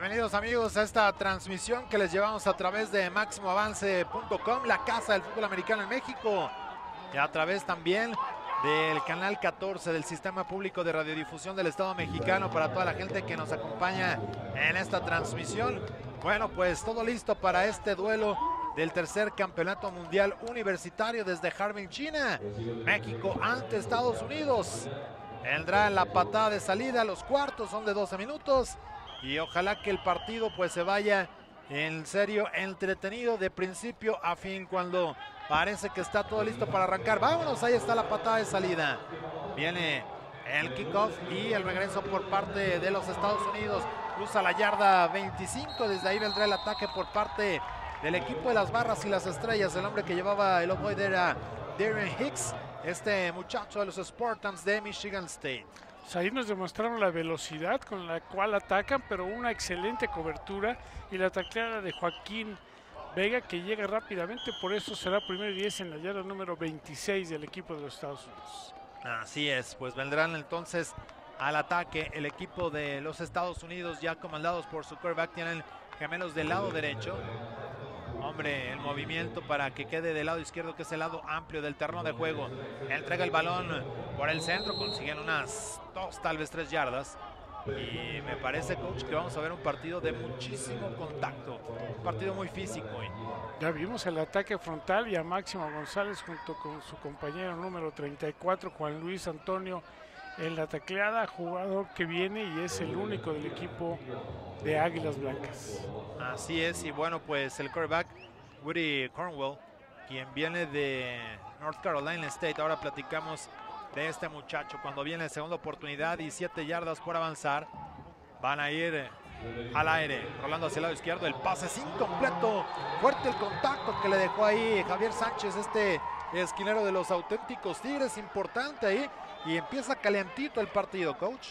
Bienvenidos amigos a esta transmisión que les llevamos a través de máximoavance.com, la casa del fútbol americano en México, y a través también del canal 14 del Sistema Público de Radiodifusión del Estado Mexicano para toda la gente que nos acompaña en esta transmisión. Bueno, pues todo listo para este duelo del tercer campeonato mundial universitario desde Harbin, China. México ante Estados Unidos. Vendrá en la patada de salida, los cuartos son de 12 minutos y ojalá que el partido pues se vaya en serio entretenido de principio a fin cuando parece que está todo listo para arrancar. Vámonos, ahí está la patada de salida. Viene el kickoff y el regreso por parte de los Estados Unidos. Cruza la yarda 25, desde ahí vendrá el ataque por parte del equipo de las barras y las estrellas. El hombre que llevaba el ovoide era Darren Hicks, este muchacho de los Spartans de Michigan State. Ahí nos demostraron la velocidad con la cual atacan, pero una excelente cobertura y la tacleada de Joaquín Vega que llega rápidamente, por eso será primer 10 en la yarda número 26 del equipo de los Estados Unidos. Así es, pues vendrán entonces al ataque el equipo de los Estados Unidos ya comandados por su quarterback, tienen gemelos del lado derecho. Hombre, el movimiento para que quede del lado izquierdo, que es el lado amplio del terreno de juego. Entrega el balón por el centro, consiguen unas dos, tal vez tres yardas. Y me parece, coach, que vamos a ver un partido de muchísimo contacto. Un partido muy físico. Ya vimos el ataque frontal y a Máximo González junto con su compañero número 34, Juan Luis Antonio, en la tacleada, jugador que viene y es el único del equipo de Águilas Blancas. Así es, y bueno, pues el quarterback, Woody Cornwell, quien viene de North Carolina State. Ahora platicamos de este muchacho. Cuando viene segunda oportunidad y siete yardas por avanzar, van a ir al aire, rolando hacia el lado izquierdo. El pase es incompleto. Fuerte el contacto que le dejó ahí Javier Sánchez, este esquinero de los auténticos Tigres. Importante ahí. Y empieza calientito el partido, coach.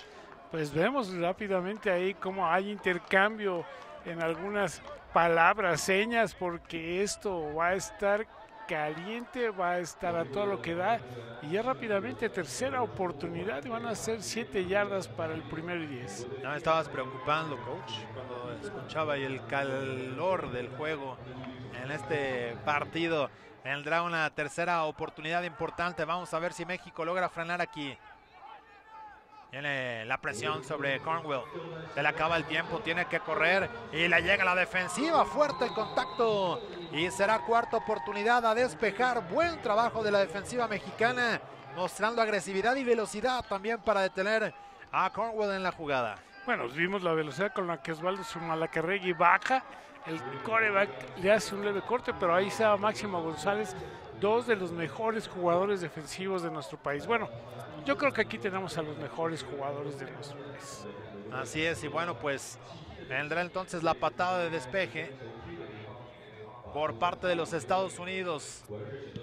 Pues vemos rápidamente ahí cómo hay intercambio en algunas palabras, señas, porque esto va a estar caliente, va a estar a todo lo que da. Y ya rápidamente, tercera oportunidad, y van a ser siete yardas para el primer y diez. No me estabas preocupando, coach, cuando escuchaba y el calor del juego en este partido. Vendrá una tercera oportunidad importante. Vamos a ver si México logra frenar aquí. Viene la presión sobre Cornwell. Se le acaba el tiempo, tiene que correr y le llega la defensiva. Fuerte el contacto y será cuarta oportunidad a despejar. Buen trabajo de la defensiva mexicana, mostrando agresividad y velocidad también para detener a Cornwell en la jugada. Bueno, vimos la velocidad con la que Osvaldo Sumalacarregui baja. El coreback le hace un leve corte, pero ahí está Máximo González, dos de los mejores jugadores defensivos de nuestro país. Bueno, yo creo que aquí tenemos a los mejores jugadores de nuestro país. Así es, y bueno, pues vendrá entonces la patada de despeje por parte de los Estados Unidos.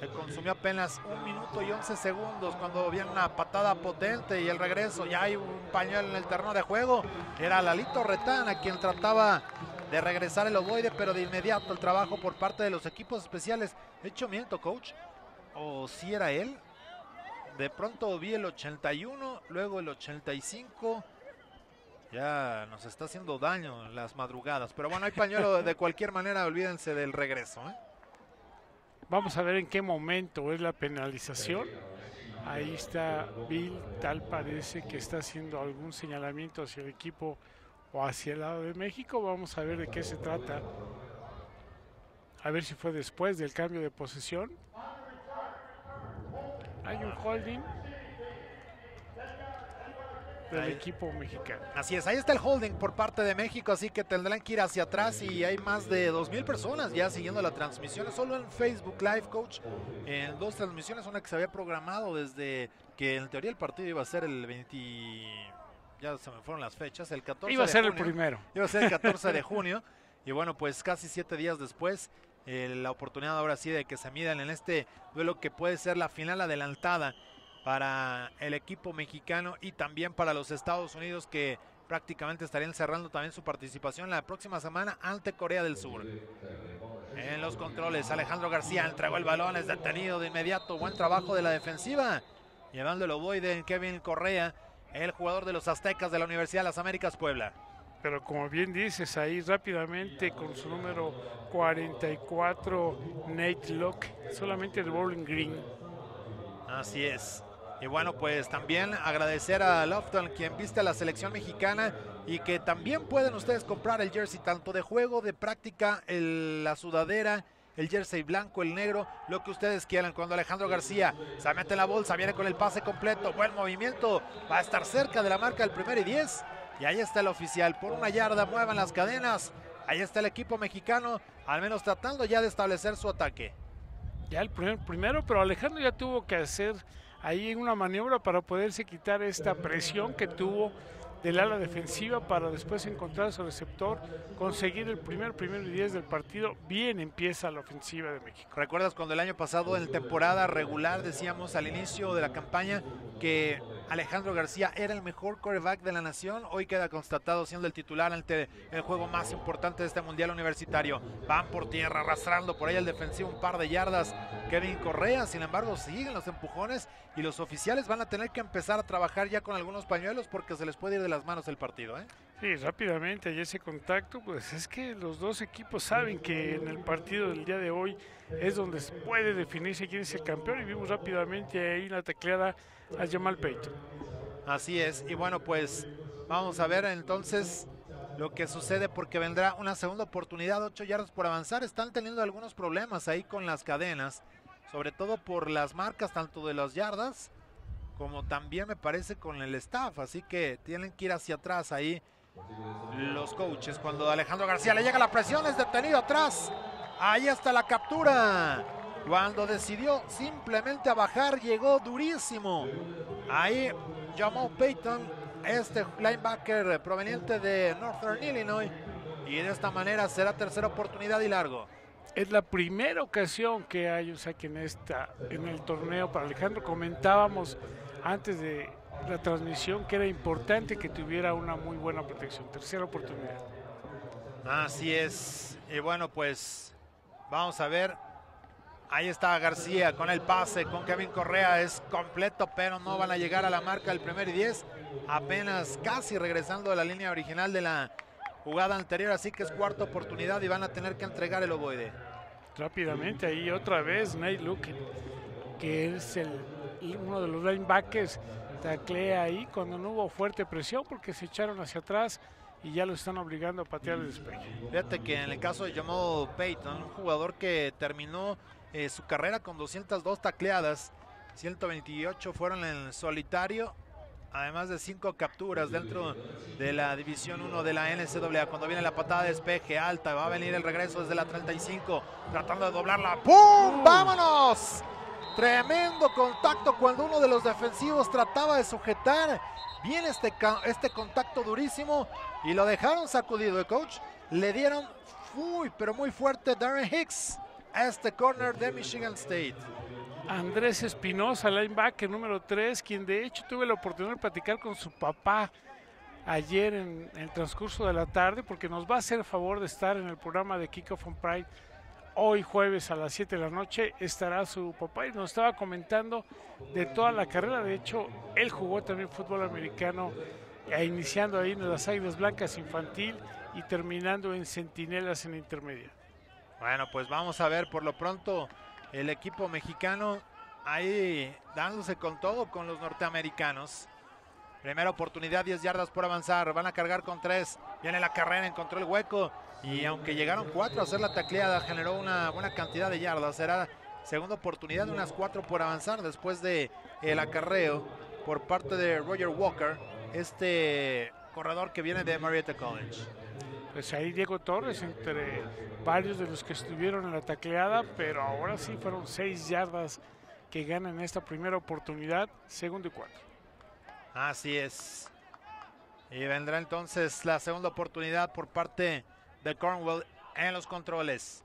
Que consumió apenas un minuto y 11 segundos cuando viene una patada potente y el regreso. Ya hay un pañuelo en el terreno de juego. Era Lalito Retana quien trataba de regresar el ovoide, pero de inmediato el trabajo por parte de los equipos especiales. Hecho, miento, coach. O si era él. De pronto vi el 81, luego el 85 ya nos está haciendo daño las madrugadas. Pero bueno, hay pañuelo de cualquier manera, olvídense del regreso. ¿eh? Vamos a ver en qué momento es la penalización. Ahí está Bill, tal parece que está haciendo algún señalamiento hacia el equipo o hacia el lado de México. Vamos a ver de qué se trata. A ver si fue después del cambio de posesión. Hay un holding del equipo mexicano. Así es, ahí está el holding por parte de México, así que tendrán que ir hacia atrás y hay más de 2.000 personas ya siguiendo la transmisión, solo en Facebook Live, coach, en dos transmisiones, una que se había programado desde que en teoría el partido iba a ser el 20, ya se me fueron las fechas, el 14 Iba a de ser el primero. Iba a ser el 14 de junio y bueno, pues casi siete días después, eh, la oportunidad ahora sí de que se midan en este duelo que puede ser la final adelantada para el equipo mexicano y también para los Estados Unidos que prácticamente estarían cerrando también su participación la próxima semana ante Corea del Sur. En los controles, Alejandro García entregó el balón, es detenido de inmediato. Buen trabajo de la defensiva, llevando el ovoide Kevin Correa, el jugador de los Aztecas de la Universidad de las Américas Puebla. pero como bien dices, ahí rápidamente con su número 44, Nate Locke, solamente el Bowling Green. Así es. Y bueno, pues también agradecer a Lofton, quien viste a la selección mexicana y que también pueden ustedes comprar el jersey tanto de juego, de práctica, la sudadera, el jersey blanco, el negro, lo que ustedes quieran. Cuando Alejandro García se mete en la bolsa, viene con el pase completo, buen movimiento, va a estar cerca de la marca del primer y 10. Y ahí está el oficial, por una yarda, muevan las cadenas. Ahí está el equipo mexicano, al menos tratando ya de establecer su ataque. Ya el primer, primero, pero Alejandro ya tuvo que hacer ahí una maniobra para poderse quitar esta presión que tuvo del ala defensiva para después encontrar su receptor, conseguir el primer primero y diez del partido. Bien empieza la ofensiva de México. ¿Recuerdas cuando el año pasado en temporada regular decíamos al inicio de la campaña que Alejandro García era el mejor quarterback de la nación? Hoy queda constatado siendo el titular ante el juego más importante de este mundial universitario. Van por tierra, arrastrando por ahí el defensivo un par de yardas. Kevin Correa, sin embargo, siguen los empujones y los oficiales van a tener que empezar a trabajar ya con algunos pañuelos porque se les puede ir de las manos el partido. ¿eh? Sí, rápidamente, y ese contacto, pues es que los dos equipos saben que en el partido del día de hoy es donde se puede definirse quién es el campeón y vimos rápidamente ahí la tecleada a Jamal Peyton. Así es, y bueno, pues vamos a ver entonces lo que sucede porque vendrá una segunda oportunidad, 8 yardas por avanzar. Están teniendo algunos problemas ahí con las cadenas, sobre todo por las marcas tanto de las yardas como también me parece con el staff, así que tienen que ir hacia atrás ahí los coaches. Cuando Alejandro García le llega la presión, es detenido atrás. Ahí está la captura. Cuando decidió simplemente a bajar, llegó durísimo. Ahí llamó Peyton, este linebacker proveniente de Northern Illinois. Y de esta manera será tercera oportunidad y largo. Es la primera ocasión que hay un saque en, esta, en el torneo para Alejandro. Comentábamos antes de la transmisión que era importante que tuviera una muy buena protección. Tercera oportunidad. Así es. Y bueno, pues vamos a ver. Ahí está García con el pase, con Kevin Correa. Es completo, pero no van a llegar a la marca del primer y 10. Apenas casi regresando a la línea original de la jugada anterior. Así que es cuarta oportunidad y van a tener que entregar el ovoide. Rápidamente ahí otra vez Nate Luke, que es el uno de los linebackers taclea ahí cuando no hubo fuerte presión porque se echaron hacia atrás y ya lo están obligando a patear el despegue. Fíjate que en el caso de Jamal Payton, un jugador que terminó eh, su carrera con 202 tacleadas, 128 fueron en solitario, además de 5 capturas dentro de la División 1 de la NCAA. Cuando viene la patada de despeje alta, va a venir el regreso desde la 35, tratando de doblarla. ¡Pum! ¡Vámonos! Tremendo contacto cuando uno de los defensivos trataba de sujetar bien este, este contacto durísimo y lo dejaron sacudido. El coach le dieron muy, pero muy fuerte Darren Hicks a este corner de Michigan State. Andrés Espinosa, linebacker número 3, quien de hecho tuve la oportunidad de platicar con su papá ayer en, en el transcurso de la tarde, porque nos va a hacer favor de estar en el programa de Kickoff on Pride Hoy jueves a las 7 de la noche estará su papá y nos estaba comentando de toda la carrera. De hecho, él jugó también fútbol americano, eh, iniciando ahí en las Águilas Blancas infantil y terminando en Centinelas en intermedia. Bueno, pues vamos a ver por lo pronto el equipo mexicano ahí dándose con todo con los norteamericanos. Primera oportunidad, 10 yardas por avanzar. Van a cargar con 3. Viene la carrera, encontró el hueco. Y aunque llegaron cuatro a hacer la tacleada, generó una buena cantidad de yardas. Será segunda oportunidad de unas cuatro por avanzar después de el acarreo por parte de Roger Walker, este corredor que viene de Marietta College. Pues ahí Diego Torres entre varios de los que estuvieron en la tacleada, pero ahora sí fueron seis yardas que ganan esta primera oportunidad, segundo y cuatro. Así es. Y vendrá entonces la segunda oportunidad por parte de Cornwall en los controles.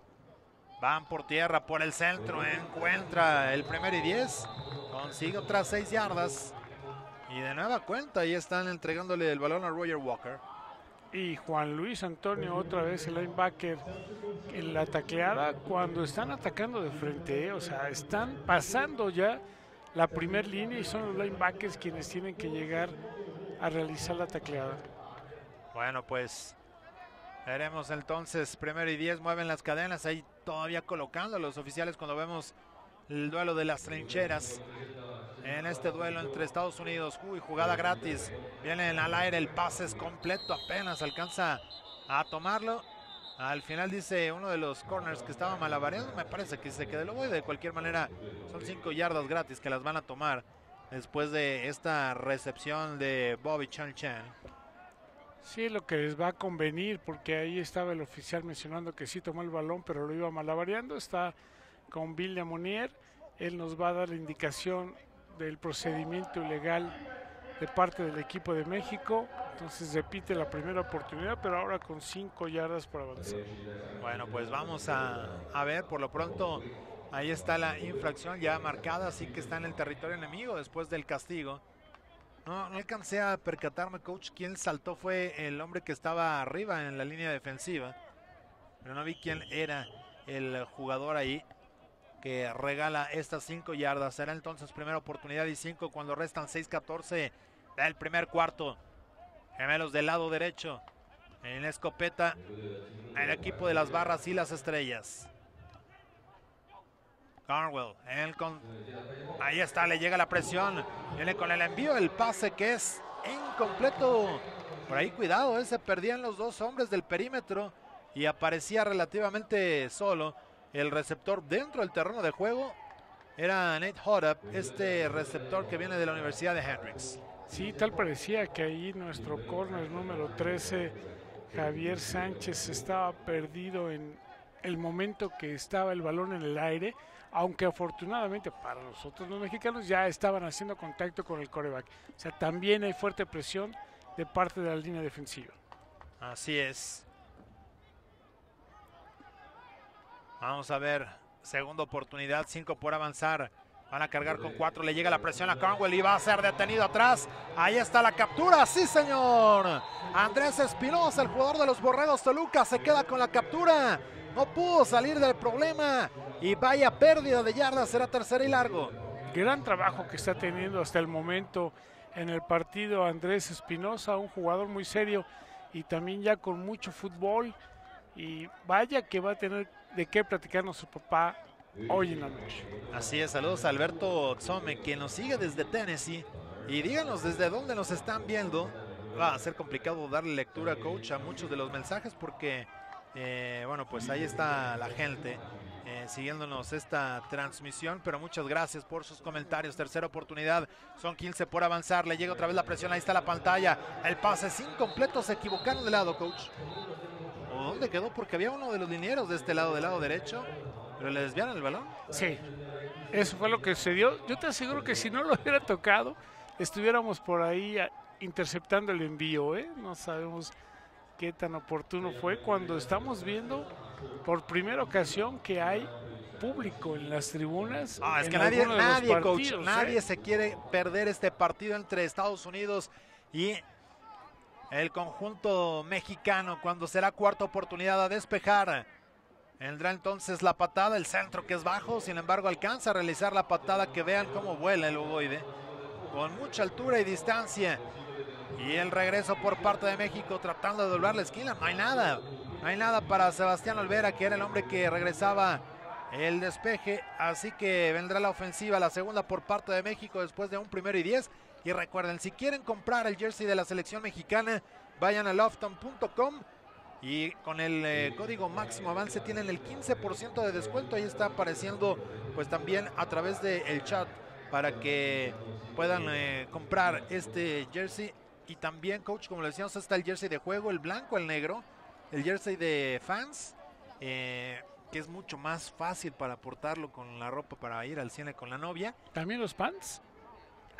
Van por tierra, por el centro, encuentra el primer y 10, consigue otras 6 yardas. Y de nueva cuenta, ahí están entregándole el balón a Roger Walker. Y Juan Luis Antonio, otra vez el linebacker en la tacleada, cuando están atacando de frente, ¿eh? o sea, están pasando ya la primera línea y son los linebackers quienes tienen que llegar a realizar la tacleada. Bueno, pues veremos entonces. Primero y diez mueven las cadenas. Ahí todavía colocando a los oficiales cuando vemos el duelo de las trincheras. En este duelo entre Estados Unidos. Uy, jugada gratis. Vienen al aire. El pase es completo. Apenas alcanza a tomarlo. Al final dice uno de los corners que estaba malabareando. Me parece que se quedó. Lo voy de cualquier manera. Son cinco yardas gratis que las van a tomar después de esta recepción de Bobby Chan Chan. Sí, lo que les va a convenir, porque ahí estaba el oficial mencionando que sí tomó el balón, pero lo iba malabareando. Está con Bill de Monier. Él nos va a dar la indicación del procedimiento legal de parte del equipo de México. Entonces repite la primera oportunidad, pero ahora con cinco yardas para avanzar. Bueno, pues vamos a, a ver, por lo pronto ahí está la infracción ya marcada, así que está en el territorio enemigo después del castigo. No, alcancé a percatarme, coach. Quien saltó fue el hombre que estaba arriba en la línea defensiva. Pero no vi quién era el jugador ahí que regala estas 5 yardas. Será entonces primera oportunidad y 5 cuando restan 6-14 del primer cuarto. Gemelos del lado derecho. En escopeta, el equipo de las barras y las estrellas. Carwell, él con... ahí está, le llega la presión. Viene con el envío, el pase que es incompleto. Por ahí cuidado, ¿eh? se perdían los dos hombres del perímetro y aparecía relativamente solo el receptor dentro del terreno de juego. Era Nate Hodup, este receptor que viene de la Universidad de Hendrix. Sí, tal parecía que ahí nuestro corner número 13, Javier Sánchez, estaba perdido en el momento que estaba el balón en el aire, aunque afortunadamente para nosotros los mexicanos ya estaban haciendo contacto con el coreback. O sea, también hay fuerte presión de parte de la línea defensiva. Así es. Vamos a ver, segunda oportunidad, cinco por avanzar. Van a cargar con cuatro, le llega la presión a Conwell y va a ser detenido atrás. Ahí está la captura, sí señor. Andrés Espinosa, el jugador de los Borregos Toluca, se queda con la captura. No pudo salir del problema y vaya pérdida de yardas, será tercera y largo. Gran trabajo que está teniendo hasta el momento en el partido Andrés Espinosa, un jugador muy serio y también ya con mucho fútbol. Y vaya que va a tener de qué platicarnos su papá hoy en la noche. Así es, saludos a Alberto Xome, quien nos sigue desde Tennessee. Y díganos desde dónde nos están viendo. Va a ser complicado darle lectura, coach, a muchos de los mensajes porque, eh, bueno, pues ahí está la gente eh, siguiéndonos esta transmisión. Pero muchas gracias por sus comentarios. Tercera oportunidad, son 15 por avanzar. Le llega otra vez la presión, ahí está la pantalla. El pase es incompleto, se equivocaron de lado, coach. ¿O dónde quedó? Porque había uno de los linieros de este lado, del lado derecho. ¿Pero le desviaron el balón? Sí, eso fue lo que sucedió. Yo te aseguro que si no lo hubiera tocado, estuviéramos por ahí a- interceptando el envío. ¿eh? No sabemos qué tan oportuno fue cuando estamos viendo por primera ocasión que hay público en las tribunas. Ah, es que nadie, nadie, ¿eh? nadie se quiere perder este partido entre Estados Unidos y el conjunto mexicano cuando será cuarta oportunidad a despejar. Vendrá entonces la patada, el centro que es bajo, sin embargo alcanza a realizar la patada que vean cómo vuela el ovoide. Con mucha altura y distancia. Y el regreso por parte de México tratando de doblar la esquina. No hay nada. No hay nada para Sebastián Olvera, que era el hombre que regresaba el despeje. Así que vendrá la ofensiva, la segunda por parte de México después de un primero y diez. Y recuerden, si quieren comprar el jersey de la selección mexicana, vayan a lofton.com y con el eh, código máximo avance tienen el 15% de descuento. Ahí está apareciendo pues también a través del chat para que puedan eh, comprar este jersey. Y también, coach, como le decíamos, está el jersey de juego, el blanco, el negro, el jersey de fans, eh, que es mucho más fácil para portarlo con la ropa para ir al cine con la novia. También los pants.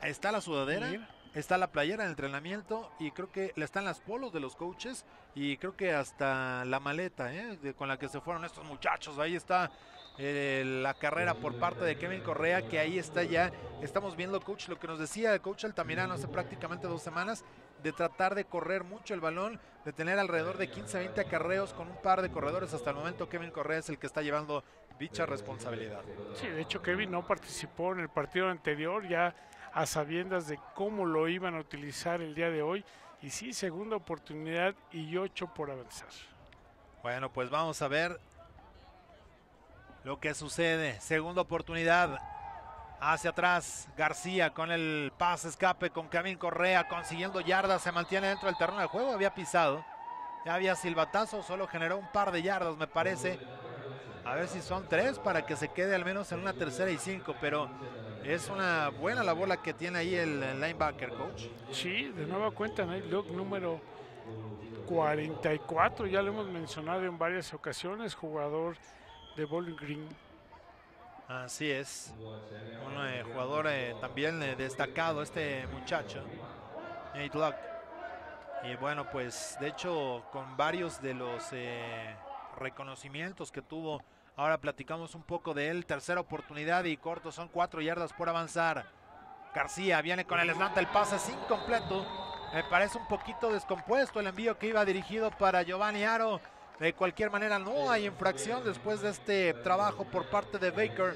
Está la sudadera. Mira. Está la playera de entrenamiento y creo que le están las polos de los coaches y creo que hasta la maleta ¿eh? de- con la que se fueron estos muchachos. Ahí está eh, la carrera por parte de Kevin Correa, que ahí está ya. Estamos viendo, coach, lo que nos decía el coach Altamirano hace prácticamente dos semanas, de tratar de correr mucho el balón, de tener alrededor de 15-20 acarreos con un par de corredores. Hasta el momento Kevin Correa es el que está llevando dicha responsabilidad. Sí, de hecho Kevin no participó en el partido anterior ya a sabiendas de cómo lo iban a utilizar el día de hoy Y sí, segunda oportunidad y ocho por avanzar. Bueno, pues vamos a ver lo que sucede. Segunda oportunidad. Hacia atrás, García con el pase escape con Kevin Correa consiguiendo yardas, se mantiene dentro del terreno de juego, había pisado, ya había silbatazo, solo generó un par de yardas me parece. A ver si son tres para que se quede al menos en una tercera y cinco, pero es una buena la bola que tiene ahí el, linebacker, coach. Sí, de nueva cuenta, el look número 44, ya lo hemos mencionado en varias ocasiones, jugador de Bowling Green. Así es, un eh, jugador eh, también eh, destacado este muchacho, Nate Luck. Y bueno, pues de hecho con varios de los reconocimientos que tuvo, ahora platicamos un poco de él. Tercera oportunidad y corto, son cuatro yardas por avanzar. García viene con el slant, el pase es incompleto. Me parece un poquito descompuesto el envío que iba dirigido para Giovanni Aro. De cualquier manera, no hay infracción después de este trabajo por parte de Baker,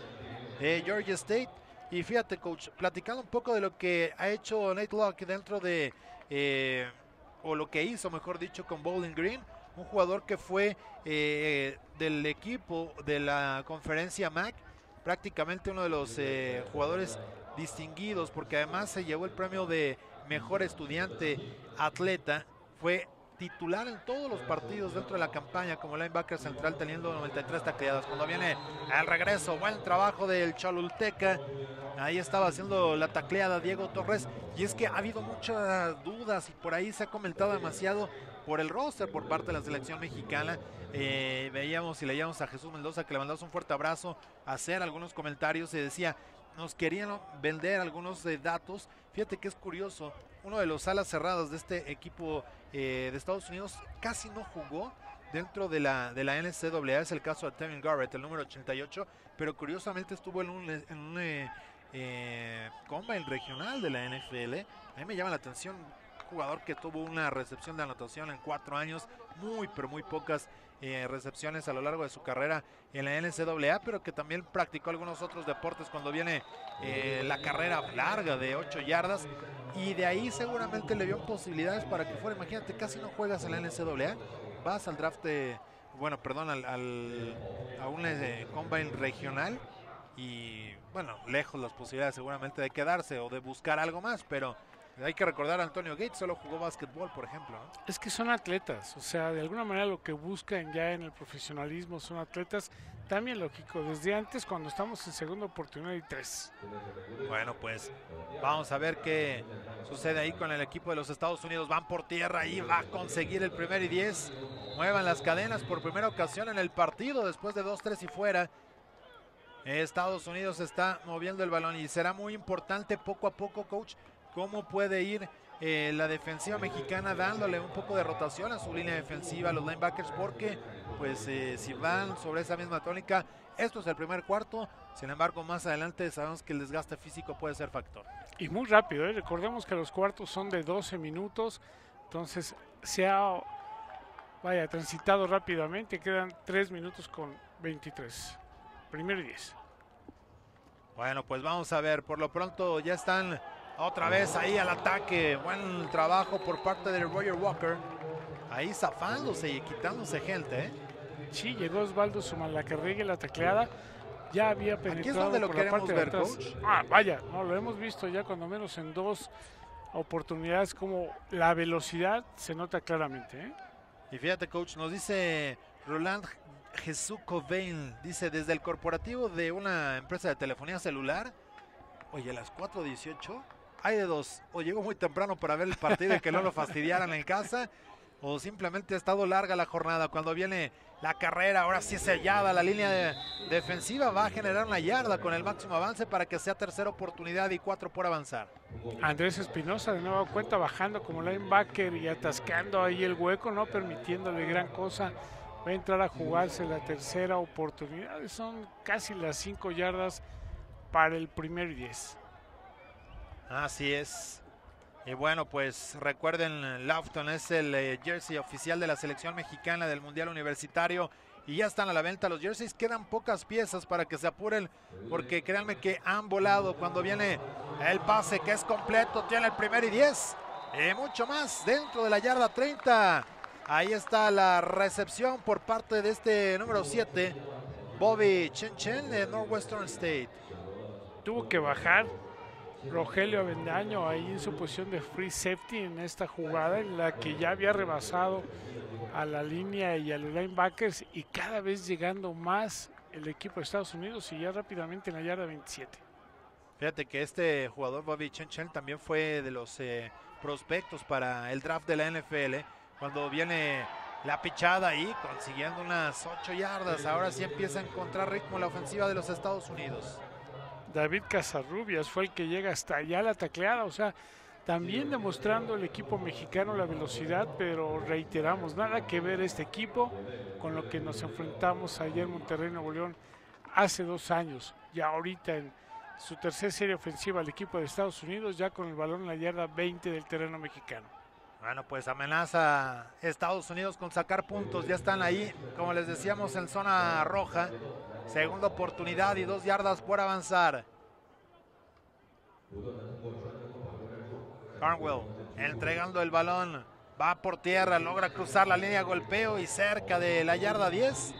de Georgia State. Y fíjate, coach, platicando un poco de lo que ha hecho Nate Locke dentro de, eh, o lo que hizo, mejor dicho, con Bowling Green. Un jugador que fue eh, del equipo de la conferencia MAC, prácticamente uno de los eh, jugadores distinguidos, porque además se llevó el premio de mejor estudiante atleta. Fue titular en todos los partidos dentro de la campaña como linebacker central teniendo 93 tacleadas. Cuando viene al regreso, buen trabajo del Cholulteca. Ahí estaba haciendo la tacleada Diego Torres. Y es que ha habido muchas dudas y por ahí se ha comentado demasiado por el roster por parte de la selección mexicana. Eh, veíamos y leíamos a Jesús Mendoza que le mandamos un fuerte abrazo, hacer algunos comentarios y decía, nos querían vender algunos eh, datos. Fíjate que es curioso, uno de los alas cerradas de este equipo eh, de Estados Unidos casi no jugó dentro de la, de la NCAA, es el caso de Tevin Garrett, el número 88, pero curiosamente estuvo en un, en un eh, eh, combine regional de la NFL. A mí me llama la atención, jugador que tuvo una recepción de anotación en cuatro años, muy pero muy pocas eh, recepciones a lo largo de su carrera en la NCAA, pero que también practicó algunos otros deportes cuando viene eh, la carrera larga de 8 yardas. Y de ahí seguramente le dio posibilidades para que fuera, imagínate, casi no juegas en la NCAA, vas al draft, bueno, perdón, al, a un eh, combine regional y bueno, lejos las posibilidades seguramente de quedarse o de buscar algo más, pero hay que recordar a Antonio Gates, solo jugó básquetbol, por ejemplo. Es que son atletas, o sea, de alguna manera lo que buscan ya en el profesionalismo son atletas. También lógico, desde antes cuando estamos en segunda oportunidad y tres. Bueno, pues vamos a ver qué sucede ahí con el equipo de los Estados Unidos. Van por tierra y va a conseguir el primer y diez. Muevan las cadenas por primera ocasión en el partido después de dos, tres y fuera. Estados Unidos está moviendo el balón y será muy importante poco a poco, coach, cómo puede ir eh, la defensiva mexicana dándole un poco de rotación a su línea defensiva, a los linebackers, porque pues eh, si van sobre esa misma tónica, esto es el primer cuarto, sin embargo más adelante sabemos que el desgaste físico puede ser factor. Y muy rápido, ¿eh? recordemos que los cuartos son de 12 minutos, entonces se ha vaya, transitado rápidamente, quedan 3 minutos con 23, primero y 10. Bueno, pues vamos a ver, por lo pronto ya están otra vez ahí al ataque. Buen trabajo por parte de Roger Walker. Ahí zafándose y quitándose gente. ¿eh? Sí, llegó Osvaldo Sumalacarregui la tacleada. Ya había penetrado Aquí es donde lo queremos ver, coach. Ah, vaya, no, lo hemos visto ya cuando menos en dos oportunidades como la velocidad se nota claramente. ¿eh? Y fíjate, coach, nos dice Roland Jesús Cobain, dice, desde el corporativo de una empresa de telefonía celular, oye, a las 4.18 hay de dos. O llegó muy temprano para ver el partido y que no lo fastidiaran en casa. O simplemente ha estado larga la jornada. Cuando viene la carrera, ahora sí sellada la línea defensiva, va a generar una yarda con el máximo avance para que sea tercera oportunidad y cuatro por avanzar. Andrés Espinosa de nuevo cuenta bajando como linebacker y atascando ahí el hueco, no permitiéndole gran cosa. Va a entrar a jugarse la tercera oportunidad. Son casi las cinco yardas para el primer 10. Así es. Y bueno, pues recuerden, Lofton es el eh, jersey oficial de la selección mexicana del Mundial Universitario. Y ya están a la venta los jerseys. Quedan pocas piezas para que se apuren. Porque créanme que han volado cuando viene el pase que es completo. Tiene el primer y diez. y mucho más dentro de la yarda 30. Ahí está la recepción por parte de este número 7, Bobby Chen Chen de Northwestern State. Tuvo que bajar Rogelio Avendaño ahí en su posición de free safety en esta jugada en la que ya había rebasado a la línea y a los linebackers y cada vez llegando más el equipo de Estados Unidos y ya rápidamente en la yarda 27. Fíjate que este jugador Bobby Chen Chen también fue de los eh, prospectos para el draft de la NFL cuando viene la pichada ahí consiguiendo unas 8 yardas. Ahora sí empieza a encontrar ritmo la ofensiva de los Estados Unidos. David Casarrubias fue el que llega hasta allá la tacleada, o sea, también demostrando el equipo mexicano la velocidad, pero reiteramos, nada que ver este equipo con lo que nos enfrentamos ayer en Monterrey, Nuevo León, hace dos años, ya ahorita en su tercera serie ofensiva al equipo de Estados Unidos, ya con el balón en la yarda 20 del terreno mexicano. Bueno, pues amenaza Estados Unidos con sacar puntos. Ya están ahí, como les decíamos, en zona roja. Segunda oportunidad y dos yardas por avanzar. Carnwell entregando el balón. Va por tierra, logra cruzar la línea golpeo y cerca de la yarda 10.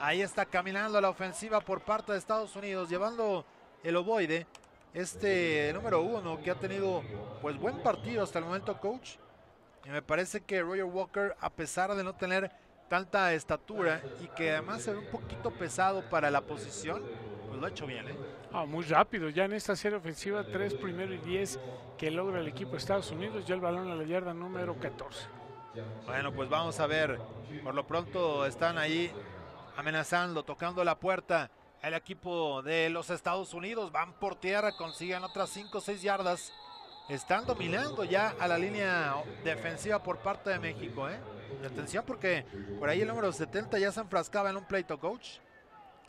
Ahí está caminando la ofensiva por parte de Estados Unidos, llevando el ovoide. Este número uno que ha tenido pues buen partido hasta el momento, coach. Y me parece que Roger Walker, a pesar de no tener tanta estatura y que además se ve un poquito pesado para la posición, pues lo ha hecho bien, ¿eh? Ah, muy rápido, ya en esta serie ofensiva, 3 primero y 10 que logra el equipo de Estados Unidos, ya el balón a la yarda número 14. Bueno, pues vamos a ver, por lo pronto están ahí amenazando, tocando la puerta el equipo de los Estados Unidos, van por tierra, consiguen otras 5 o 6 yardas están dominando ya a la línea defensiva por parte de México. ¿eh? atención porque por ahí el número 70 ya se enfrascaba en un pleito coach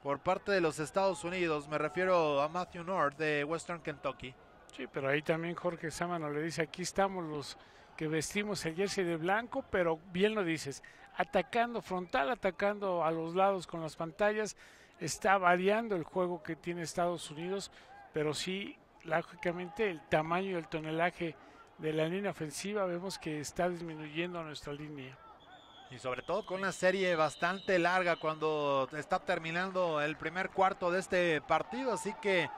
por parte de los Estados Unidos. Me refiero a Matthew North de Western Kentucky. Sí, pero ahí también Jorge Sámano le dice, aquí estamos los que vestimos el jersey de blanco, pero bien lo dices, atacando frontal, atacando a los lados con las pantallas, está variando el juego que tiene Estados Unidos, pero sí lógicamente el tamaño y el tonelaje de la línea ofensiva vemos que está disminuyendo nuestra línea. Y sobre todo con una serie bastante larga cuando está terminando el primer cuarto de este partido. Así que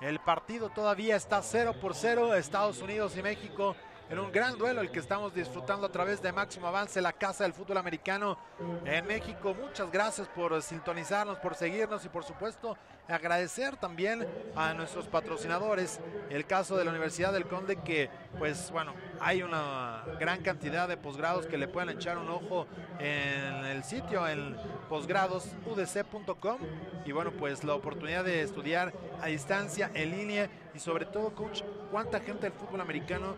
el partido todavía está 0 por 0. Estados Unidos y México en un gran duelo el que estamos disfrutando a través de Máximo Avance, la casa del fútbol americano en México. Muchas gracias por sintonizarnos, por seguirnos y por supuesto agradecer también a nuestros patrocinadores. El caso de la Universidad del Conde que pues bueno, hay una gran cantidad de posgrados que le pueden echar un ojo en el sitio en posgradosudc.com y bueno, pues la oportunidad de estudiar a distancia, en línea y sobre todo, coach, cuánta gente del fútbol americano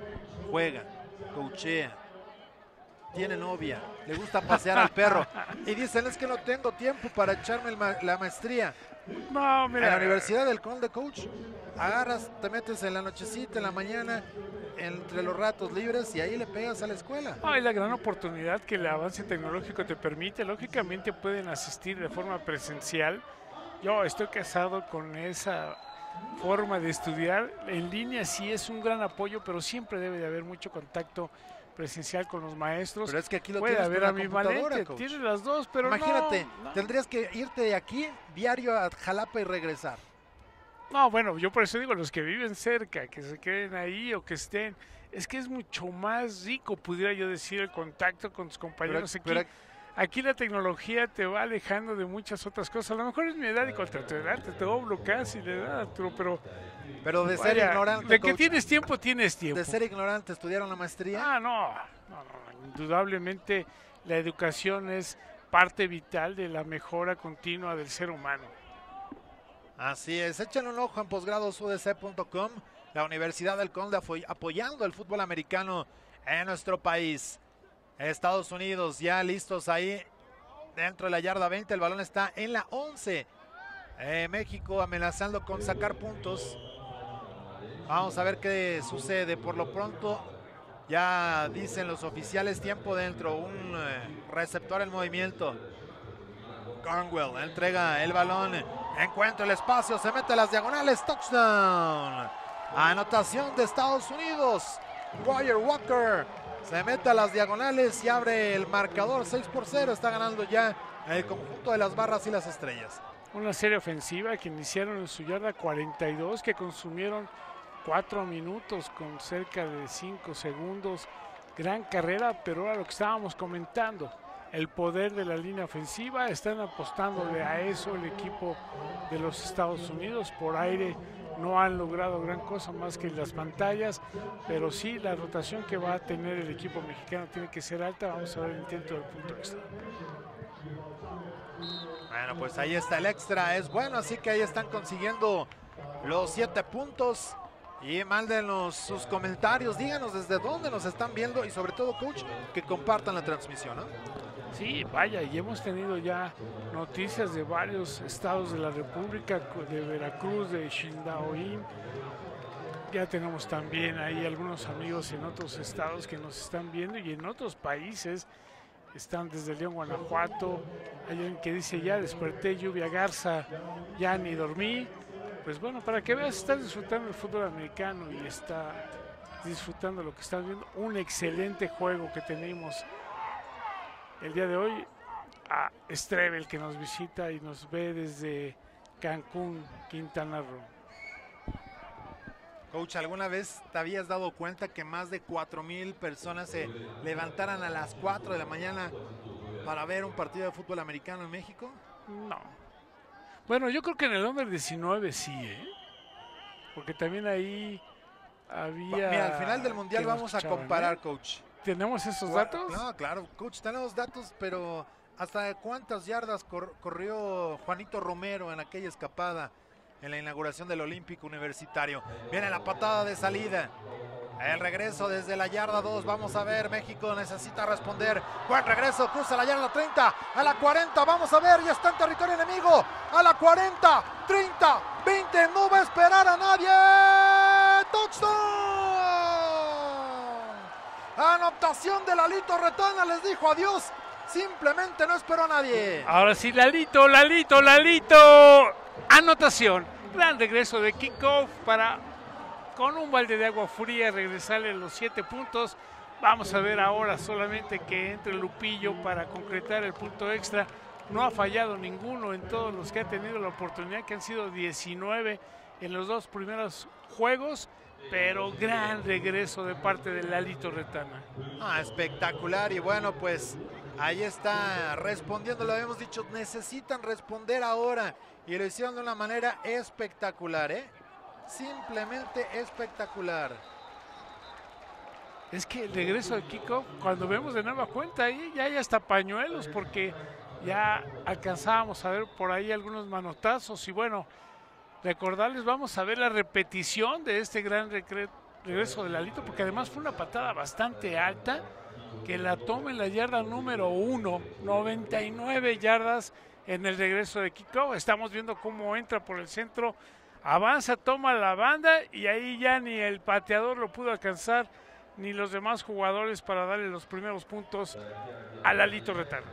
juega, coachea, tiene novia, le gusta pasear al perro y dicen es que no tengo tiempo para echarme la maestría. No, mira. En la Universidad del Conde Coach, agarras, te metes en la nochecita, en la mañana, entre los ratos libres y ahí le pegas a la escuela. Hay la gran oportunidad que el avance tecnológico te permite. Lógicamente pueden asistir de forma presencial. Yo estoy casado con esa forma de estudiar. En línea sí es un gran apoyo, pero siempre debe de haber mucho contacto presencial con los maestros. Pero es que aquí lo Puede tienes haber a mi valente. coach. Tiene las dos, pero no, Imagínate, no. tendrías que irte de aquí diario a Jalapa y regresar. No, bueno, yo por eso digo, los que viven cerca, que se queden ahí o que estén, es que es mucho más rico, pudiera yo decir, el contacto con tus compañeros aquí. pero- aquí la tecnología te va alejando de muchas otras cosas. A lo mejor es mi edad y contra tu edad te doblo casi de edad, Arturo, pero Pero de ser ignorante, de que coach, tienes tiempo, tienes tiempo. de ser ignorante, estudiaron la maestría. Ah, no, no, no, indudablemente la educación es parte vital de la mejora continua del ser humano. Así es, échenle un ojo en posgradosudc.com, la Universidad del Conde apoy- apoyando el fútbol americano en nuestro país. Estados Unidos ya listos ahí dentro de la yarda 20, el balón está en la 11. Eh, México amenazando con sacar puntos. Vamos a ver qué sucede. Por lo pronto, ya dicen los oficiales, tiempo dentro, un eh, receptor en movimiento. Cornwell entrega el balón, encuentra el espacio, se mete a las diagonales, touchdown. Anotación de Estados Unidos. Wire Walker se mete a las diagonales y abre el marcador 6 por 0. Está ganando ya el conjunto de las barras y las estrellas. Una serie ofensiva que iniciaron en su yarda 42, que consumieron 4 minutos con cerca de 5 segundos. Gran carrera, pero ahora lo que estábamos comentando, el poder de la línea ofensiva, están apostándole a eso el equipo de los Estados Unidos por aire no han logrado gran cosa más que las pantallas, pero sí la rotación que va a tener el equipo mexicano tiene que ser alta. Vamos a ver el intento del punto extra. Bueno, pues ahí está el extra, es bueno, así que ahí están consiguiendo los siete puntos. Y mándenos sus comentarios, díganos desde dónde nos están viendo y sobre todo, coach, que compartan la transmisión. ¿no? Sí, vaya, y hemos tenido ya noticias de varios estados de la República, de Veracruz, de Xindaoín. Ya tenemos también ahí algunos amigos en otros estados que nos están viendo y en otros países. Están desde León, Guanajuato. Hay alguien que dice ya desperté, lluvia garza, ya ni dormí. Pues bueno, para que veas, está disfrutando el fútbol americano y está disfrutando lo que están viendo. Un excelente juego que tenemos el día de hoy a Strebel que nos visita y nos ve desde Cancún, Quintana Roo. Coach, ¿alguna vez te habías dado cuenta que más de 4 mil personas se levantaran a las 4 de la mañana para ver un partido de fútbol americano en México? No. Bueno, yo creo que en el Under 19 sí, ¿eh? Porque también ahí había... Mira, al final del Mundial vamos a comparar, ¿eh? coach. ¿Tenemos esos datos? No, claro, coach, tenemos datos, pero ¿hasta cuántas yardas corrió Juanito Romero en aquella escapada en la inauguración del Olímpico Universitario? Viene la patada de salida. El regreso desde la yarda 2. Vamos a ver, México necesita responder. Buen regreso, cruza la yarda 30, a la 40. Vamos a ver, ya está en territorio enemigo. A la 40, 30, 20. No va a esperar a nadie. Touchdown. Anotación de Lalito Retana, les dijo adiós. Simplemente no esperó a nadie. Ahora sí, Lalito, Lalito, Lalito. Anotación. Gran regreso de kickoff para con un balde de agua fría regresarle los siete puntos. Vamos a ver ahora solamente que entre Lupillo para concretar el punto extra. No ha fallado ninguno en todos los que ha tenido la oportunidad, que han sido 19 en los dos primeros juegos pero gran regreso de parte de Lalito Retana. Ah, espectacular y bueno, pues ahí está respondiendo, lo habíamos dicho, necesitan responder ahora y lo hicieron de una manera espectacular, ¿eh? Simplemente espectacular. Es que el regreso de Kiko, cuando vemos de nueva cuenta ahí, ya hay hasta pañuelos porque ya alcanzábamos a ver por ahí algunos manotazos y bueno, Recordarles, vamos a ver la repetición de este gran regreso de Lalito, porque además fue una patada bastante alta que la toma en la yarda número uno, 99 yardas en el regreso de Kiko. Estamos viendo cómo entra por el centro, avanza, toma la banda y ahí ya ni el pateador lo pudo alcanzar, ni los demás jugadores para darle los primeros puntos a Lalito Retano.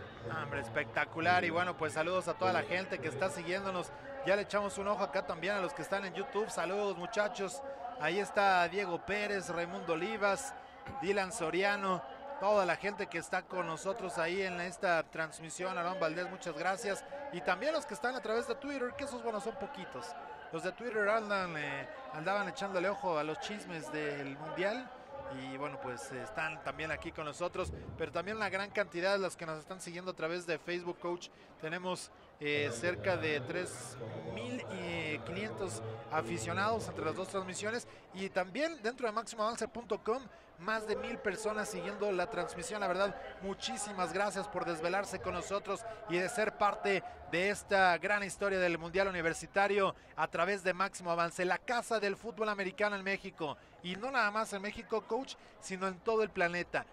Hombre, espectacular y bueno, pues saludos a toda la gente que está siguiéndonos ya le echamos un ojo acá también a los que están en YouTube. Saludos muchachos. Ahí está Diego Pérez, Raimundo Olivas, Dylan Soriano, toda la gente que está con nosotros ahí en esta transmisión. Aaron Valdés, muchas gracias. Y también los que están a través de Twitter, que esos bueno son poquitos. Los de Twitter eh, andaban echándole ojo a los chismes del Mundial y bueno, pues están también aquí con nosotros, pero también la gran cantidad de los que nos están siguiendo a través de Facebook Coach. Tenemos eh, cerca de 3.500 aficionados entre las dos transmisiones y también dentro de máximoavance.com más de mil personas siguiendo la transmisión. La verdad, muchísimas gracias por desvelarse con nosotros y de ser parte de esta gran historia del Mundial Universitario a través de Máximo Avance, la casa del fútbol americano en México. Y no nada más en México, coach, sino en todo el planeta.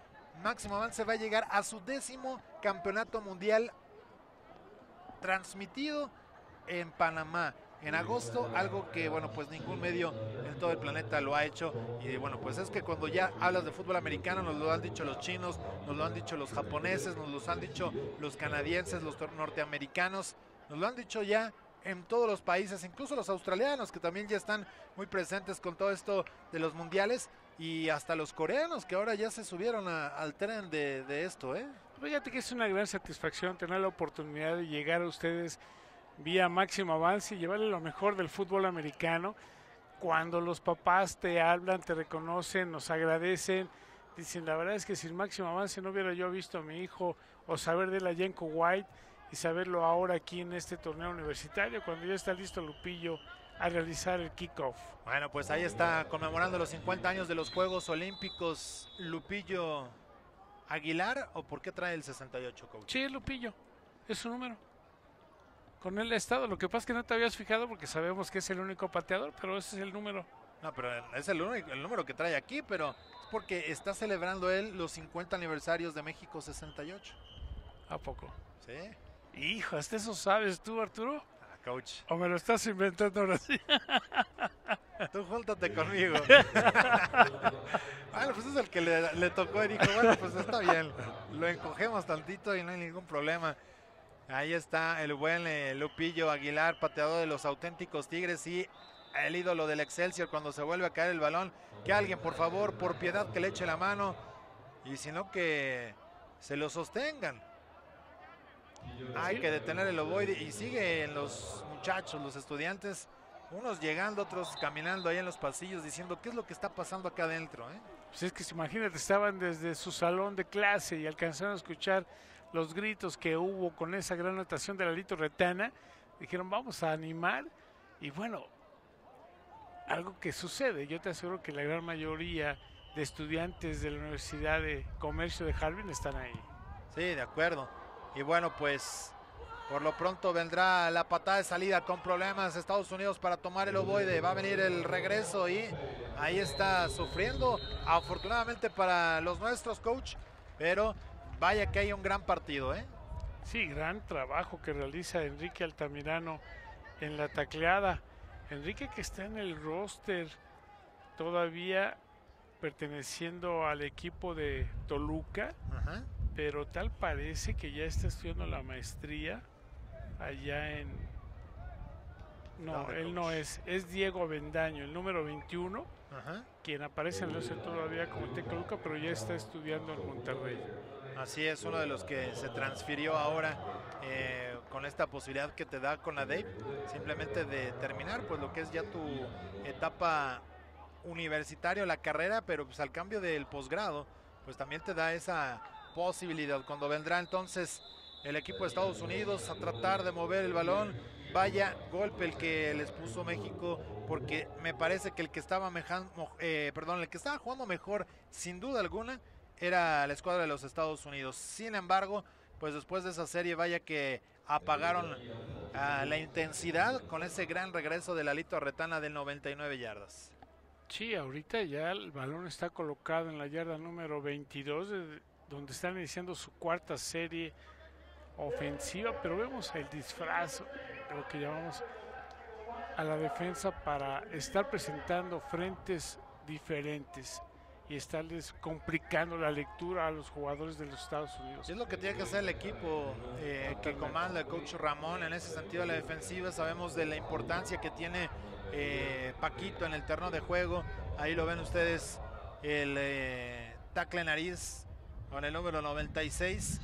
Máximo Avance va a llegar a su décimo campeonato mundial transmitido en Panamá en agosto, algo que, bueno, pues ningún medio en todo el planeta lo ha hecho. Y bueno, pues es que cuando ya hablas de fútbol americano, nos lo han dicho los chinos, nos lo han dicho los japoneses, nos lo han dicho los canadienses, los norteamericanos, nos lo han dicho ya en todos los países, incluso los australianos que también ya están muy presentes con todo esto de los mundiales. y hasta los coreanos que ahora ya se subieron al tren de, esto, ¿eh? Fíjate que es una gran satisfacción tener la oportunidad de llegar a ustedes vía máximo avance y llevarle lo mejor del fútbol americano. Cuando los papás te hablan, te reconocen, nos agradecen, dicen, la verdad es que sin máximo avance no hubiera yo visto a mi hijo o saber de la Yenko White y saberlo ahora aquí en este torneo universitario, cuando ya está listo Lupillo a realizar el kickoff. Bueno, pues ahí está conmemorando los 50 años de los Juegos Olímpicos Lupillo Aguilar o por qué trae el 68, coach? Sí, Lupillo, es su número. Con él ha estado, lo que pasa es que no te habías fijado porque sabemos que es el único pateador, pero ese es el número. No, pero es el, único, el número que trae aquí, pero es porque está celebrando él los 50 aniversarios de México 68. ¿A poco? Sí. Hijo, hasta eso sabes tú, Arturo. Coach. ¿O me lo estás inventando ahora sí? Tú júntate conmigo. bueno, pues es el que le, tocó y dijo, bueno, pues está bien. Lo encogemos tantito y no hay ningún problema. Ahí está el buen eh, Lupillo Aguilar, pateador de los auténticos Tigres y el ídolo del Excelsior cuando se vuelve a caer el balón. Que alguien, por favor, por piedad, que le eche la mano. Y si no, que se lo sostengan. Hay que detener el ovoide y siguen los muchachos, los estudiantes, unos llegando, otros caminando ahí en los pasillos diciendo qué es lo que está pasando acá adentro. Eh? Pues es que imagínate, estaban desde su salón de clase y alcanzaron a escuchar los gritos que hubo con esa gran notación de Lalito Retana. Dijeron, vamos a animar. Y bueno, algo que sucede, yo te aseguro que la gran mayoría de estudiantes de la Universidad de Comercio de Harbin están ahí. Sí, de acuerdo. Y bueno, pues por lo pronto vendrá la patada de salida con problemas Estados Unidos para tomar el ovoide. Va a venir el regreso y ahí está sufriendo. Afortunadamente para los nuestros, coach. Pero vaya que hay un gran partido, ¿eh? Sí, gran trabajo que realiza Enrique Altamirano en la tacleada. Enrique que está en el roster todavía perteneciendo al equipo de Toluca. Ajá pero tal parece que ya está estudiando la maestría allá en... No, él no es, es Diego Bendaño, el número 21, quien aparece en el todavía como Tecoluca, pero ya está estudiando en Monterrey. Así es, uno de los que se transfirió ahora eh, con esta posibilidad que te da con la simplemente de terminar pues lo que es ya tu etapa universitaria, la carrera, pero pues al cambio del posgrado, pues también te da esa posibilidad. Cuando vendrá entonces el equipo de Estados Unidos a tratar de mover el balón. Vaya golpe el que les puso México, porque me parece que el que estaba eh, perdón, el que estaba jugando mejor, sin duda alguna, era la escuadra de los Estados Unidos. Sin embargo, pues después de esa serie, vaya que apagaron la intensidad con ese gran regreso de Lalito Retana del 99 yardas. Sí, ahorita ya el balón está colocado en la yarda número 22 donde están iniciando su cuarta serie ofensiva, pero vemos el disfraz, lo que llamamos a la defensa para estar presentando frentes diferentes y estarles complicando la lectura a los jugadores de los Estados Unidos. Es lo que tiene que hacer el equipo eh, que comanda el coach Ramón en ese sentido de la defensiva. Sabemos de la importancia que tiene eh, Paquito en el terreno de juego. Ahí lo ven ustedes, el eh, tackle nariz con el número 96,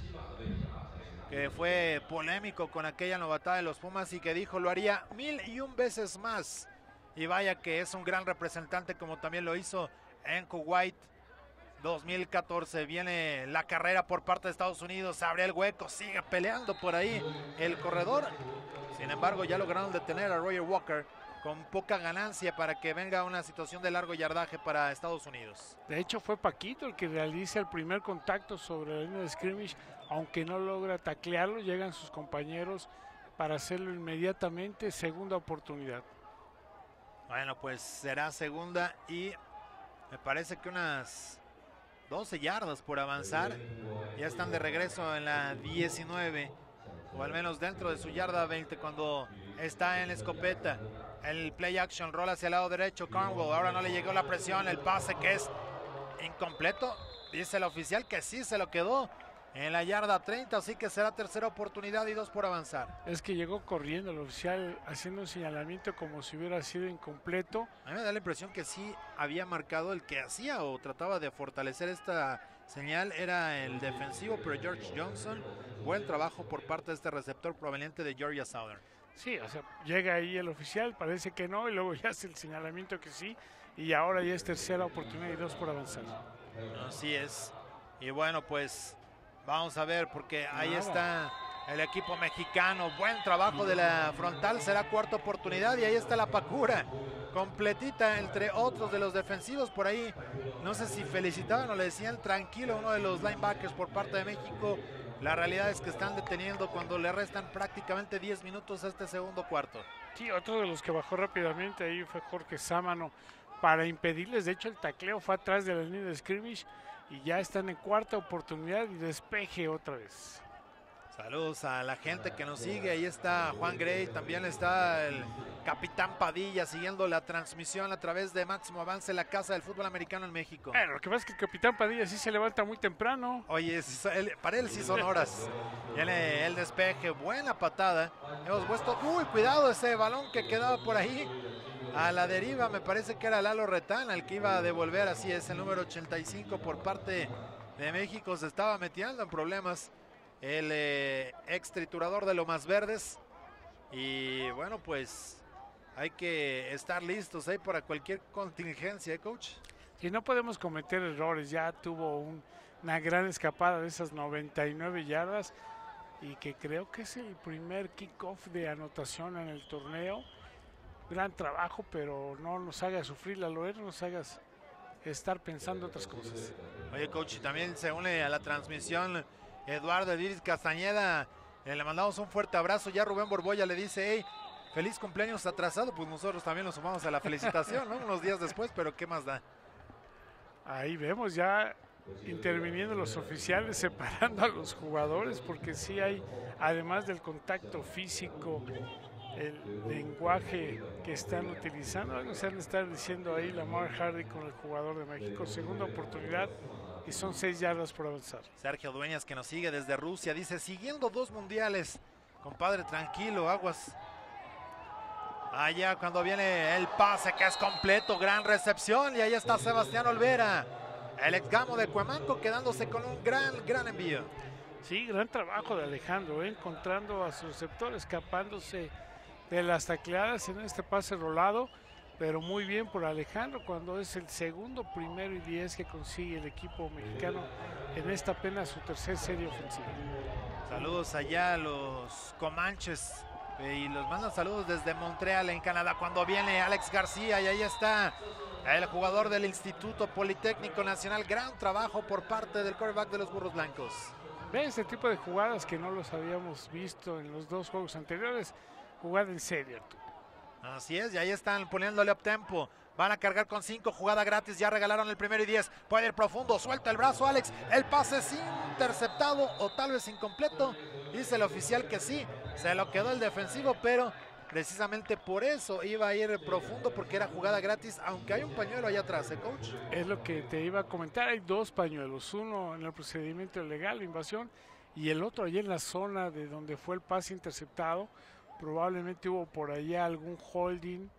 que fue polémico con aquella novatada de los Pumas y que dijo lo haría mil y un veces más. Y vaya que es un gran representante como también lo hizo en Kuwait 2014. Viene la carrera por parte de Estados Unidos, abre el hueco, sigue peleando por ahí el corredor. Sin embargo, ya lograron detener a Roger Walker con poca ganancia para que venga una situación de largo yardaje para Estados Unidos. De hecho, fue Paquito el que realiza el primer contacto sobre la línea de scrimmage, aunque no logra taclearlo, llegan sus compañeros para hacerlo inmediatamente, segunda oportunidad. Bueno, pues será segunda y me parece que unas 12 yardas por avanzar. Ya están de regreso en la 19, o al menos dentro de su yarda 20 cuando está en la escopeta. El play action roll hacia el lado derecho. Cornwall. Ahora no le llegó la presión. El pase que es incompleto. Dice el oficial que sí se lo quedó. en la yarda 30, así que será tercera oportunidad y dos por avanzar. Es que llegó corriendo el oficial haciendo un señalamiento como si hubiera sido incompleto. A mí me da la impresión que sí había marcado el que hacía o trataba de fortalecer esta señal, era el defensivo, pero George Johnson, buen trabajo por parte de este receptor proveniente de Georgia Southern. Sí, o sea, llega ahí el oficial, parece que no, y luego ya hace el señalamiento que sí, y ahora ya es tercera oportunidad y dos por avanzar. Así es. Y bueno, pues vamos a ver, porque ahí está el equipo mexicano. Buen trabajo de la frontal, será cuarta oportunidad y ahí está la Pacura. Completita entre otros de los defensivos por ahí. No sé si felicitaban o le decían tranquilo uno de los linebackers por parte de México. La realidad es que están deteniendo cuando le restan prácticamente 10 minutos a este segundo cuarto. Sí, otro de los que bajó rápidamente ahí fue Jorge Sámano para impedirles. De hecho, el tacleo fue atrás de la línea de scrimmage y ya están en cuarta oportunidad y despeje otra vez. Saludos a la gente que nos sigue. Ahí está Juan Gray, también está el capitán Padilla siguiendo la transmisión a través de Máximo Avance, la casa del fútbol americano en México. Bueno, lo que pasa es que el capitán Padilla sí se levanta muy temprano. Oye, para él sí son horas. Viene el despeje, buena patada. Hemos puesto, uy, cuidado ese balón que quedaba por ahí. A la deriva me parece que era Lalo Retán el que iba a devolver, así es, el número 85 por parte de México. Se estaba metiendo en problemas el eh, ex triturador de Lomas Verdes. Y bueno, pues hay que estar listos ahí para cualquier contingencia, ¿eh, coach? Y no podemos cometer errores. Ya tuvo una gran escapada de esas 99 yardas y que creo que es el primer kickoff de anotación en el torneo. Gran trabajo, pero no nos haga sufrir la loer, no nos hagas estar pensando otras cosas. Oye, coach, también se une a la transmisión Eduardo Ediris Castañeda. Eh, le mandamos un fuerte abrazo. Ya Rubén Borboya le dice, hey, feliz cumpleaños atrasado. Pues nosotros también nos sumamos a la felicitación, ¿no? Unos días después, pero ¿qué más da? Ahí vemos ya interviniendo los oficiales, separando a los jugadores, porque sí hay, además del contacto físico, el lenguaje que están utilizando, algo se han de estar diciendo ahí Lamar Hardy con el jugador de México. Segunda oportunidad y son seis yardas por avanzar. Sergio Dueñas que nos sigue desde Rusia dice, siguiendo dos mundiales, compadre, tranquilo, aguas. Allá cuando viene el pase que es completo, gran recepción y ahí está Sebastián Olvera, el ex gamo de Cuemanco quedándose con un gran, gran envío. Sí, gran trabajo de Alejandro, ¿eh? encontrando a su receptor, escapándose de las tacleadas en este pase rolado pero muy bien por Alejandro cuando es el segundo, primero y diez que consigue el equipo mexicano en esta apenas su tercer serie ofensiva. Saludos allá a los Comanches eh, y los mandan saludos desde Montreal en Canadá cuando viene Alex García y ahí está el jugador del Instituto Politécnico Nacional. Gran trabajo por parte del quarterback de los Burros Blancos. Ve ese tipo de jugadas que no los habíamos visto en los dos juegos anteriores. Jugada en serio, Así es, y ahí están poniéndole up tempo. Van a cargar con cinco, jugada gratis, ya regalaron el primero y diez. Puede ir profundo, suelta el brazo Alex. El pase es interceptado o tal vez incompleto. Dice el oficial que sí, se lo quedó el defensivo, pero precisamente por eso iba a ir profundo porque era jugada gratis, aunque hay un pañuelo allá atrás, ¿eh, coach? Es lo que te iba a comentar, hay dos pañuelos, uno en el procedimiento legal, invasión, y el otro allí en la zona de donde fue el pase interceptado probablemente hubo por allá algún holding.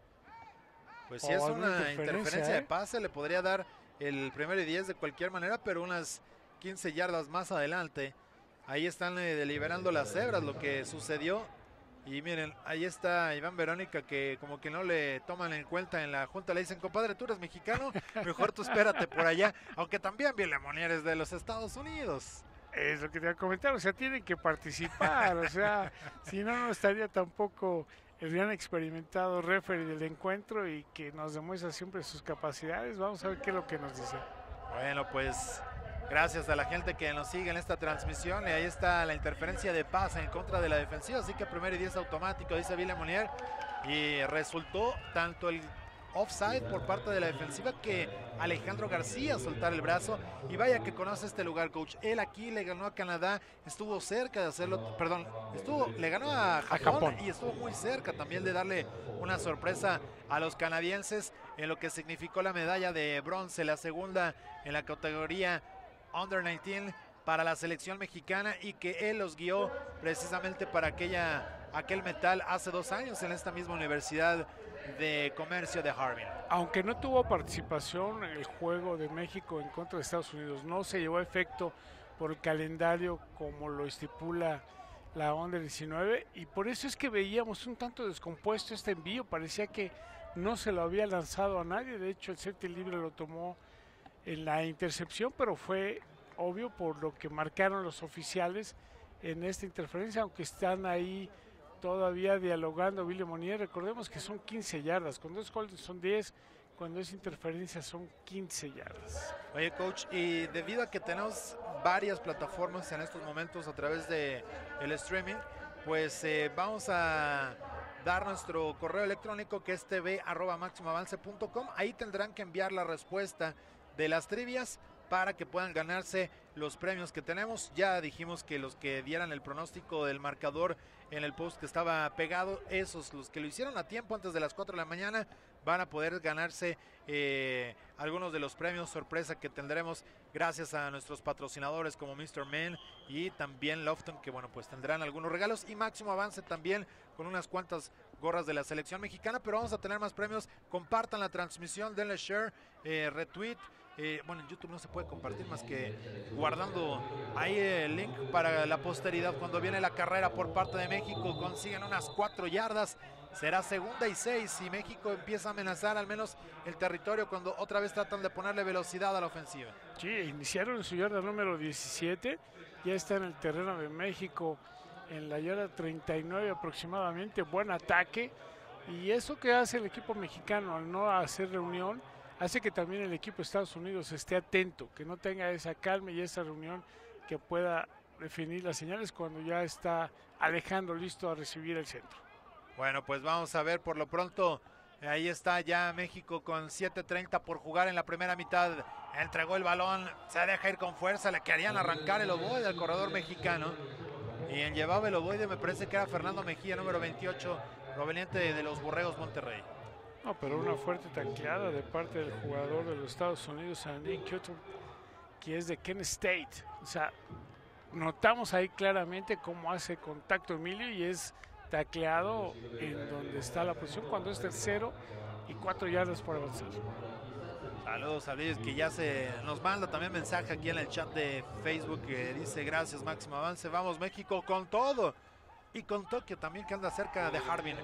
Pues si es una interferencia, de ¿eh? pase, le podría dar el primero y diez de cualquier manera, pero unas 15 yardas más adelante. Ahí están eh, deliberando las cebras, lo que sucedió. Y miren, ahí está Iván Verónica que como que no le toman en cuenta en la junta. Le dicen, compadre, tú eres mexicano, mejor tú espérate por allá. Aunque también Bill es de los Estados Unidos. Es lo que te voy a comentar, o sea, tienen que participar, o sea, si no, no estaría tampoco el gran experimentado referee del encuentro y que nos demuestra siempre sus capacidades. Vamos a ver qué es lo que nos dice. Bueno, pues gracias a la gente que nos sigue en esta transmisión. Y ahí está la interferencia de paz en contra de la defensiva. Así que primero y diez automático, dice Villa Monier. Y resultó tanto el offside por parte de la defensiva que Alejandro García soltar el brazo. Y vaya que conoce este lugar coach. Él aquí le ganó a Canadá estuvo cerca de hacerlo perdón estuvo le ganó a Japón, y estuvo muy cerca también de darle una sorpresa a los canadienses en lo que significó la medalla de bronce la segunda en la categoría under 19 para la selección mexicana y que él los guió precisamente para aquella, aquel metal hace dos años en esta misma universidad de comercio de Harbin. Aunque no tuvo participación el juego de México en contra de Estados Unidos, no se llevó a efecto por el calendario como lo estipula la onda 19 y por eso es que veíamos un tanto descompuesto este envío, parecía que no se lo había lanzado a nadie, de hecho el safety libre lo tomó en la intercepción, pero fue obvio por lo que marcaron los oficiales en esta interferencia, aunque están ahí todavía dialogando Billy Monier, recordemos que son 15 yardas, cuando es son 10, cuando es interferencia son 15 yardas. Oye, coach, y debido a que tenemos varias plataformas en estos momentos a través de el streaming, pues eh, vamos a dar nuestro correo electrónico que es tv@maximoavance.com. Ahí tendrán que enviar la respuesta de las trivias para que puedan ganarse los premios que tenemos. Ya dijimos que los que dieran el pronóstico del marcador en el post que estaba pegado, esos los que lo hicieron a tiempo antes de las 4 de la mañana van a poder ganarse eh, algunos de los premios sorpresa que tendremos gracias a nuestros patrocinadores como Mr. Men y también Lofton que bueno pues tendrán algunos regalos y máximo avance también con unas cuantas gorras de la selección mexicana pero vamos a tener más premios compartan la transmisión denle share eh, retweet eh, bueno, en YouTube no se puede compartir más que guardando ahí el link para la posteridad. Cuando viene la carrera por parte de México, consiguen unas cuatro yardas. Será segunda y seis y México empieza a amenazar al menos el territorio cuando otra vez tratan de ponerle velocidad a la ofensiva. Sí, iniciaron su yarda número 17, ya está en el terreno de México en la yarda 39 aproximadamente, buen ataque. Y eso que hace el equipo mexicano al no hacer reunión, hace que también el equipo de Estados Unidos esté atento, que no tenga esa calma y esa reunión que pueda definir las señales cuando ya está Alejandro listo a recibir el centro. Bueno, pues vamos a ver por lo pronto. Ahí está ya México con 7.30 por jugar en la primera mitad. Entregó el balón, se deja ir con fuerza, le querían arrancar el ovoide al corredor mexicano. Y en llevaba el ovoide me parece que era Fernando Mejía, número 28, proveniente de los Borregos Monterrey. No, pero una fuerte tanqueada de parte del jugador de los Estados Unidos, Andy Kyoto, que es de Kent State. O sea, notamos ahí claramente cómo hace contacto Emilio y es tacleado en donde está la posición cuando es tercero y cuatro yardas por avanzar. Saludos a que ya se nos manda también mensaje aquí en el chat de Facebook que dice gracias máximo avance, vamos México con todo y con Tokio también que anda cerca de Harbin.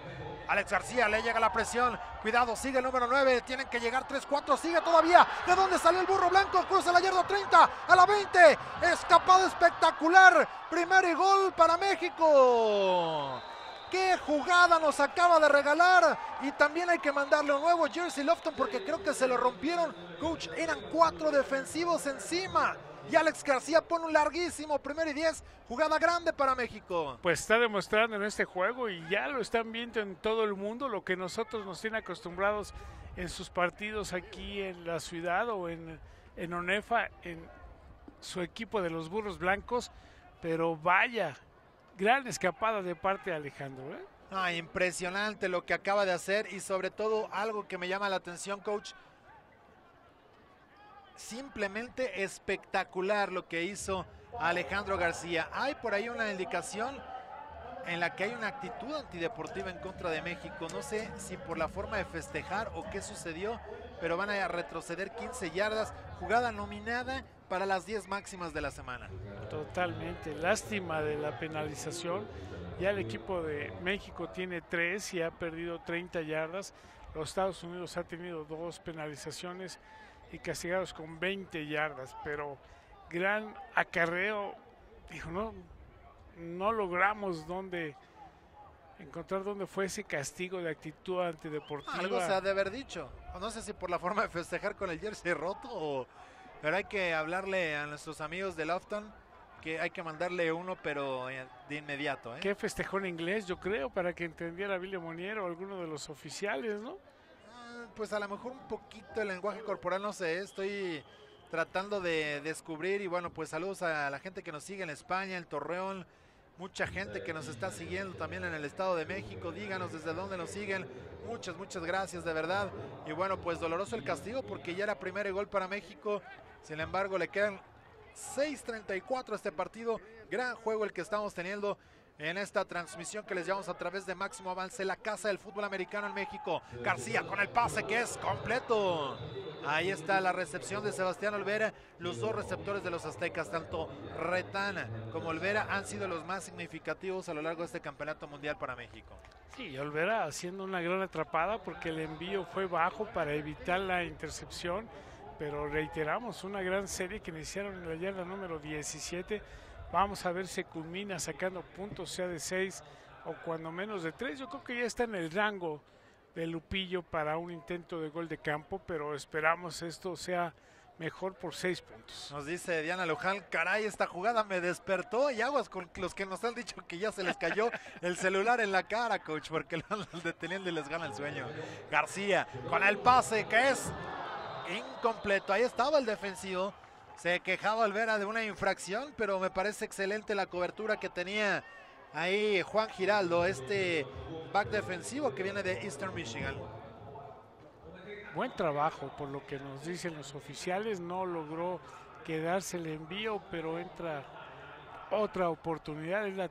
Alex García le llega la presión. Cuidado, sigue el número 9. Tienen que llegar 3-4. Sigue todavía. ¿De dónde salió el burro blanco? Cruza la yarda 30 a la 20. Escapado espectacular. Primer gol para México. ¡Qué jugada nos acaba de regalar! Y también hay que mandarle un nuevo Jersey Lofton porque creo que se lo rompieron. Coach, eran cuatro defensivos encima. Y Alex García pone un larguísimo primer y diez. Jugada grande para México. Pues está demostrando en este juego y ya lo están viendo en todo el mundo lo que nosotros nos tiene acostumbrados en sus partidos aquí en la ciudad o en, en Onefa, en su equipo de los burros blancos. Pero vaya, gran escapada de parte de Alejandro. ¿eh? impresionante lo que acaba de hacer y sobre todo algo que me llama la atención, coach simplemente espectacular lo que hizo Alejandro García. Hay por ahí una indicación en la que hay una actitud antideportiva en contra de México. No sé si por la forma de festejar o qué sucedió, pero van a retroceder 15 yardas. Jugada nominada para las 10 máximas de la semana. Totalmente. Lástima de la penalización. Ya el equipo de México tiene 3 y ha perdido 30 yardas. Los Estados Unidos ha tenido dos penalizaciones y castigados con 20 yardas, pero gran acarreo, dijo, no, no logramos dónde encontrar dónde fue ese castigo de actitud antideportiva. Algo se ha de haber dicho. No sé si por la forma de festejar con el jersey roto o... Pero hay que hablarle a nuestros amigos de Lofton que hay que mandarle uno, pero de inmediato. ¿eh? ¿Qué festejó en inglés, yo creo, para que entendiera Billy Monier o alguno de los oficiales, ¿no? Pues a lo mejor un poquito el lenguaje corporal, no sé, estoy tratando de descubrir y bueno, pues saludos a la gente que nos sigue en España, en Torreón, mucha gente que nos está siguiendo también en el Estado de México, díganos desde dónde nos siguen, muchas, muchas gracias de verdad. Y bueno, pues doloroso el castigo porque ya era primer gol para México, sin embargo le quedan 6.34 este partido. Gran juego el que estamos teniendo en esta transmisión que les llevamos a través de Máximo Avance, la casa del fútbol americano en México. García con el pase que es completo. Ahí está la recepción de Sebastián Olvera. Los dos receptores de los Aztecas, tanto Retana como Olvera, han sido los más significativos a lo largo de este campeonato mundial para México. Sí, Olvera haciendo una gran atrapada porque el envío fue bajo para evitar la intercepción. Pero reiteramos, una gran serie que iniciaron en la yarda número 17 Vamos a ver si culmina sacando puntos, sea de 6 o cuando menos de 3. Yo creo que ya está en el rango de Lupillo para un intento de gol de campo, pero esperamos esto sea mejor por 6 puntos. Nos dice Diana Luján, caray, esta jugada me despertó y aguas con los que nos han dicho que ya se les cayó el celular en la cara, coach, porque lo deteniendo y les gana el sueño. García con el pase que es incompleto. Ahí estaba el defensivo. Se quejaba Olvera de una infracción, pero me parece excelente la cobertura que tenía ahí Juan Giraldo, este back defensivo que viene de Eastern Michigan. Buen trabajo, por lo que nos dicen los oficiales, no logró quedarse el envío, pero entra otra oportunidad, es la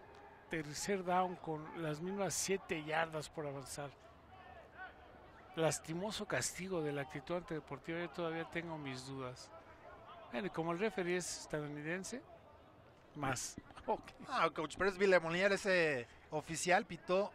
tercer down con las mismas siete yardas por avanzar. Lastimoso castigo de la actitud antideportiva, yo todavía tengo mis dudas. Bueno, como el referee es estadounidense, más. Ah, Coach Pérez Villemonier, ese oficial, pitó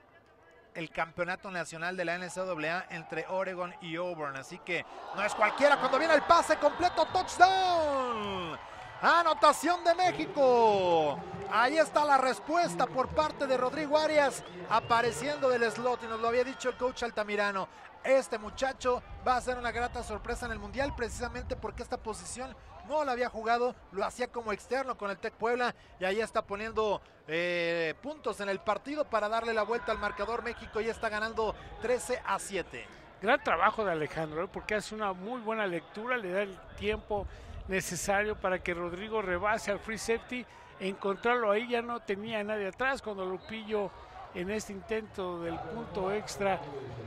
el campeonato nacional de la NCAA entre Oregon y Auburn. Así que no es cualquiera cuando viene el pase completo, touchdown. Anotación de México. Ahí está la respuesta por parte de Rodrigo Arias apareciendo del slot y nos lo había dicho el coach Altamirano. Este muchacho va a ser una grata sorpresa en el Mundial precisamente porque esta posición no la había jugado, lo hacía como externo con el Tec Puebla y ahí está poniendo eh, puntos en el partido para darle la vuelta al marcador. México ya está ganando 13 a 7. Gran trabajo de Alejandro, ¿eh? porque hace una muy buena lectura, le da el tiempo necesario para que Rodrigo rebase al free safety. Encontrarlo ahí ya no tenía nadie atrás cuando Lupillo en este intento del punto extra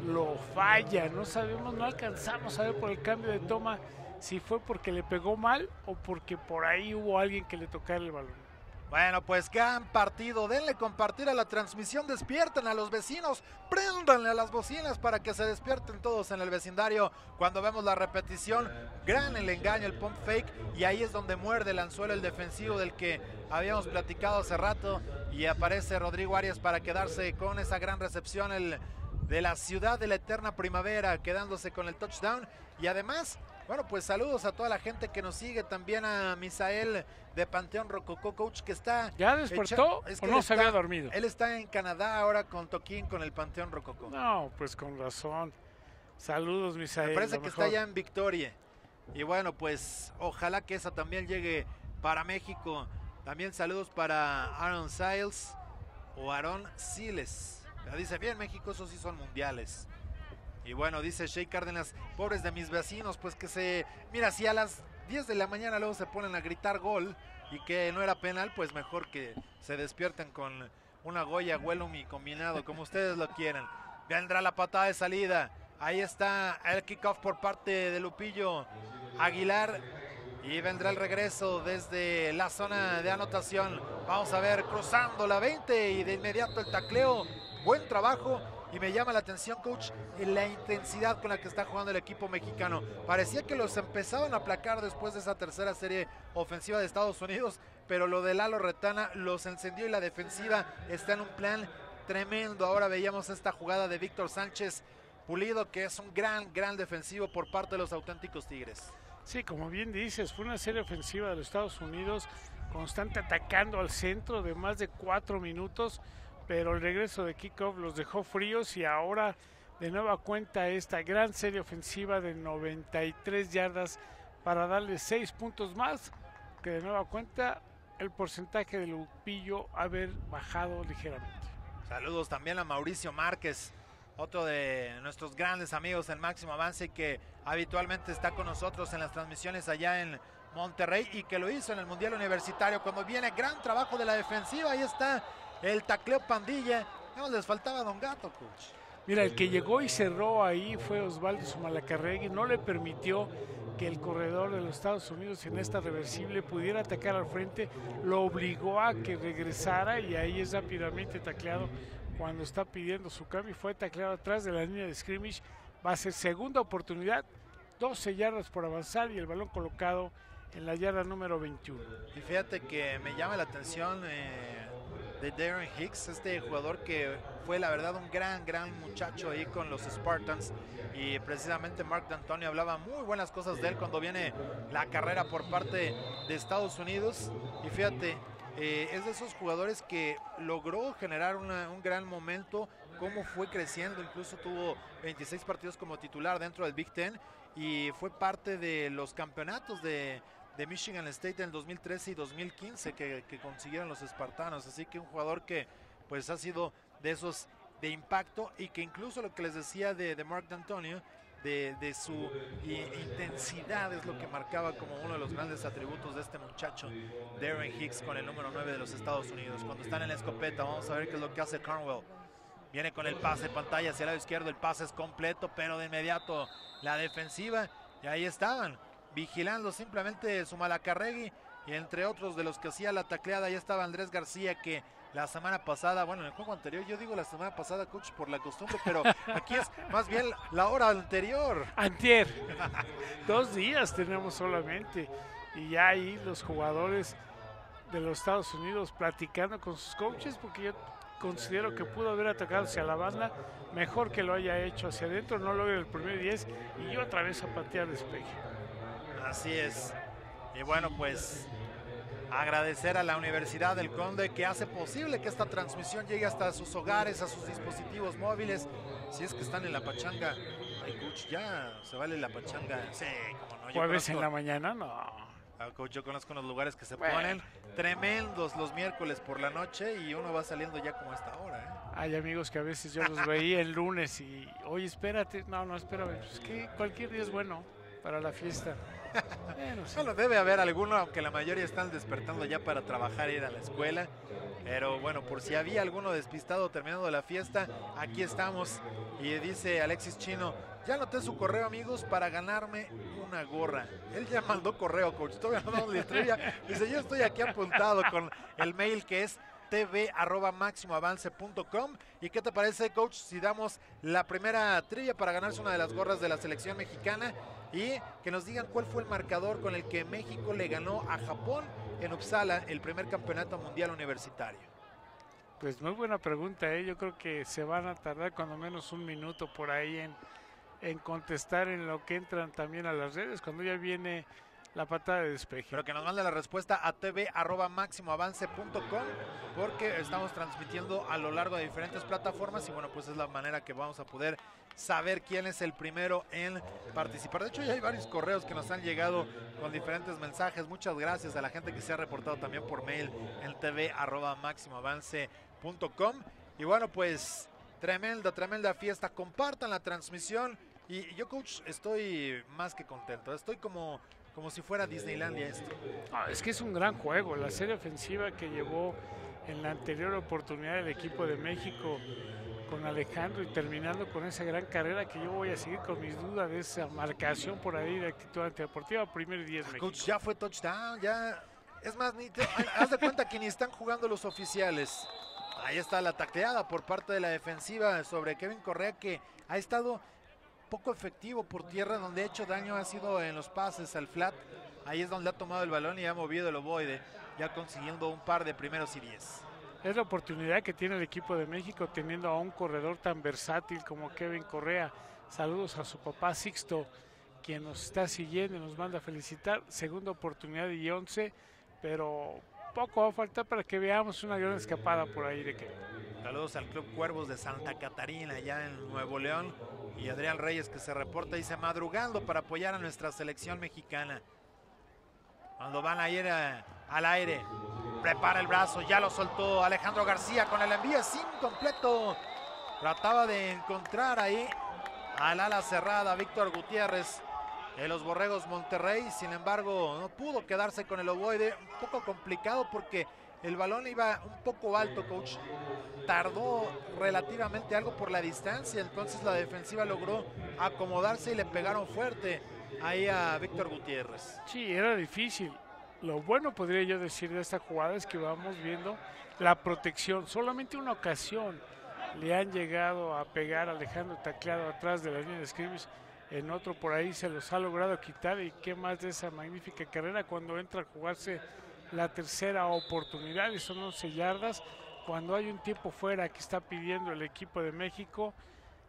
lo falla. No sabemos, no alcanzamos a ver por el cambio de toma si fue porque le pegó mal o porque por ahí hubo alguien que le tocara el balón. Bueno, pues gran partido. Denle compartir a la transmisión. Despierten a los vecinos. Préndanle a las bocinas para que se despierten todos en el vecindario. Cuando vemos la repetición, gran el engaño, el pump fake. Y ahí es donde muerde el anzuelo el defensivo del que habíamos platicado hace rato. Y aparece Rodrigo Arias para quedarse con esa gran recepción el, de la ciudad de la eterna primavera, quedándose con el touchdown. Y además bueno, pues saludos a toda la gente que nos sigue, también a Misael de Panteón Rococó, coach, que está... ¿Ya despertó o no se había dormido? Él está en Canadá ahora con Toquín, con el Panteón Rococó. No, pues con razón. Saludos, Misael. Me parece que está ya en Victoria. Y bueno, pues ojalá que esa también llegue para México. También saludos para Aaron Siles o Aaron Siles. Ya dice, bien, México, esos sí son mundiales. Y bueno, dice Shea Cárdenas, pobres de mis vecinos, pues que se... Mira, si a las 10 de la mañana luego se ponen a gritar gol y que no era penal, pues mejor que se despierten con una Goya y combinado, como ustedes lo quieran. Vendrá la patada de salida. Ahí está el kickoff por parte de Lupillo Aguilar. Y vendrá el regreso desde la zona de anotación. Vamos a ver, cruzando la 20 y de inmediato el tacleo. Buen trabajo y me llama la atención, coach, la intensidad con la que está jugando el equipo mexicano. Parecía que los empezaban a aplacar después de esa tercera serie ofensiva de Estados Unidos, pero lo de Lalo Retana los encendió y la defensiva está en un plan tremendo. Ahora veíamos esta jugada de Víctor Sánchez Pulido, que es un gran, gran defensivo por parte de los auténticos Tigres. Sí, como bien dices, fue una serie ofensiva de los Estados Unidos, constante atacando al centro de más de cuatro minutos pero el regreso de kickoff los dejó fríos y ahora de nueva cuenta esta gran serie ofensiva de 93 yardas para darle 6 puntos más, que de nueva cuenta el porcentaje de Lupillo haber bajado ligeramente. Saludos también a Mauricio Márquez, otro de nuestros grandes amigos en Máximo Avance que habitualmente está con nosotros en las transmisiones allá en Monterrey y que lo hizo en el Mundial Universitario cuando viene gran trabajo de la defensiva, ahí está el tacleo pandilla. No les faltaba Don Gato, coach. Mira, el que llegó y cerró ahí fue Osvaldo Sumalacarregui, no le permitió que el corredor de los Estados Unidos en esta reversible pudiera atacar al frente, lo obligó a que regresara y ahí es rápidamente tacleado cuando está pidiendo su cambio. Fue tacleado atrás de la línea de scrimmage. Va a ser segunda oportunidad, 12 yardas por avanzar y el balón colocado en la yarda número 21. Y fíjate que me llama la atención eh, de Darren Hicks, este jugador que fue la verdad un gran, gran muchacho ahí con los Spartans. Y precisamente Mark D'Antonio hablaba muy buenas cosas de él cuando viene la carrera por parte de Estados Unidos. Y fíjate, eh, es de esos jugadores que logró generar un gran momento, cómo fue creciendo, incluso tuvo 26 partidos como titular dentro del Big Ten y fue parte de los campeonatos de, de Michigan State en 2013 y 2015 que, consiguieron los espartanos. Así que un jugador que pues ha sido de esos de impacto y que incluso lo que les decía de, Mark D'Antonio, de, de, su intensidad es lo que marcaba como uno de los grandes atributos de este muchacho, Darren Hicks con el número 9 de los Estados Unidos. Cuando están en la escopeta, vamos a ver qué es lo que hace Carnwell. Viene con el pase, pantalla hacia el lado izquierdo, el pase es completo, pero de inmediato la defensiva, y ahí estaban, vigilando simplemente su Malacarregui y entre otros de los que hacía la tacleada, ya estaba Andrés García que la semana pasada, bueno, en el juego anterior, yo digo la semana pasada, coach, por la costumbre, pero aquí es más bien la hora anterior. Antier. Dos días tenemos solamente. Y ya ahí los jugadores de los Estados Unidos platicando con sus coaches, porque yo considero que pudo haber atacado hacia la banda, mejor que lo haya hecho hacia adentro, no logra el primer 10 y yo otra vez a patear despeje. Así es. Y bueno, pues agradecer a la Universidad del Conde que hace posible que esta transmisión llegue hasta sus hogares, a sus dispositivos móviles. Si es que están en la pachanga, ay, coach, ya se vale la pachanga. Sí, como no. Jueves en la mañana, no. Ah, coach, yo conozco los lugares que se ponen tremendos los miércoles por la noche y uno va saliendo ya como a esta hora. ¿eh? Hay amigos que a veces yo los veía el lunes y, oye, espérate, no, no, espérame, pues que cualquier día es bueno para la fiesta. Bueno, debe haber alguno, aunque la mayoría están despertando ya para trabajar e ir a la escuela. Pero bueno, por si había alguno despistado terminando la fiesta, aquí estamos. Y dice Alexis Chino, ya anoté su correo, amigos, para ganarme una gorra. Él ya mandó correo, coach. Todavía no Dice, yo estoy aquí apuntado con el mail que es tv.máximoavance.com. ¿Y qué te parece, coach, si damos la primera trivia para ganarse una de las gorras de la selección mexicana? Y que nos digan cuál fue el marcador con el que México le ganó a Japón en Uppsala el primer campeonato mundial universitario. Pues muy buena pregunta, ¿eh? yo creo que se van a tardar cuando menos un minuto por ahí en contestar en lo que entran también a las redes, cuando ya viene la patada de despeje. Pero que nos mande la respuesta a tv.máximoavance.com porque estamos transmitiendo a lo largo de diferentes plataformas y bueno, pues es la manera que vamos a poder saber quién es el primero en participar. De hecho, ya hay varios correos que nos han llegado con diferentes mensajes. Muchas gracias a la gente que se ha reportado también por mail en tv.máximoavance.com. Y bueno, pues tremenda, tremenda fiesta. Compartan la transmisión. Y yo, coach, estoy más que contento. Estoy como como si fuera Disneylandia esto. Ah, es que es un gran juego. La serie ofensiva que llevó en la anterior oportunidad el equipo de México con Alejandro y terminando con esa gran carrera que yo voy a seguir con mis dudas de esa marcación por ahí de actitud antideportiva, primer 10 México. Coach, ya fue touchdown, ya. Es más, ni haz de cuenta que ni están jugando los oficiales. Ahí está la tacleada por parte de la defensiva sobre Kevin Correa que ha estado poco efectivo por tierra, donde ha hecho daño ha sido en los pases al flat. Ahí es donde ha tomado el balón y ha movido el ovoide, ya consiguiendo un par de primeros y diez. Es la oportunidad que tiene el equipo de México teniendo a un corredor tan versátil como Kevin Correa. Saludos a su papá Sixto, quien nos está siguiendo y nos manda a felicitar. Segunda oportunidad y 11, pero poco va a faltar para que veamos una gran escapada por ahí de que. Saludos al Club Cuervos de Santa Catarina, allá en Nuevo León. Y Adrián Reyes que se reporta, dice, madrugando para apoyar a nuestra selección mexicana. Cuando van a ir eh, al aire, prepara el brazo, ya lo soltó Alejandro García con el envío, es incompleto. Trataba de encontrar ahí al ala cerrada Víctor Gutiérrez de los Borregos Monterrey. Sin embargo, no pudo quedarse con el ovoide. Un poco complicado porque el balón iba un poco alto, coach. Tardó relativamente algo por la distancia, entonces la defensiva logró acomodarse y le pegaron fuerte ahí a Víctor Gutiérrez. Sí, era difícil. Lo bueno podría yo decir de esta jugada es que vamos viendo la protección. Solamente una ocasión le han llegado a pegar a Alejandro tacleado atrás de la línea de scrimmage. En otro por ahí se los ha logrado quitar. Y qué más de esa magnífica carrera cuando entra a jugarse la tercera oportunidad y son 11 yardas. Cuando hay un tiempo fuera que está pidiendo el equipo de México,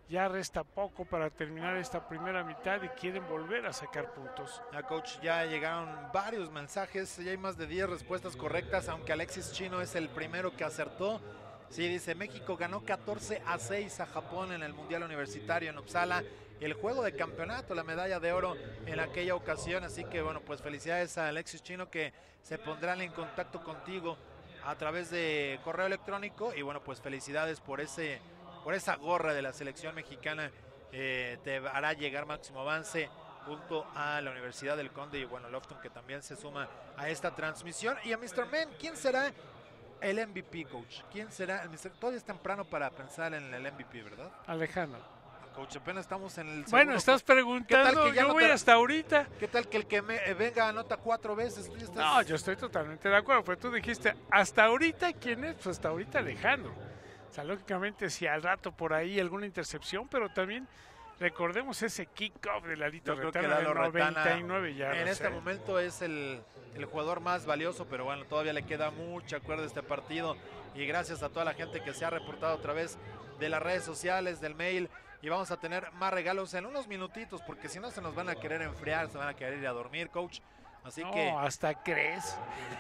ya resta poco para terminar esta primera mitad y quieren volver a sacar puntos. A coach ya llegaron varios mensajes, ya hay más de 10 respuestas correctas, aunque Alexis Chino es el primero que acertó. Sí, dice México ganó 14 a 6 a Japón en el Mundial Universitario en Uppsala. El juego de campeonato, la medalla de oro en aquella ocasión. Así que bueno, pues felicidades a Alexis Chino que se pondrán en contacto contigo a través de correo electrónico. Y bueno, pues felicidades por ese por esa gorra de la selección mexicana. Eh, te hará llegar máximo avance junto a la Universidad del Conde y bueno, Lofton que también se suma a esta transmisión. Y a Mr. Men, ¿quién será el MVP, coach? ¿Quién será el Mr. Todavía es temprano para pensar en el MVP, ¿verdad? Alejandro. Coach, apenas estamos en el Bueno, estás preguntando, que ya yo voy hasta ahorita. ¿Qué tal que el que me, eh, venga anota cuatro veces? No, yo estoy totalmente de acuerdo, pero tú dijiste, hasta ahorita, ¿quién es? Pues hasta ahorita Alejandro lógicamente, si al rato por ahí alguna intercepción, pero también recordemos ese kickoff de Lalito Yo Retana, de 99 yardas. En este momento es el, el, jugador más valioso, pero bueno, todavía le queda mucha cuerda a este partido. Y gracias a toda la gente que se ha reportado a través de las redes sociales, del mail. Y vamos a tener más regalos en unos minutitos, porque si no se nos van a querer enfriar, se van a querer ir a dormir, coach. Así que. hasta crees.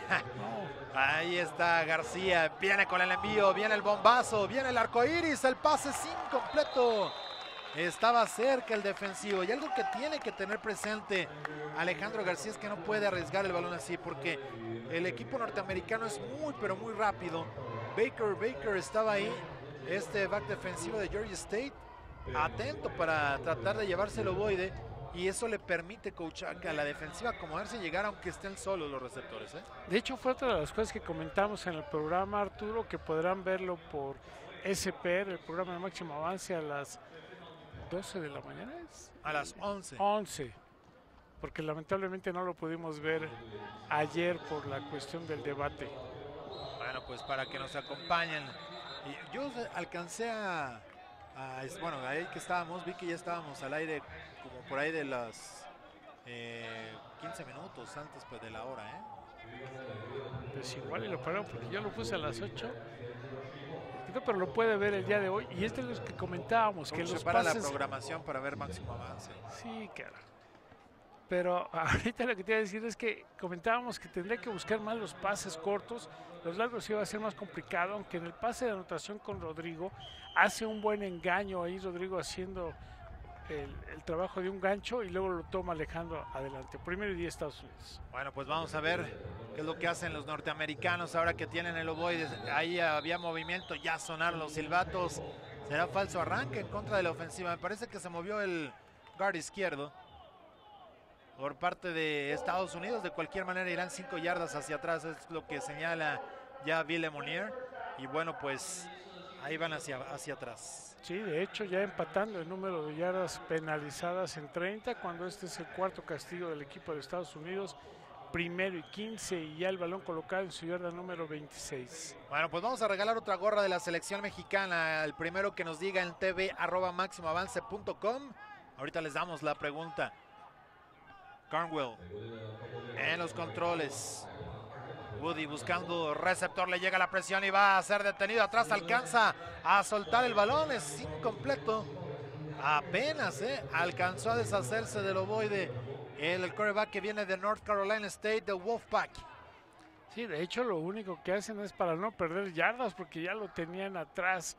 Ahí está García. Viene con el envío, viene el bombazo, viene el arco iris, el pase sin completo. Estaba cerca el defensivo. Y algo que tiene que tener presente Alejandro García es que no puede arriesgar el balón así porque el equipo norteamericano es muy, pero muy rápido. Baker, Baker estaba ahí. Este back defensivo de Georgia State. Atento para tratar de llevarse el ovoide y eso le permite coach, a la defensiva acomodarse y llegar aunque estén solos los receptores. ¿eh? De hecho, fue otra de las cosas que comentamos en el programa, Arturo, que podrán verlo por SPR, el programa de máximo avance, a las 12 de la mañana. A las 11. 11. Porque lamentablemente no lo pudimos ver ayer por la cuestión del debate. Bueno, pues para que nos acompañen. Yo alcancé a, a, bueno, ahí que estábamos, vi que ya estábamos al aire como por ahí de las 15 eh, minutos antes pues, de la hora, ¿eh? Pues igual y lo pararon porque yo lo puse a las 8. Pero lo puede ver el día de hoy. Y este es lo que comentábamos. que los para la programación para ver máximo avance. Sí, claro. Pero ahorita lo que te iba a decir es que comentábamos que tendría que buscar más los pases cortos. Los largos iba a ser más complicado, aunque en el pase de anotación con Rodrigo hace un buen engaño ahí Rodrigo haciendo el, trabajo de un gancho y luego lo toma Alejandro adelante. Primero y 10 Estados Unidos. Bueno, pues vamos a ver qué es lo que hacen los norteamericanos ahora que tienen el ovoide. Ahí había movimiento, ya sonaron los silbatos. Será falso arranque en contra de la ofensiva. Me parece que se movió el guard izquierdo por parte de Estados Unidos. De cualquier manera irán 5 yardas hacia atrás, es lo que señala ya Ville Monier. Y bueno, pues ahí van hacia, hacia atrás. Sí, de hecho ya empatando el número de yardas penalizadas en 30, cuando este es el cuarto castigo del equipo de Estados Unidos, primero y 15 y ya el balón colocado en su yarda número 26. Bueno, pues vamos a regalar otra gorra de la selección mexicana, el primero que nos diga en tv arroba máximoavance.com. Ahorita les damos la pregunta. Carnwell en los controles. Woody buscando receptor, le llega la presión y va a ser detenido atrás, alcanza a soltar el balón, es incompleto. Apenas eh, alcanzó a deshacerse del ovoide el quarterback que viene de North Carolina State, de Wolfpack. Sí, de hecho lo único que hacen es para no perder yardas porque ya lo tenían atrás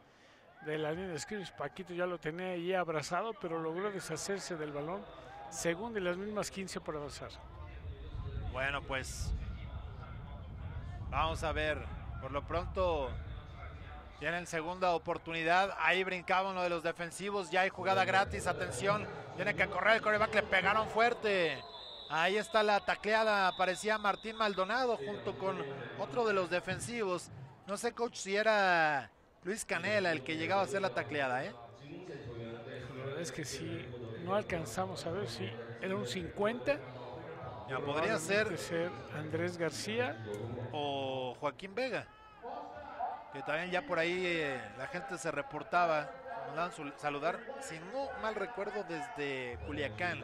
de la línea de scrimmage. Paquito ya lo tenía ahí abrazado, pero logró deshacerse del balón. Segundo y las mismas 15 por avanzar. Bueno, pues Vamos a ver. Por lo pronto tienen segunda oportunidad. Ahí brincaba uno de los defensivos. Ya hay jugada gratis. Atención. Tiene que correr el coreback. Le pegaron fuerte. Ahí está la tacleada, aparecía Martín Maldonado junto con otro de los defensivos. No sé, coach, si era Luis Canela el que llegaba a hacer la tacleada, ¿eh? La verdad es que sí, no alcanzamos a ver si era un 50. Ya podría ser, ser Andrés García o Joaquín Vega. Que también ya por ahí eh, la gente se reportaba, mandaban saludar, si no mal recuerdo, desde Culiacán.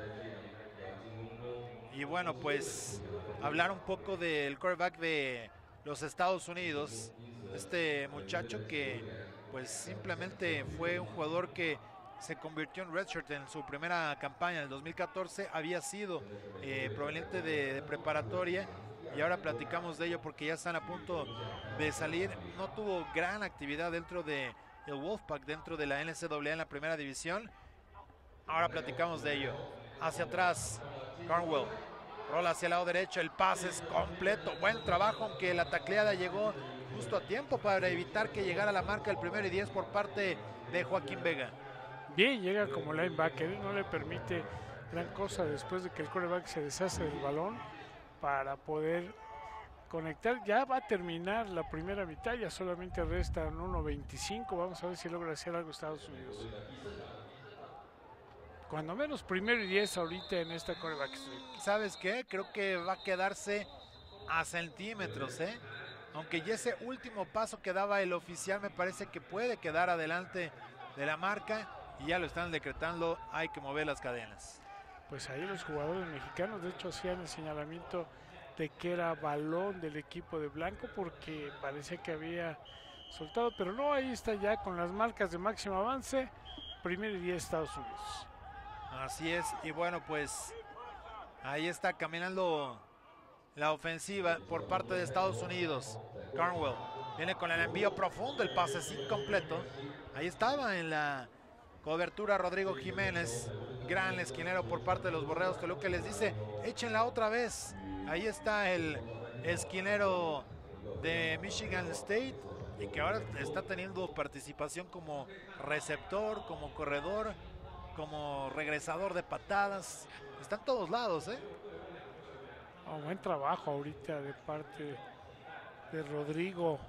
Y bueno, pues hablar un poco del quarterback de los Estados Unidos, este muchacho que pues simplemente fue un jugador que se convirtió en redshirt en su primera campaña en el 2014, había sido eh, proveniente de, preparatoria y ahora platicamos de ello porque ya están a punto de salir. No tuvo gran actividad dentro de el Wolfpack, dentro de la NCAA en la primera división. Ahora platicamos de ello. Hacia atrás, Cornwell. Rola hacia el lado derecho, el pase es completo. Buen trabajo, aunque la tacleada llegó justo a tiempo para evitar que llegara la marca del primero y diez por parte de Joaquín Vega bien llega como linebacker, no le permite gran cosa después de que el quarterback se deshace del balón para poder conectar. Ya va a terminar la primera mitad, ya solamente restan 1.25. Vamos a ver si logra hacer algo Estados Unidos. Cuando menos primero y 10 ahorita en esta quarterback ¿Sabes qué? Creo que va a quedarse a centímetros, ¿eh? Aunque ya ese último paso que daba el oficial me parece que puede quedar adelante de la marca y ya lo están decretando, hay que mover las cadenas. Pues ahí los jugadores mexicanos de hecho hacían el señalamiento de que era balón del equipo de Blanco porque parecía que había soltado, pero no, ahí está ya con las marcas de máximo avance, primero y 10 Estados Unidos. Así es, y bueno, pues ahí está caminando la ofensiva por parte de Estados Unidos. Carnwell viene con el envío profundo, el pase sin completo. Ahí estaba en la Cobertura Rodrigo Jiménez. Gran esquinero por parte de los Borreos que les dice, échenla otra vez. Ahí está el esquinero de Michigan State y que ahora está teniendo participación como receptor, como corredor, como regresador de patadas. Está en todos lados, ¿eh? Oh, buen trabajo ahorita de parte de Rodrigo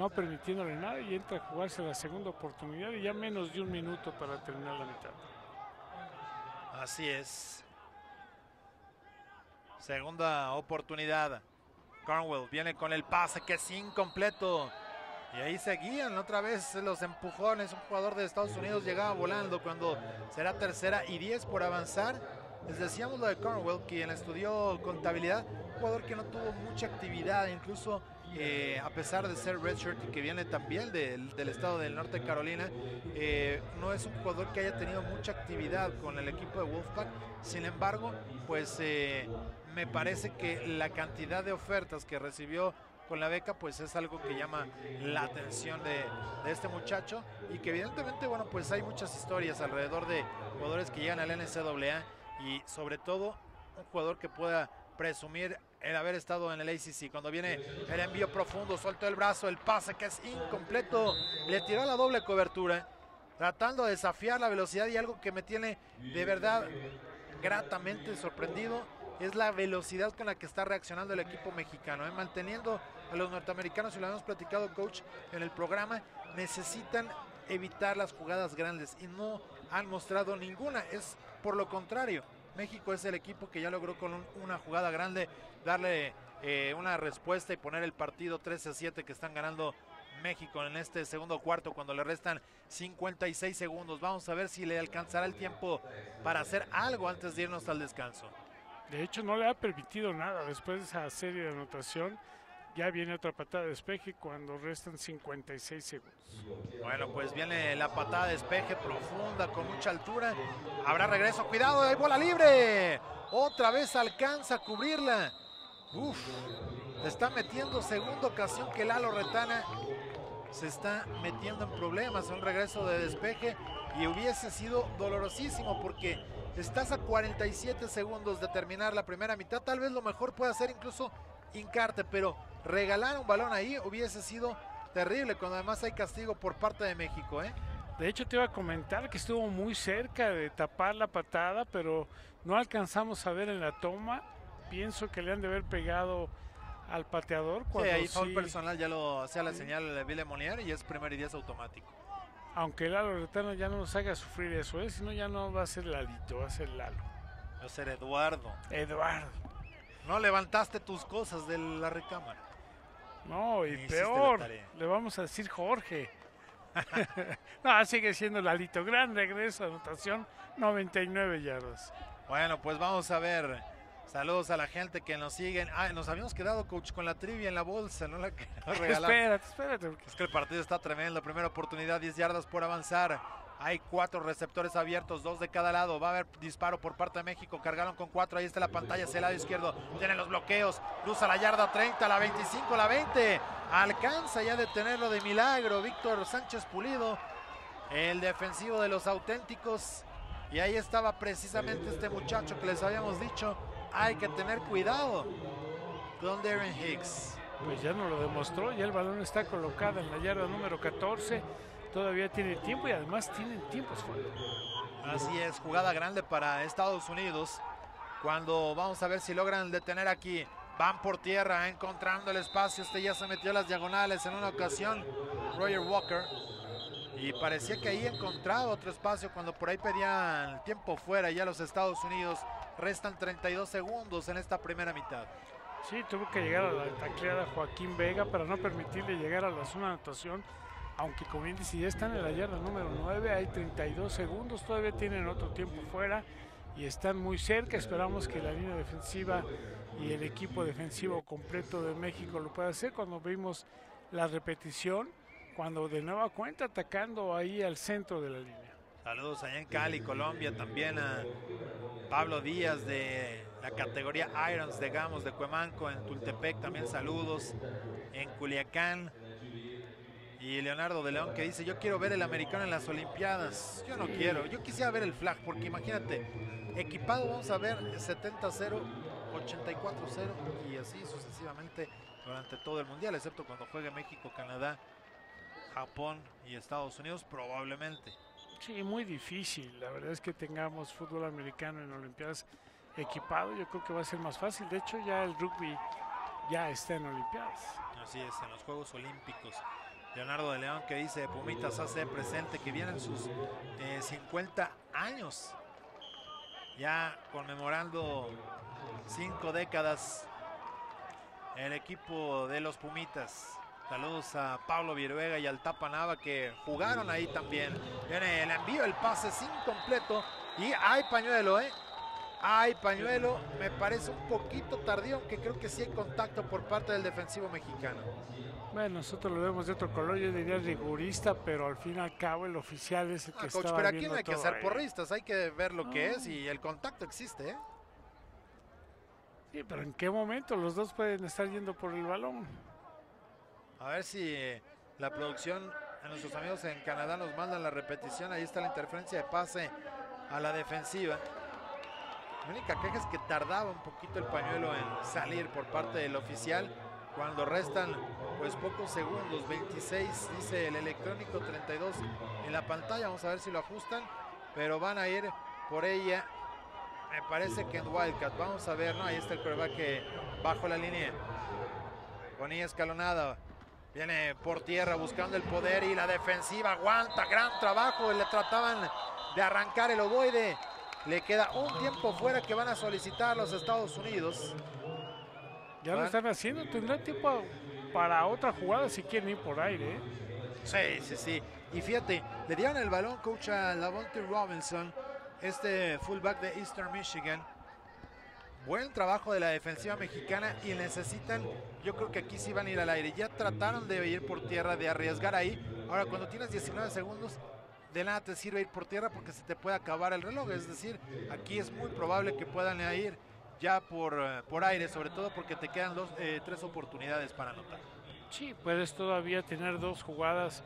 no permitiéndole nada y entra a jugarse la segunda oportunidad y ya menos de un minuto para terminar la mitad. Así es. Segunda oportunidad. Cornwell viene con el pase que es incompleto. Y ahí seguían otra vez los empujones. Un jugador de Estados Unidos llegaba volando cuando será tercera y diez por avanzar. Les decíamos lo de Cornwell, quien estudió contabilidad, un jugador que no tuvo mucha actividad, incluso eh, a pesar de ser redshirt que viene también del, estado del norte de Carolina, eh, no es un jugador que haya tenido mucha actividad con el equipo de Wolfpack. Sin embargo, pues eh, me parece que la cantidad de ofertas que recibió con la beca, pues es algo que llama la atención de, de, este muchacho y que evidentemente, bueno, pues hay muchas historias alrededor de jugadores que llegan al NCAA y sobre todo un jugador que pueda presumir el haber estado en el ACC. Cuando viene el envío profundo, suelto el brazo, el pase que es incompleto, le tiró la doble cobertura, tratando de desafiar la velocidad y algo que me tiene de verdad gratamente sorprendido es la velocidad con la que está reaccionando el equipo mexicano, ¿eh? manteniendo a los norteamericanos, y lo hemos platicado, coach, en el programa, necesitan evitar las jugadas grandes y no han mostrado ninguna, es por lo contrario, México es el equipo que ya logró con una jugada grande darle eh, una respuesta y poner el partido 13 a 7 que están ganando México en este segundo cuarto cuando le restan 56 segundos. Vamos a ver si le alcanzará el tiempo para hacer algo antes de irnos al descanso. De hecho, no le ha permitido nada después de esa serie de anotación. Ya viene otra patada de despeje cuando restan 56 segundos. Bueno, pues viene la patada de despeje profunda con mucha altura. Habrá regreso. Cuidado, hay bola libre. Otra vez alcanza a cubrirla. Uf, está metiendo segunda ocasión que Lalo Retana se está metiendo en problemas. Un regreso de despeje y hubiese sido dolorosísimo porque estás a 47 segundos de terminar la primera mitad. Tal vez lo mejor pueda ser incluso hincarte, pero regalar un balón ahí hubiese sido terrible cuando además hay castigo por parte de México. ¿eh? De hecho, te iba a comentar que estuvo muy cerca de tapar la patada, pero no alcanzamos a ver en la toma. Pienso que le han de haber pegado al pateador. Cuando sí, ahí foul personal ya lo hacía la señal de Ville Monier y es primer y diez automático. Aunque Lalo Retano ya no nos haga sufrir eso, ¿eh? si no ya no va a ser Lalito, va a ser Lalo. Va a ser Eduardo. Eduardo. No levantaste tus cosas de la recámara. No, y peor, le vamos a decir Jorge. no, sigue siendo Lalito. Gran regreso, anotación, 99 yardas. Bueno, pues vamos a ver. Saludos a la gente que nos siguen. Ah, nos habíamos quedado, coach, con la trivia en la bolsa, ¿no? La espérate, espérate. Es que el partido está tremendo. Primera oportunidad, 10 yardas por avanzar. Hay cuatro receptores abiertos, dos de cada lado. Va a haber disparo por parte de México. Cargaron con cuatro. Ahí está la pantalla hacia el lado izquierdo. Tienen los bloqueos. Cruza la yarda 30, la 25, la 20. Alcanza ya de tenerlo de milagro. Víctor Sánchez Pulido, el defensivo de los auténticos. Y ahí estaba precisamente este muchacho que les habíamos dicho. Hay que tener cuidado con Darren Hicks. Pues ya no lo demostró. Ya el balón está colocado en la yarda número 14 todavía tiene tiempo y además tienen tiempos. Así es, jugada grande para Estados Unidos. Cuando vamos a ver si logran detener aquí. Van por tierra, encontrando el espacio. Este ya se metió a las diagonales en una ocasión. Roger Walker. Y parecía que ahí encontraba otro espacio cuando por ahí pedían tiempo fuera ya los Estados Unidos. Restan 32 segundos en esta primera mitad. Sí, tuvo que llegar a la tacleada Joaquín Vega para no permitirle llegar a la zona de anotación aunque como bien dice, ya están en la yarda número 9, hay 32 segundos, todavía tienen otro tiempo fuera y están muy cerca. Esperamos que la línea defensiva y el equipo defensivo completo de México lo pueda hacer cuando vimos la repetición, cuando de nueva cuenta atacando ahí al centro de la línea. Saludos allá en Cali, Colombia, también a Pablo Díaz de la categoría Irons de Gamos de Cuemanco, en Tultepec también saludos, en Culiacán, y Leonardo de León que dice, yo quiero ver el americano en las Olimpiadas. Yo no quiero, yo quisiera ver el flag, porque imagínate, equipado vamos a ver 70-0, 84-0 y así sucesivamente durante todo el Mundial, excepto cuando juegue México, Canadá, Japón y Estados Unidos, probablemente. Sí, muy difícil. La verdad es que tengamos fútbol americano en Olimpiadas equipado, yo creo que va a ser más fácil. De hecho, ya el rugby ya está en Olimpiadas. Así es, en los Juegos Olímpicos. Leonardo de León que dice Pumitas hace presente que vienen sus 50 eh, años ya conmemorando cinco décadas el equipo de los Pumitas. Saludos a Pablo Viruega y al Tapa Nava que jugaron ahí también. Viene el envío, el pase sin completo y hay pañuelo, ¿eh? Hay pañuelo, me parece un poquito tardío, aunque creo que sí hay contacto por parte del defensivo mexicano. Bueno, nosotros lo vemos de otro color, yo diría rigurista, pero al fin y al cabo el oficial es el que está. Pero aquí no hay que ser porristas, hay que ver lo que es y el contacto existe, ¿eh? Sí, pero ¿en qué momento los dos pueden estar yendo por el balón? A ver si la producción a nuestros amigos en Canadá nos mandan la repetición. Ahí está la interferencia de pase a la defensiva. La única queja es que tardaba un poquito el pañuelo en salir por parte del oficial cuando restan pues pocos segundos, 26 dice el electrónico, 32 en la pantalla, vamos a ver si lo ajustan, pero van a ir por ella, me parece que en Wildcat, vamos a ver, ¿no? Ahí está el que bajo la línea, con escalonada, viene por tierra buscando el poder y la defensiva aguanta, gran trabajo, le trataban de arrancar el ovoide, le queda un tiempo fuera que van a solicitar los Estados Unidos. Ya lo están haciendo, tendrá tiempo para otra jugada si quieren ir por aire. ¿eh? Sí, sí, sí. Y fíjate, le dieron el balón, coach, a Lavonte Robinson, este fullback de Eastern Michigan. Buen trabajo de la defensiva mexicana y necesitan, yo creo que aquí sí van a ir al aire. Ya trataron de ir por tierra, de arriesgar ahí. Ahora, cuando tienes 19 segundos, de nada te sirve ir por tierra porque se te puede acabar el reloj. Es decir, aquí es muy probable que puedan ir ya por, eh, por aire, sobre todo porque te quedan dos, eh, tres oportunidades para anotar. Sí, puedes todavía tener dos jugadas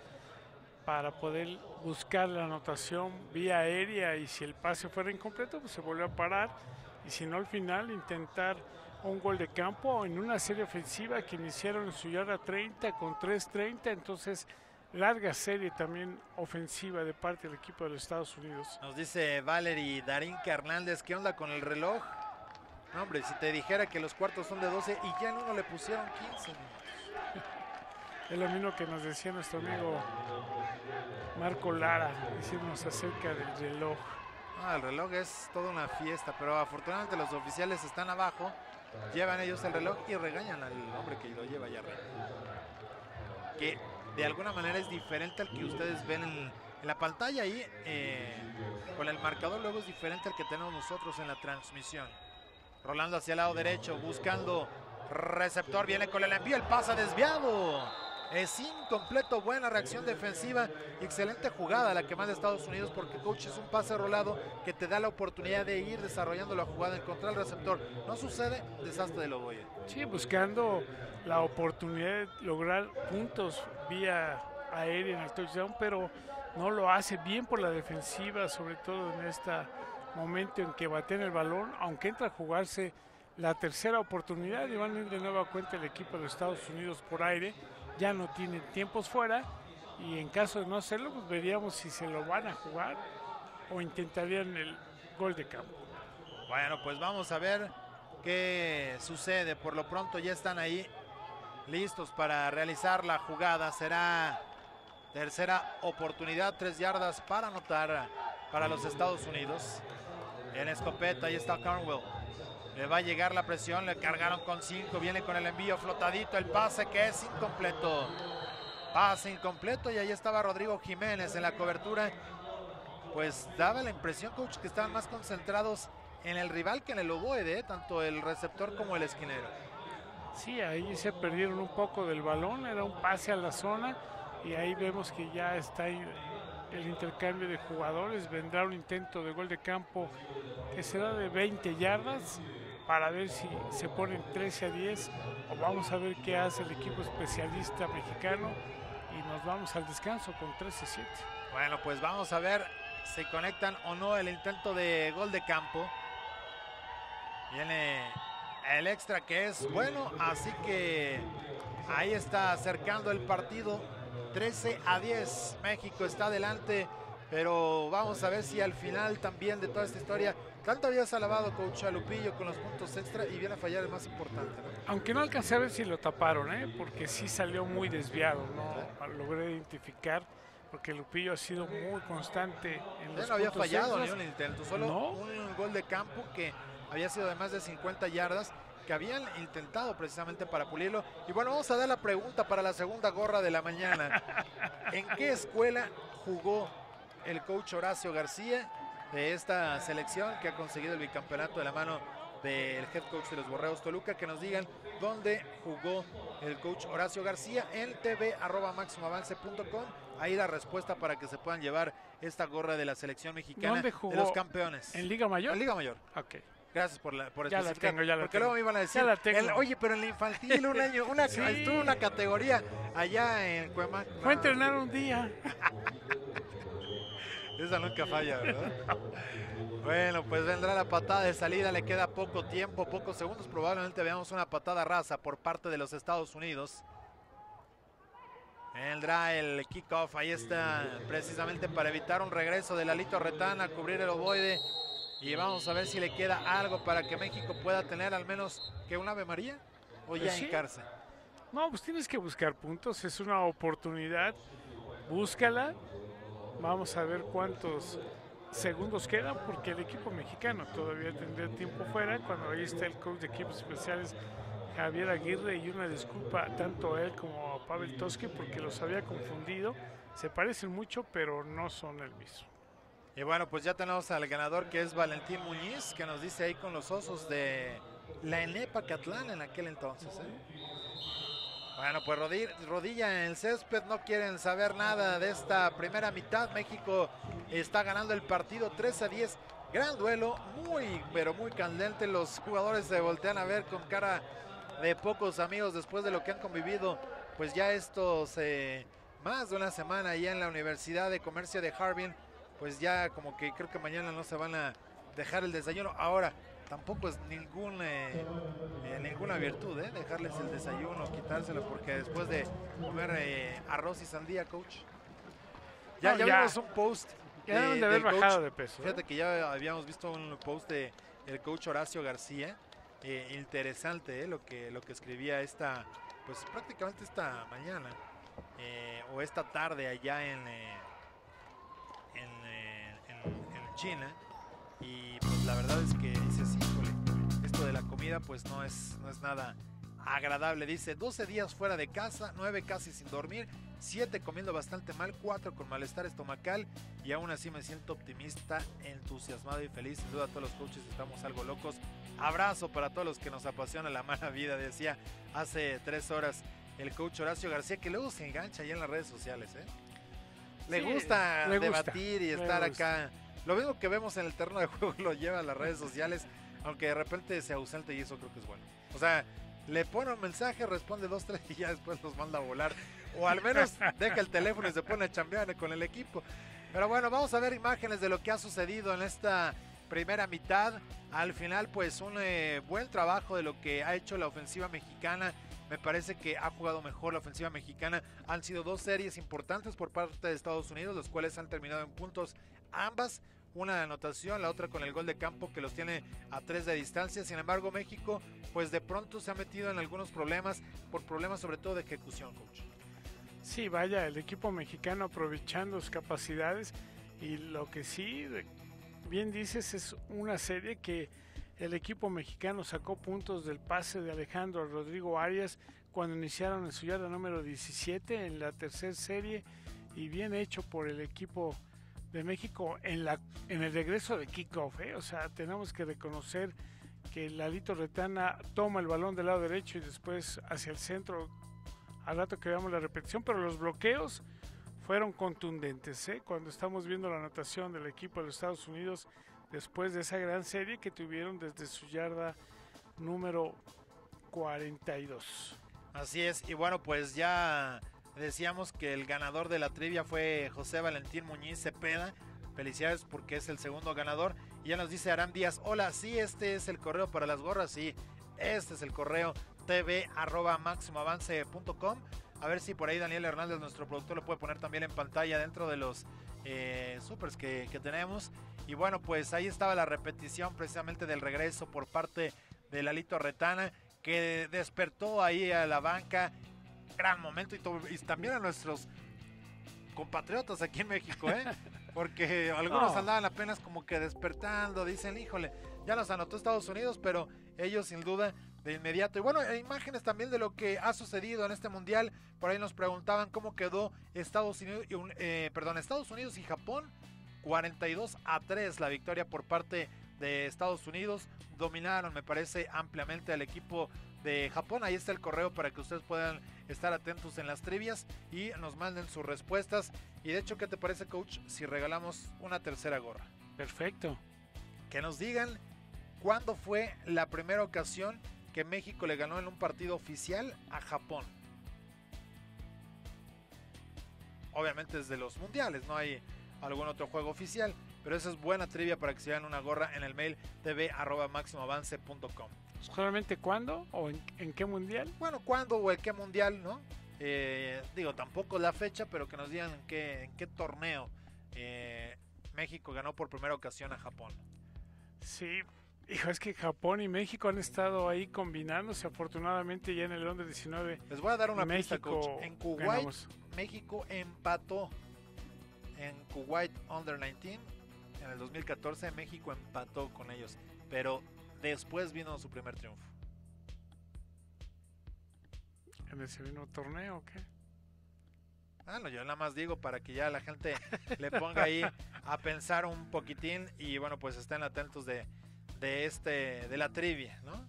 para poder buscar la anotación vía aérea y si el pase fuera incompleto, pues se vuelve a parar y si no al final intentar un gol de campo en una serie ofensiva que iniciaron en su yarda 30 con 3.30, entonces larga serie también ofensiva de parte del equipo de los Estados Unidos. Nos dice Valery Darín Hernández, ¿qué onda con el reloj? No, hombre, si te dijera que los cuartos son de 12 y ya en uno le pusieron 15 Es lo mismo que nos decía nuestro amigo Marco Lara, diciéndonos acerca del reloj. Ah, el reloj es toda una fiesta, pero afortunadamente los oficiales están abajo, llevan ellos el reloj y regañan al hombre que lo lleva allá arriba. Que de alguna manera es diferente al que ustedes ven en, la pantalla ahí, eh, con el marcador luego es diferente al que tenemos nosotros en la transmisión. Rolando hacia el lado derecho, buscando receptor, viene con el envío, el pasa desviado. Es incompleto, buena reacción defensiva, excelente jugada la que manda Estados Unidos porque coach es un pase rolado que te da la oportunidad de ir desarrollando la jugada, encontrar el receptor. No sucede, desastre de Loboya. Sí, buscando la oportunidad de lograr puntos vía aérea en el touchdown, pero no lo hace bien por la defensiva, sobre todo en este momento en que en el balón, aunque entra a jugarse la tercera oportunidad y van a ir de nueva cuenta el equipo de Estados Unidos por aire ya no tienen tiempos fuera y en caso de no hacerlo, pues veríamos si se lo van a jugar o intentarían el gol de campo. Bueno, pues vamos a ver qué sucede. Por lo pronto ya están ahí listos para realizar la jugada. Será tercera oportunidad, tres yardas para anotar para los Estados Unidos. En escopeta, ahí está Carnwell. Le va a llegar la presión, le cargaron con 5, viene con el envío flotadito, el pase que es incompleto. Pase incompleto y ahí estaba Rodrigo Jiménez en la cobertura. Pues daba la impresión, coach, que estaban más concentrados en el rival que en el ovoide, ¿eh? tanto el receptor como el esquinero. Sí, ahí se perdieron un poco del balón, era un pase a la zona y ahí vemos que ya está el intercambio de jugadores, vendrá un intento de gol de campo que será de 20 yardas para ver si se ponen 13 a 10 o vamos a ver qué hace el equipo especialista mexicano y nos vamos al descanso con 13 a 7. Bueno, pues vamos a ver si conectan o no el intento de gol de campo. Viene el extra que es bueno, así que ahí está acercando el partido 13 a 10. México está adelante, pero vamos a ver si al final también de toda esta historia tanto habías alabado, coach, a Lupillo con los puntos extra y viene a fallar el más importante. Aunque no alcancé a ver si lo taparon, ¿eh? porque sí salió muy desviado, no logré identificar, porque Lupillo ha sido muy constante en los no había fallado ni un intento, solo un gol de campo que había sido de más de 50 yardas que habían intentado precisamente para pulirlo. Y bueno, vamos a dar la pregunta para la segunda gorra de la mañana. ¿En qué escuela jugó el coach Horacio García de esta selección que ha conseguido el bicampeonato de la mano del head coach de los Borreos Toluca, que nos digan dónde jugó el coach Horacio García en tv.máximoavance.com. Ahí la respuesta para que se puedan llevar esta gorra de la selección mexicana de los campeones. ¿En Liga Mayor? En Liga Mayor. Ok. Gracias por, la, por ya la tengo, ya la Porque luego me iban a decir, oye, pero en la infantil un año, una, estuvo una categoría allá en Cuemac. Fue a entrenar un día. Esa nunca falla, ¿verdad? bueno, pues vendrá la patada de salida, le queda poco tiempo, pocos segundos, probablemente veamos una patada rasa por parte de los Estados Unidos. Vendrá el kickoff, ahí está, precisamente para evitar un regreso de Lalito Retán a cubrir el ovoide. Y vamos a ver si le queda algo para que México pueda tener al menos que un Ave María o ya en cárcel. No, pues tienes que buscar puntos, es una oportunidad, búscala Vamos a ver cuántos segundos quedan porque el equipo mexicano todavía tendría tiempo fuera cuando ahí está el coach de equipos especiales Javier Aguirre y una disculpa tanto a él como a Pavel Toski porque los había confundido. Se parecen mucho pero no son el mismo. Y bueno, pues ya tenemos al ganador que es Valentín Muñiz que nos dice ahí con los osos de la Enepa Catlán en aquel entonces. ¿eh? Bueno, pues rodilla en el césped, no quieren saber nada de esta primera mitad. México está ganando el partido 3 a 10. Gran duelo, muy, pero muy candente. Los jugadores se voltean a ver con cara de pocos amigos después de lo que han convivido. Pues ya estos eh, más de una semana allá en la Universidad de Comercio de Harbin. Pues ya como que creo que mañana no se van a dejar el desayuno. Ahora, tampoco es ningún, eh, eh, ninguna virtud, ¿eh? Dejarles el desayuno, quitárselo, porque después de comer arroz y sandía, coach. Ya, No, ya, ya. vimos un post. Ya deben de haber coach. bajado de peso. Fíjate que ya habíamos visto un post de el coach Horacio García. interesante lo que lo que escribía esta, pues prácticamente esta mañana o esta tarde allá en en, en- en China. Y la verdad es que dices, híjole, esto de la comida pues no es, no es nada agradable. Dice, 12 días fuera de casa, 9 casi sin dormir, 7 comiendo bastante mal, 4 con malestar estomacal y aún así me siento optimista, entusiasmado y feliz. Sin duda todos los coaches estamos algo locos. Abrazo para todos los que nos apasiona la mala vida, decía hace 3 horas el coach Horacio García, que luego se engancha ahí en las redes sociales. ¿eh? Le Sí, gusta debatir y estar acá. Lo mismo que vemos en el terreno de juego lo lleva a las redes sociales, aunque de repente se ausente y eso creo que es bueno. O sea, le pone un mensaje, responde dos, tres y ya después los manda a volar. O al menos deja el teléfono y se pone a chambear con el equipo. Pero bueno, vamos a ver imágenes de lo que ha sucedido en esta primera mitad. Al final, pues un eh, buen trabajo de lo que ha hecho la ofensiva mexicana. Me parece que ha jugado mejor la ofensiva mexicana. Han sido dos series importantes por parte de Estados Unidos, los cuales han terminado en puntos ambas. Una de anotación, la otra con el gol de campo que los tiene a tres de distancia. Sin embargo, México, pues de pronto se ha metido en algunos problemas, por problemas sobre todo de ejecución, coach. Sí, vaya, el equipo mexicano aprovechando sus capacidades y lo que sí, bien dices, es una serie que el equipo mexicano sacó puntos del pase de Alejandro Rodrigo Arias cuando iniciaron en su yarda número 17 en la tercera serie y bien hecho por el equipo de México en, la, en el regreso de kickoff. ¿eh? O sea, tenemos que reconocer que Lalito Retana toma el balón del lado derecho y después hacia el centro al rato que veamos la repetición, pero los bloqueos fueron contundentes. ¿eh? Cuando estamos viendo la anotación del equipo de los Estados Unidos después de esa gran serie que tuvieron desde su yarda número 42. Así es, y bueno, pues ya decíamos que el ganador de la trivia fue José Valentín Muñiz Cepeda. Felicidades porque es el segundo ganador. Y ya nos dice Aram Díaz, hola, sí, este es el correo para las gorras, sí, este es el correo tv máximoavance.com. A ver si por ahí Daniel Hernández, nuestro productor, lo puede poner también en pantalla dentro de los eh, supers que, que tenemos. Y bueno, pues ahí estaba la repetición precisamente del regreso por parte de Lalito Retana, que despertó ahí a la banca. Gran momento y, también a nuestros compatriotas aquí en México, ¿eh? Porque algunos No. andaban apenas como que despertando, dicen, híjole, ya nos anotó Estados Unidos, pero ellos sin duda de inmediato. Y bueno, e imágenes también de lo que ha sucedido en este mundial. Por ahí nos preguntaban cómo quedó Estados Unidos, eh, perdón, Estados Unidos y Japón. 42 a 3 la victoria por parte de Estados Unidos. Dominaron, me parece, ampliamente al equipo de Japón. Ahí está el correo para que ustedes puedan estar atentos en las trivias y nos manden sus respuestas. Y de hecho, ¿qué te parece, coach, si regalamos una tercera gorra? Perfecto. Que nos digan cuándo fue la primera ocasión que México le ganó en un partido oficial a Japón. Obviamente desde los mundiales, no hay algún otro juego oficial, pero esa es buena trivia para que se hagan una gorra en el mail tv@maximoavance.com. ¿Solamente cuándo o en, en qué mundial? Bueno, ¿cuándo o en qué mundial, no? Eh, digo, tampoco la fecha, pero que nos digan en qué, en qué torneo eh, México ganó por primera ocasión a Japón. Sí, hijo, es que Japón y México han estado ahí combinándose. Afortunadamente ya en el Londres 19 Les voy a dar una pista, México coach. En Kuwait, ganamos. México empató. En Kuwait Under 19, en el 2014, México empató con ellos. Pero después vino su primer triunfo. en ese mismo torneo, ¿o ¿qué? Ah, no, yo nada más digo para que ya la gente le ponga ahí a pensar un poquitín y bueno, pues estén atentos de, de este, de la trivia, ¿no?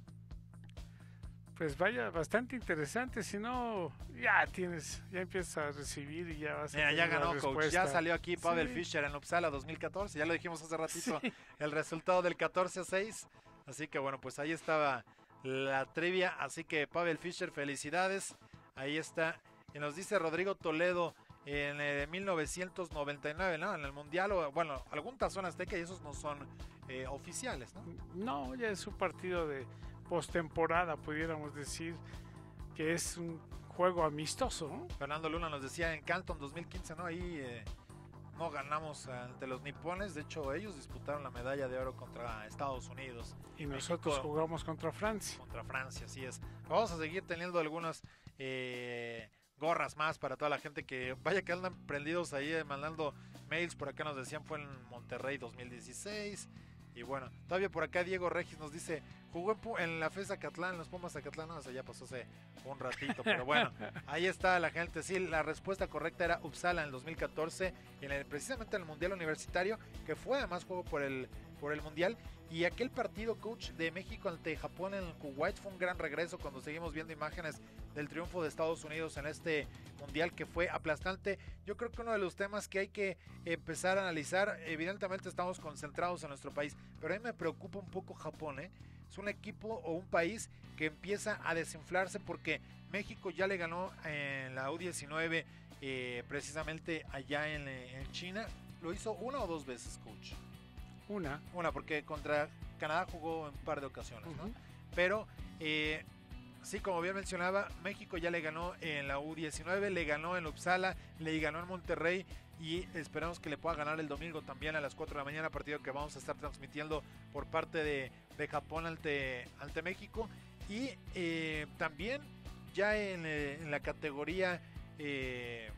Pues vaya, bastante interesante. Si no, ya tienes, ya empiezas a recibir y ya vas a ya ganó, coach. Ya salió aquí Pavel Sí. Fischer en Uppsala 2014. Ya lo dijimos hace ratito. Sí. el resultado del 14 a 6. Así que bueno, pues ahí estaba la trivia. Así que Pavel Fischer, felicidades. Ahí está. Y nos dice Rodrigo Toledo, en 1999, ¿no? En el Mundial, o bueno, algún tazón azteca y esos no son oficiales, ¿no? No, ya es un partido de postemporada, pudiéramos decir, que es un juego amistoso. ¿no? Fernando Luna nos decía en Canton 2015, ¿no? Ahí no ganamos ante los nipones, de hecho ellos disputaron la medalla de oro contra Estados Unidos. Y nosotros jugamos contra Francia. Contra Francia, así es. Vamos a seguir teniendo algunas eh, gorras más para toda la gente que vaya que andan prendidos ahí eh, mandando mails, por acá nos decían fue en Monterrey 2016. Y bueno, todavía por acá Diego Regis nos dice, jugó en, la FESA Catlán, en los Pumas Zacatlán, no, o sea, ya pasó hace un ratito, pero bueno, ahí está la gente. Sí, la respuesta correcta era Uppsala en el 2014, en el, precisamente en el Mundial Universitario, que fue además juego por el, por el Mundial. Y aquel partido, coach, de México ante Japón en Kuwait fue un gran regreso cuando seguimos viendo imágenes del triunfo de Estados Unidos en este mundial que fue aplastante. Yo creo que uno de los temas que hay que empezar a analizar, evidentemente estamos concentrados en nuestro país, pero a mí me preocupa un poco Japón, ¿eh? Es un equipo o un país que empieza a desinflarse porque México ya le ganó en la U19 eh, precisamente allá en, en China. Lo hizo una o dos veces, coach. Una. Una, porque contra Canadá jugó en un par de ocasiones, ¿no? Pero, eh, sí, como bien mencionaba, México ya le ganó en la U19, le ganó en Uppsala, le ganó en Monterrey y esperamos que le pueda ganar el domingo también a las 4 de la mañana, partido que vamos a estar transmitiendo por parte de, Japón ante, ante México. Y eh, también ya en, eh, la categoría... Eh,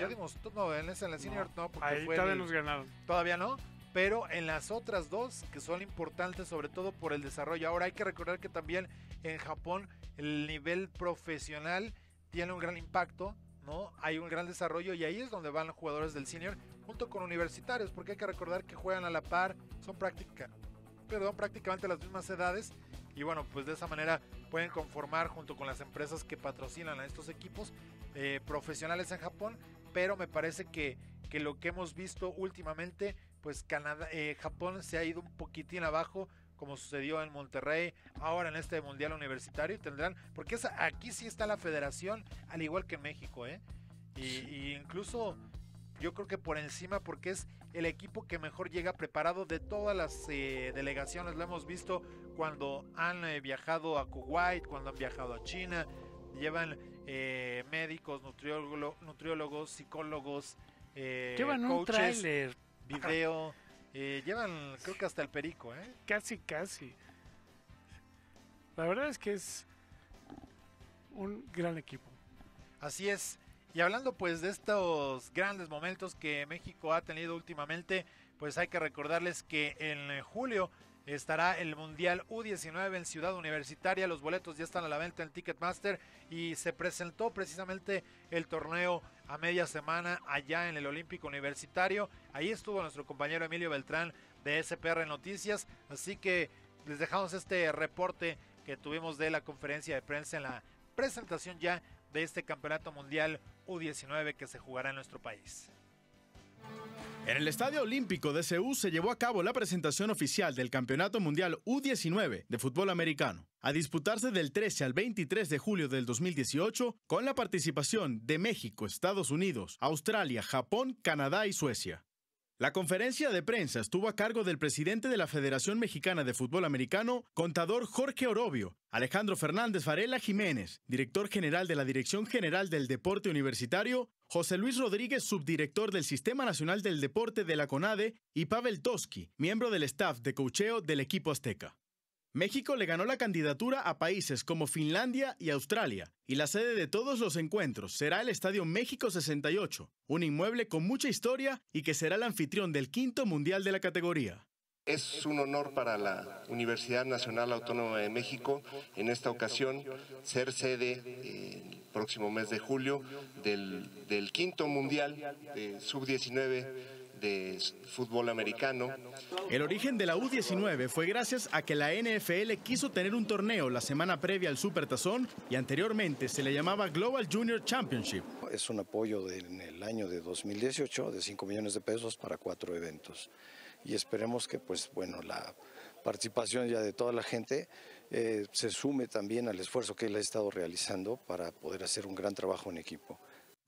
Ya dimos, no, en, la senior no, porque ahí todavía nos ganaron. Todavía no pero en las otras dos que son importantes sobre todo por el desarrollo. Ahora hay que recordar que también en Japón el nivel profesional tiene un gran impacto, ¿no? Hay un gran desarrollo y ahí es donde van los jugadores del senior junto con universitarios, porque hay que recordar que juegan a la par, son práctica, perdón, prácticamente las mismas edades y bueno, pues de esa manera pueden conformar junto con las empresas que patrocinan a estos equipos eh, profesionales en Japón, pero me parece que, que lo que hemos visto últimamente pues Canadá, eh, Japón se ha ido un poquitín abajo, como sucedió en Monterrey, ahora en este Mundial Universitario, tendrán, porque aquí sí está la federación, al igual que en México, ¿eh? Y, incluso yo creo que por encima, porque es el equipo que mejor llega preparado de todas las eh, delegaciones, lo hemos visto cuando han eh, viajado a Kuwait, cuando han viajado a China, llevan médicos, nutriólogos, psicólogos, llevan un tráiler video. Eh, llevan, creo que hasta el perico, ¿eh? Casi, casi. La verdad es que es un gran equipo. Así es. Y hablando pues de estos grandes momentos que México ha tenido últimamente, pues hay que recordarles que en julio estará el Mundial U19 en Ciudad Universitaria. Los boletos ya están a la venta en Ticketmaster y se presentó precisamente el torneo a media semana allá en el Olímpico Universitario. Ahí estuvo nuestro compañero Emilio Beltrán de SPR Noticias. Así que les dejamos este reporte que tuvimos de la conferencia de prensa en la presentación ya de este Campeonato Mundial U19 que se jugará en nuestro país. En el Estadio Olímpico de Seúl se llevó a cabo la presentación oficial del Campeonato Mundial U19 de fútbol americano, a disputarse del 13 al 23 de julio del 2018 con la participación de México, Estados Unidos, Australia, Japón, Canadá y Suecia. La conferencia de prensa estuvo a cargo del presidente de la Federación Mexicana de Fútbol Americano, contador Jorge Orobio, Alejandro Fernández Varela Jiménez, director general de la Dirección General del Deporte Universitario, José Luis Rodríguez, subdirector del Sistema Nacional del Deporte de la CONADE, y Pavel Toski, miembro del staff de cocheo del equipo azteca. México le ganó la candidatura a países como Finlandia y Australia, y la sede de todos los encuentros será el Estadio México 68, un inmueble con mucha historia y que será el anfitrión del quinto mundial de la categoría. Es un honor para la Universidad Nacional Autónoma de México en esta ocasión ser sede eh, el próximo mes de julio del, del quinto mundial de sub-19 de fútbol americano. El origen de la U19 fue gracias a que la NFL quiso tener un torneo la semana previa al Supertazón y anteriormente se le llamaba Global Junior Championship. Es un apoyo en el año de 2018 de 5 millones de pesos para cuatro eventos y esperemos que pues bueno la participación ya de toda la gente eh, se sume también al esfuerzo que él ha estado realizando para poder hacer un gran trabajo en equipo.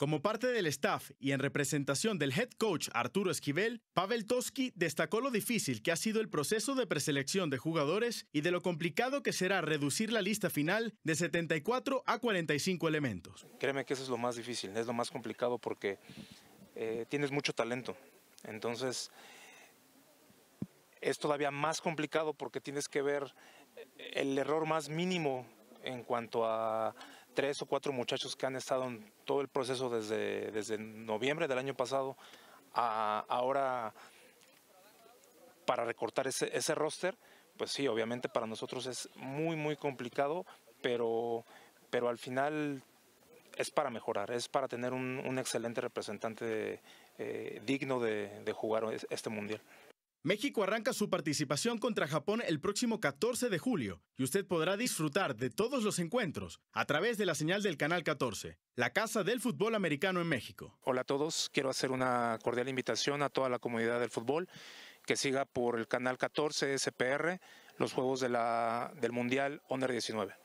Como parte del staff y en representación del head coach Arturo Esquivel, Pavel Toski destacó lo difícil que ha sido el proceso de preselección de jugadores y de lo complicado que será reducir la lista final de 74 a 45 elementos. Créeme que eso es lo más difícil, es lo más complicado porque eh, tienes mucho talento. Entonces, es todavía más complicado porque tienes que ver el error más mínimo en cuanto a tres o cuatro muchachos que han estado en todo el proceso desde, noviembre del año pasado a ahora para recortar ese, roster, pues sí, obviamente para nosotros es muy, muy complicado, pero, pero al final es para mejorar, es para tener un, excelente representante eh, digno de jugar este mundial. México arranca su participación contra Japón el próximo 14 de julio y usted podrá disfrutar de todos los encuentros a través de la señal del Canal 14, la Casa del Fútbol Americano en México. Hola a todos, quiero hacer una cordial invitación a toda la comunidad del fútbol que siga por el Canal 14 SPR los juegos de la, del Mundial Honor 19.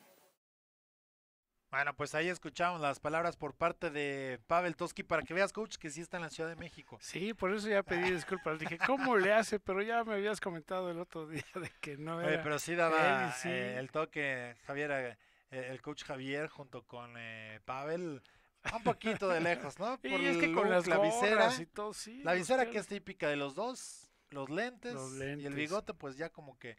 Bueno, pues ahí escuchamos las palabras por parte de Pavel Toski para que veas, coach, que sí está en la Ciudad de México. Sí, por eso ya pedí disculpas. Dije, ¿cómo le hace? Pero ya me habías comentado el otro día de que no era. Oye, pero sí daba sí. Eh, el toque Javier, eh, el coach Javier junto con eh, Pavel. Un poquito de lejos, ¿no? Por y es que con las la visera y todo, sí. La visera que es típica de los dos, los lentes, los lentes, y el bigote, pues ya como que.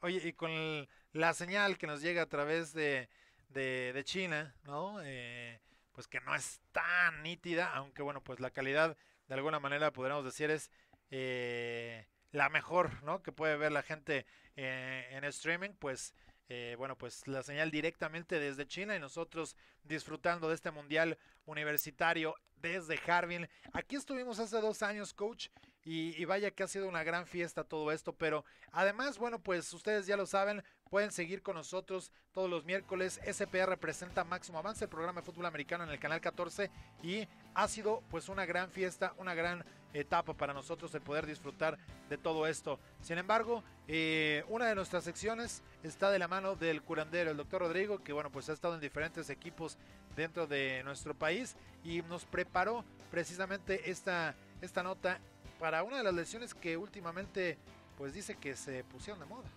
Oye, y con el, la señal que nos llega a través de de, de China, ¿no? Eh, pues que no es tan nítida, aunque bueno, pues la calidad de alguna manera podríamos decir es eh, la mejor, ¿no? Que puede ver la gente eh, en streaming, pues eh, bueno, pues la señal directamente desde China y nosotros disfrutando de este mundial universitario desde Harbin. Aquí estuvimos hace dos años, coach, y, y, vaya que ha sido una gran fiesta todo esto, pero además, bueno, pues ustedes ya lo saben, pueden seguir con nosotros todos los miércoles. SPR presenta Máximo Avance, el programa de fútbol americano en el canal 14 y ha sido pues una gran fiesta, una gran etapa para nosotros el poder disfrutar de todo esto. Sin embargo, eh, una de nuestras secciones está de la mano del curandero, el doctor Rodrigo, que bueno, pues ha estado en diferentes equipos dentro de nuestro país y nos preparó precisamente esta, esta nota para una de las lesiones que últimamente pues dice que se pusieron de moda.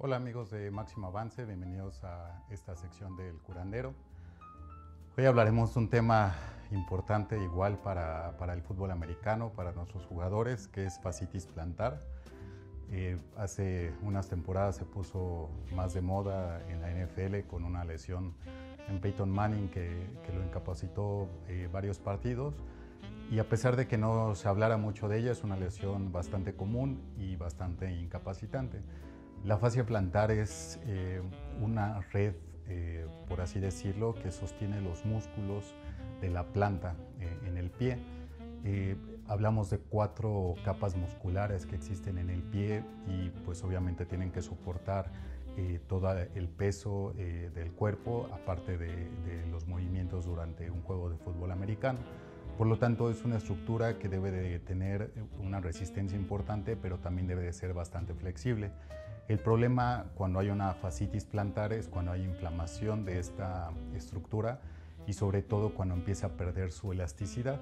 Hola amigos de Máximo Avance, bienvenidos a esta sección del curandero. Hoy hablaremos de un tema importante igual para, para el fútbol americano, para nuestros jugadores, que es fascitis plantar. Eh, hace unas temporadas se puso más de moda en la NFL con una lesión en Peyton Manning que, que lo incapacitó eh, varios partidos. Y a pesar de que no se hablara mucho de ella, es una lesión bastante común y bastante incapacitante. La fascia plantar es eh, una red, eh, por así decirlo, que sostiene los músculos de la planta eh, en el pie. hablamos de cuatro capas musculares que existen en el pie y pues obviamente tienen que soportar todo el peso del cuerpo, aparte de, de los movimientos durante un juego de fútbol americano. Por lo tanto, es una estructura que debe de tener una resistencia importante, pero también debe de ser bastante flexible. El problema cuando hay una fascitis plantar es cuando hay inflamación de esta estructura y sobre todo cuando empieza a perder su elasticidad.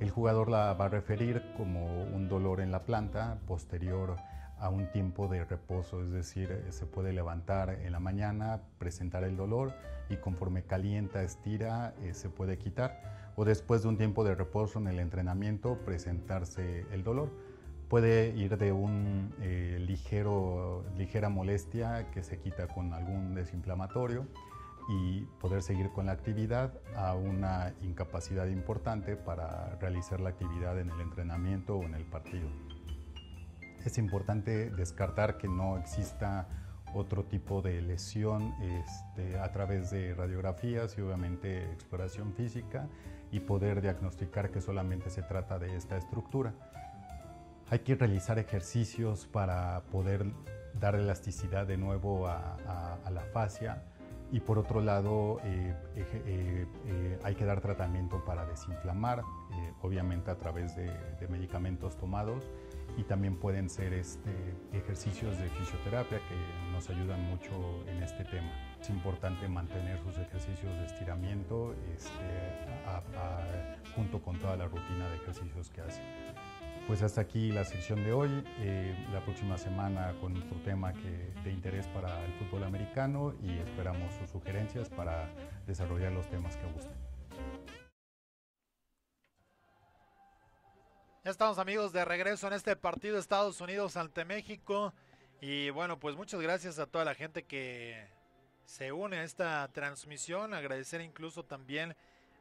El jugador la va a referir como un dolor en la planta posterior a un tiempo de reposo, es decir, se puede levantar en la mañana, presentar el dolor y conforme calienta, estira, eh, se puede quitar. O después de un tiempo de reposo en el entrenamiento, presentarse el dolor puede ir de un eh, ligera molestia que se quita con algún desinflamatorio y poder seguir con la actividad a una incapacidad importante para realizar la actividad en el entrenamiento o en el partido. Es importante descartar que no exista otro tipo de lesión este, a través de radiografías y obviamente exploración física y poder diagnosticar que solamente se trata de esta estructura. Hay que realizar ejercicios para poder dar elasticidad de nuevo a, la fascia y por otro lado eh, eh, eh, hay que dar tratamiento para desinflamar, obviamente a través de, medicamentos tomados y también pueden ser este, ejercicios de fisioterapia que nos ayudan mucho en este tema. Es importante mantener sus ejercicios de estiramiento este, junto con toda la rutina de ejercicios que hacen. Pues hasta aquí la sección de hoy. Eh, la próxima semana con otro tema que, de interés para el fútbol americano y esperamos sus sugerencias para desarrollar los temas que gusten. Ya estamos amigos de regreso en este partido Estados Unidos ante México. Y bueno, pues muchas gracias a toda la gente que se une a esta transmisión. Agradecer incluso también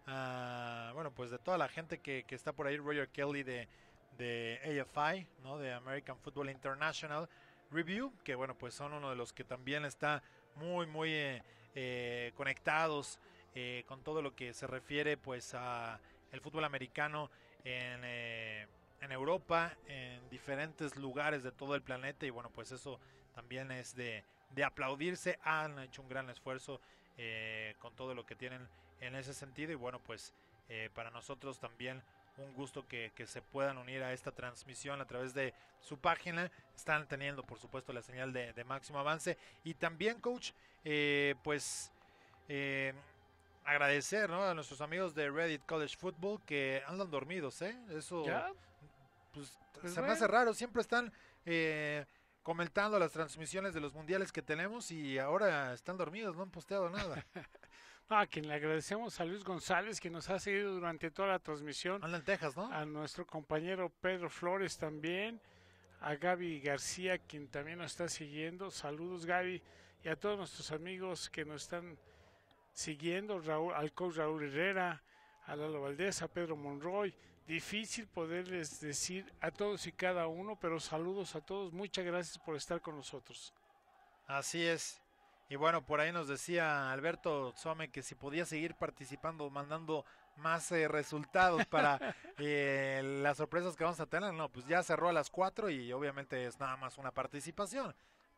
a, bueno, pues de toda la gente que, está por ahí. Roger Kelly de, de AFI, ¿no? De American Football International Review. Que bueno, pues son uno de los que también está muy, muy eh, eh, conectados eh, con todo lo que se refiere pues a el fútbol americano eh, en, Europa, en diferentes lugares de todo el planeta y bueno, pues eso también es de, aplaudirse. Han hecho un gran esfuerzo con todo lo que tienen en ese sentido y bueno, pues para nosotros también un gusto que, se puedan unir a esta transmisión a través de su página. Están teniendo, por supuesto, la señal de, de máximo avance. Y también, coach, pues agradecer a nuestros amigos de Reddit College Football que andan dormidos, ¿eh? Eso Pues, pues se me hace raro, siempre están eh, comentando las transmisiones de los mundiales que tenemos y ahora están dormidos, no han posteado nada. a quien le agradecemos a Luis González que nos ha seguido durante toda la transmisión. Anda en Texas, ¿no? A nuestro compañero Pedro Flores también, a Gaby García quien también nos está siguiendo. Saludos Gaby y a todos nuestros amigos que nos están siguiendo Raúl, al coach Raúl Herrera, a Lalo Valdés, a Pedro Monroy. Difícil poderles decir a todos y cada uno, pero saludos a todos. Muchas gracias por estar con nosotros. Así es. Y bueno, por ahí nos decía Alberto Some que si podía seguir participando, mandando más eh, resultados para eh, las sorpresas que vamos a tener. No, pues ya cerró a las 4 y obviamente es nada más una participación.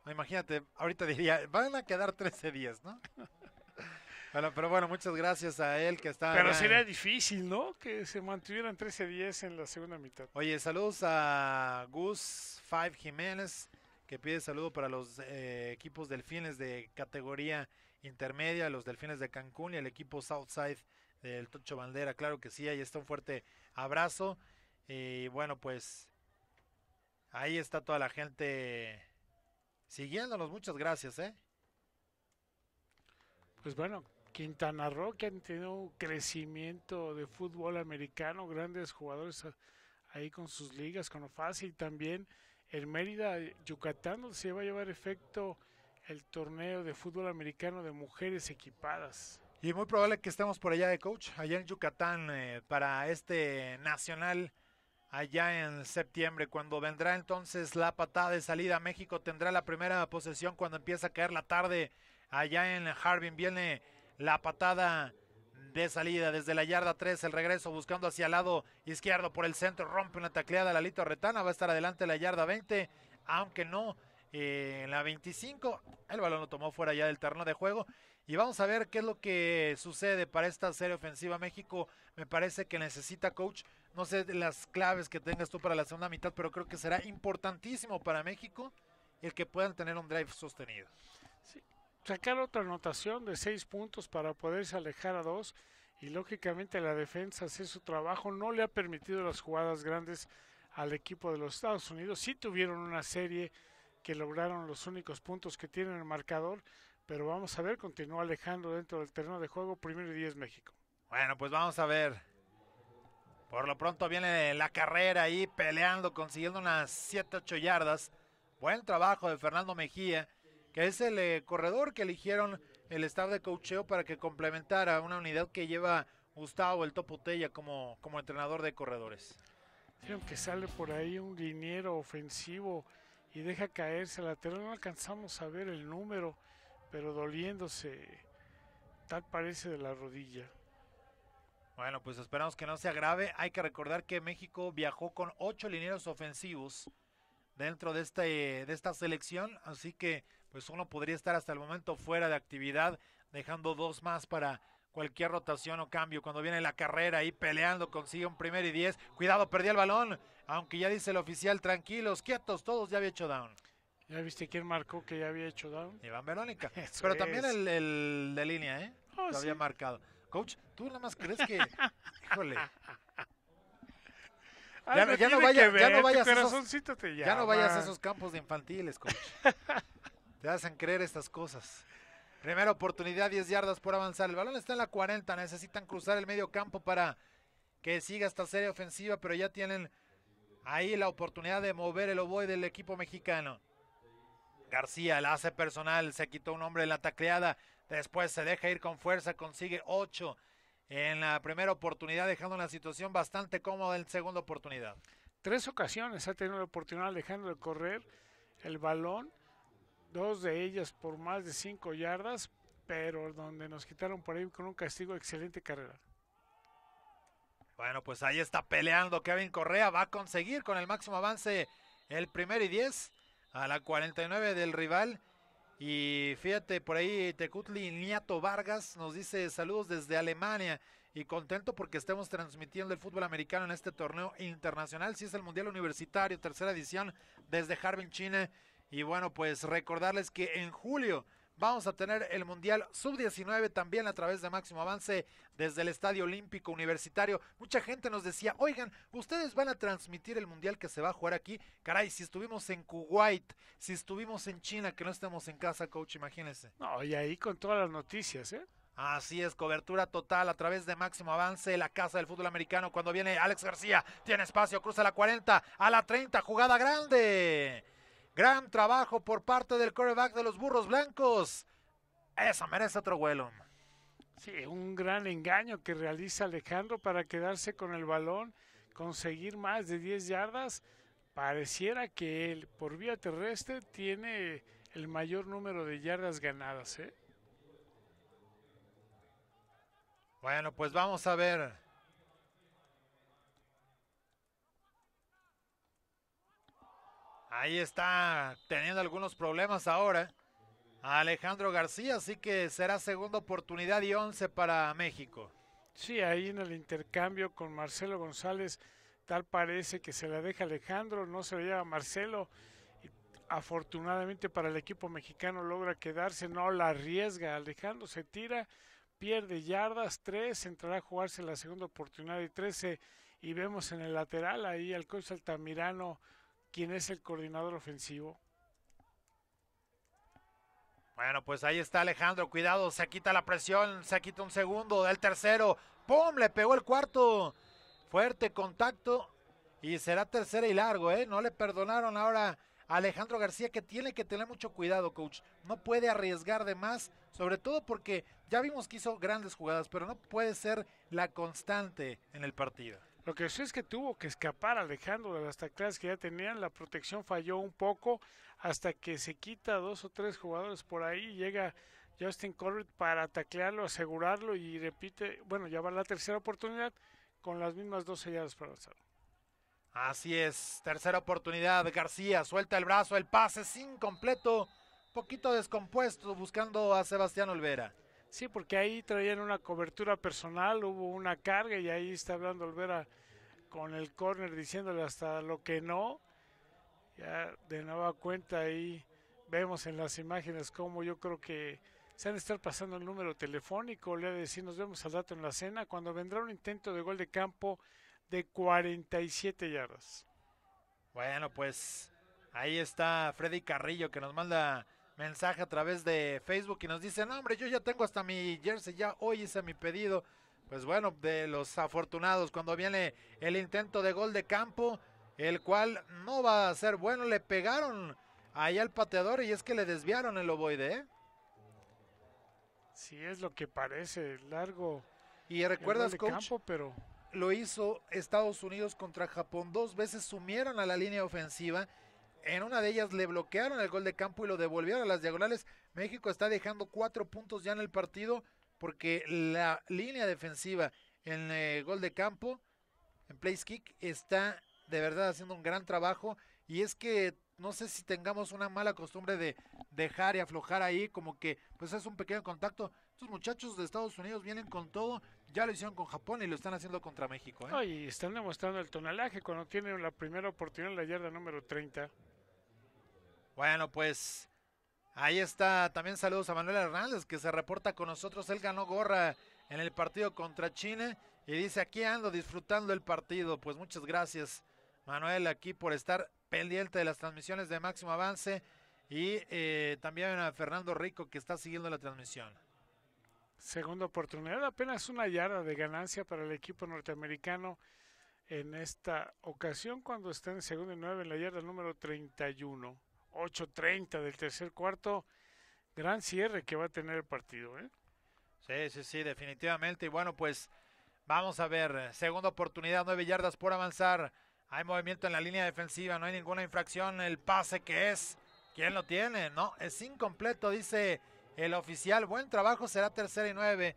Imagínate, ahorita diría, van a quedar 13 días, ¿no? Bueno, pero bueno, muchas gracias a él que está. Pero sería difícil, ¿no? Que se mantuvieran 13-10 en la segunda mitad. Oye, saludos a Gus Five Jiménez, que pide saludo para los eh, equipos delfines de categoría intermedia, los delfines de Cancún y el equipo Southside del Tocho Bandera. Claro que sí, ahí está un fuerte abrazo. Y bueno, pues ahí está toda la gente siguiéndonos. Muchas gracias, ¿eh? Pues bueno, Quintana Roo, que han tenido un crecimiento de fútbol americano, grandes jugadores ahí con sus ligas, con lo fácil también. El Mérida, Yucatán, donde se va a llevar efecto el torneo de fútbol americano de mujeres equipadas. Y muy probable que estemos por allá de coach, allá en Yucatán, eh, para este nacional allá en septiembre, cuando vendrá entonces la patada de salida. México tendrá la primera posesión cuando empieza a caer la tarde allá en Harbin. Viene la patada de salida desde la yarda 3, el regreso buscando hacia el lado izquierdo por el centro, rompe una tacleada Lalito Retana, va a estar adelante la yarda 20, aunque no eh, en la 25, el balón lo tomó fuera ya del terreno de juego. Y vamos a ver qué es lo que sucede para esta serie ofensiva. México, me parece que necesita coach, no sé las claves que tengas tú para la segunda mitad, pero creo que será importantísimo para México el que puedan tener un drive sostenido sacar otra anotación de seis puntos para poderse alejar a dos y lógicamente la defensa hacer su trabajo no le ha permitido las jugadas grandes al equipo de los Estados Unidos. Sí tuvieron una serie que lograron los únicos puntos que tienen el marcador, pero vamos a ver, continúa alejando dentro del terreno de juego, primero y diez México. Bueno, pues vamos a ver. Por lo pronto viene la carrera ahí peleando, consiguiendo unas 7-8 yardas. Buen trabajo de Fernando Mejía que es el eh, corredor que eligieron el staff de cocheo para que complementara una unidad que lleva Gustavo el Topotella como, como entrenador de corredores. que sale por ahí un liniero ofensivo y deja caerse la lateral. No alcanzamos a ver el número, pero doliéndose, tal parece de la rodilla. Bueno, pues esperamos que no sea grave. Hay que recordar que México viajó con ocho linieros ofensivos dentro de, este, de esta selección, así que pues uno podría estar hasta el momento fuera de actividad, dejando dos más para cualquier rotación o cambio. Cuando viene la carrera ahí peleando, consigue un primer y diez. Cuidado, perdí el balón. Aunque ya dice el oficial, tranquilos, quietos, todos ya había hecho down. ¿Ya viste quién marcó que ya había hecho down? Iván Verónica. Pero también el, el, de línea, ¿eh? Oh, Lo había sí. marcado. Coach, ¿tú nada más crees que... Híjole, Ay, Ya no- ya no tiene vaya- ya no vayas esos- ya no vayas a esos campos de infantiles, coach. Te hacen creer estas cosas. Primera oportunidad, 10 yardas por avanzar. El balón está en la 40. Necesitan cruzar el medio campo para que siga esta serie ofensiva, pero ya tienen ahí la oportunidad de mover el oboe del equipo mexicano. García la hace personal, se quitó un hombre en la tacleada, después se deja ir con fuerza, consigue 8 en la primera oportunidad, dejando una situación bastante cómoda en segunda oportunidad. Tres ocasiones ha tenido la oportunidad dejando de correr el balón, dos de ellas por más de cinco yardas, pero donde nos quitaron por ahí con un castigo, excelente carrera. Bueno, pues ahí está peleando Kevin Correa. Va a conseguir con el máximo avance el primer y 10 a la 49 del rival. Y fíjate, por ahí Tecutli Niato Vargas nos dice saludos desde Alemania y contento porque estemos transmitiendo el fútbol americano en este torneo internacional. Si es el Mundial Universitario, tercera edición desde Harbin, China. Y bueno, pues recordarles que en julio vamos a tener el Mundial Sub-19 también a través de Máximo Avance desde el Estadio Olímpico Universitario. Mucha gente nos decía, oigan, ustedes van a transmitir el Mundial que se va a jugar aquí. Caray, si estuvimos en Kuwait, si estuvimos en China, que no estemos en casa, coach, imagínense. No, y ahí con todas las noticias, ¿eh? Así es, cobertura total a través de Máximo Avance, la casa del fútbol americano. Cuando viene Alex García, tiene espacio, cruza la 40, a la 30, jugada grande. Gran trabajo por parte del quarterback de los burros blancos. Esa merece otro vuelo. Sí, un gran engaño que realiza Alejandro para quedarse con el balón, conseguir más de 10 yardas. Pareciera que él, por vía terrestre, tiene el mayor número de yardas ganadas, ¿eh? Bueno, pues vamos a ver. Ahí está teniendo algunos problemas ahora Alejandro García, así que será segunda oportunidad y 11 para México. Sí, ahí en el intercambio con Marcelo González, tal parece que se la deja Alejandro, no se la lleva Marcelo. Afortunadamente para el equipo mexicano logra quedarse, no la arriesga. Alejandro se tira, pierde yardas, 3, entrará a jugarse la segunda oportunidad y 13. Y vemos en el lateral ahí al coach Altamirano, quien es el coordinador ofensivo. Bueno, pues ahí está Alejandro, cuidado, se quita la presión, se quita un segundo, del tercero, ¡pum! Le pegó el cuarto, fuerte contacto y será tercera y largo, ¿eh? No le perdonaron ahora a Alejandro García que tiene que tener mucho cuidado, coach. No puede arriesgar de más, sobre todo porque ya vimos que hizo grandes jugadas, pero no puede ser la constante en el partido. Lo que sí es que tuvo que escapar Alejandro de las tacleadas que ya tenían, la protección falló un poco hasta que se quita dos o tres jugadores por ahí, llega Justin Corbett para taclearlo, asegurarlo y repite, bueno, ya va la tercera oportunidad con las mismas dos selladas para avanzar. Así es, tercera oportunidad, García suelta el brazo, el pase sin completo, poquito descompuesto buscando a Sebastián Olvera. Sí, porque ahí traían una cobertura personal, hubo una carga y ahí está hablando Olvera con el córner diciéndole hasta lo que no. Ya de nueva cuenta ahí vemos en las imágenes cómo yo creo que se han de estar pasando el número telefónico, le ha de decir nos vemos al dato en la cena, cuando vendrá un intento de gol de campo de 47 yardas. Bueno, pues ahí está Freddy Carrillo que nos manda mensaje a través de Facebook y nos dice, no hombre, yo ya tengo hasta mi jersey, ya hoy hice mi pedido. Pues bueno, de los afortunados, cuando viene el intento de gol de campo, el cual no va a ser bueno, le pegaron ahí al pateador y es que le desviaron el ovoide, ¿eh? Sí, es lo que parece, largo. Y el gol recuerdas, de coach, campo, pero lo hizo Estados Unidos contra Japón. Dos veces sumieron a la línea ofensiva. En una de ellas le bloquearon el gol de campo y lo devolvieron a las diagonales. México está dejando cuatro puntos ya en el partido porque la línea defensiva en el gol de campo, en place kick, está de verdad haciendo un gran trabajo. Y es que no sé si tengamos una mala costumbre de dejar y aflojar ahí, como que pues es un pequeño contacto, Estos muchachos de Estados Unidos vienen con todo, ya lo hicieron con Japón y lo están haciendo contra México. ¿eh? y están demostrando el tonalaje cuando tienen la primera oportunidad en la yarda número 30. Bueno, pues ahí está. También saludos a Manuel Hernández que se reporta con nosotros. Él ganó gorra en el partido contra China y dice aquí ando disfrutando el partido. Pues muchas gracias Manuel aquí por estar pendiente de las transmisiones de máximo avance y eh, también a Fernando Rico que está siguiendo la transmisión. Segunda oportunidad, apenas una yarda de ganancia para el equipo norteamericano en esta ocasión cuando está en segundo y nueve en la yarda número 31. 8.30 del tercer cuarto. Gran cierre que va a tener el partido. ¿eh? Sí, sí, sí, definitivamente. Y bueno, pues vamos a ver. Segunda oportunidad, nueve yardas por avanzar. Hay movimiento en la línea defensiva, no hay ninguna infracción. El pase que es, ¿quién lo tiene? No, es incompleto, dice el oficial. Buen trabajo, será tercera y nueve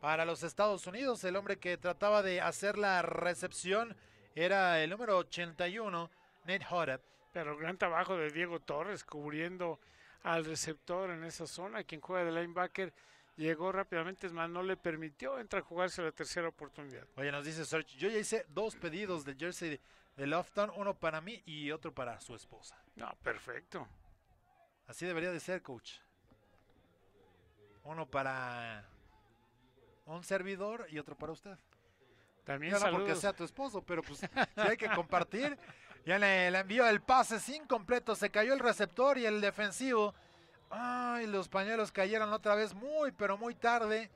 para los Estados Unidos. El hombre que trataba de hacer la recepción era el número 81, Nate Hodep. Pero gran trabajo de Diego Torres cubriendo al receptor en esa zona. Quien juega de linebacker llegó rápidamente, es más, no le permitió entrar a jugarse la tercera oportunidad. Oye, nos dice Serge, yo ya hice dos pedidos de jersey de Lofton, uno para mí y otro para su esposa. No, perfecto. Así debería de ser, coach. Uno para un servidor y otro para usted. También no porque sea tu esposo, pero pues si hay que compartir. Ya le, le envió el pase sin completo, se cayó el receptor y el defensivo. Ay, los pañuelos cayeron otra vez muy, pero muy tarde.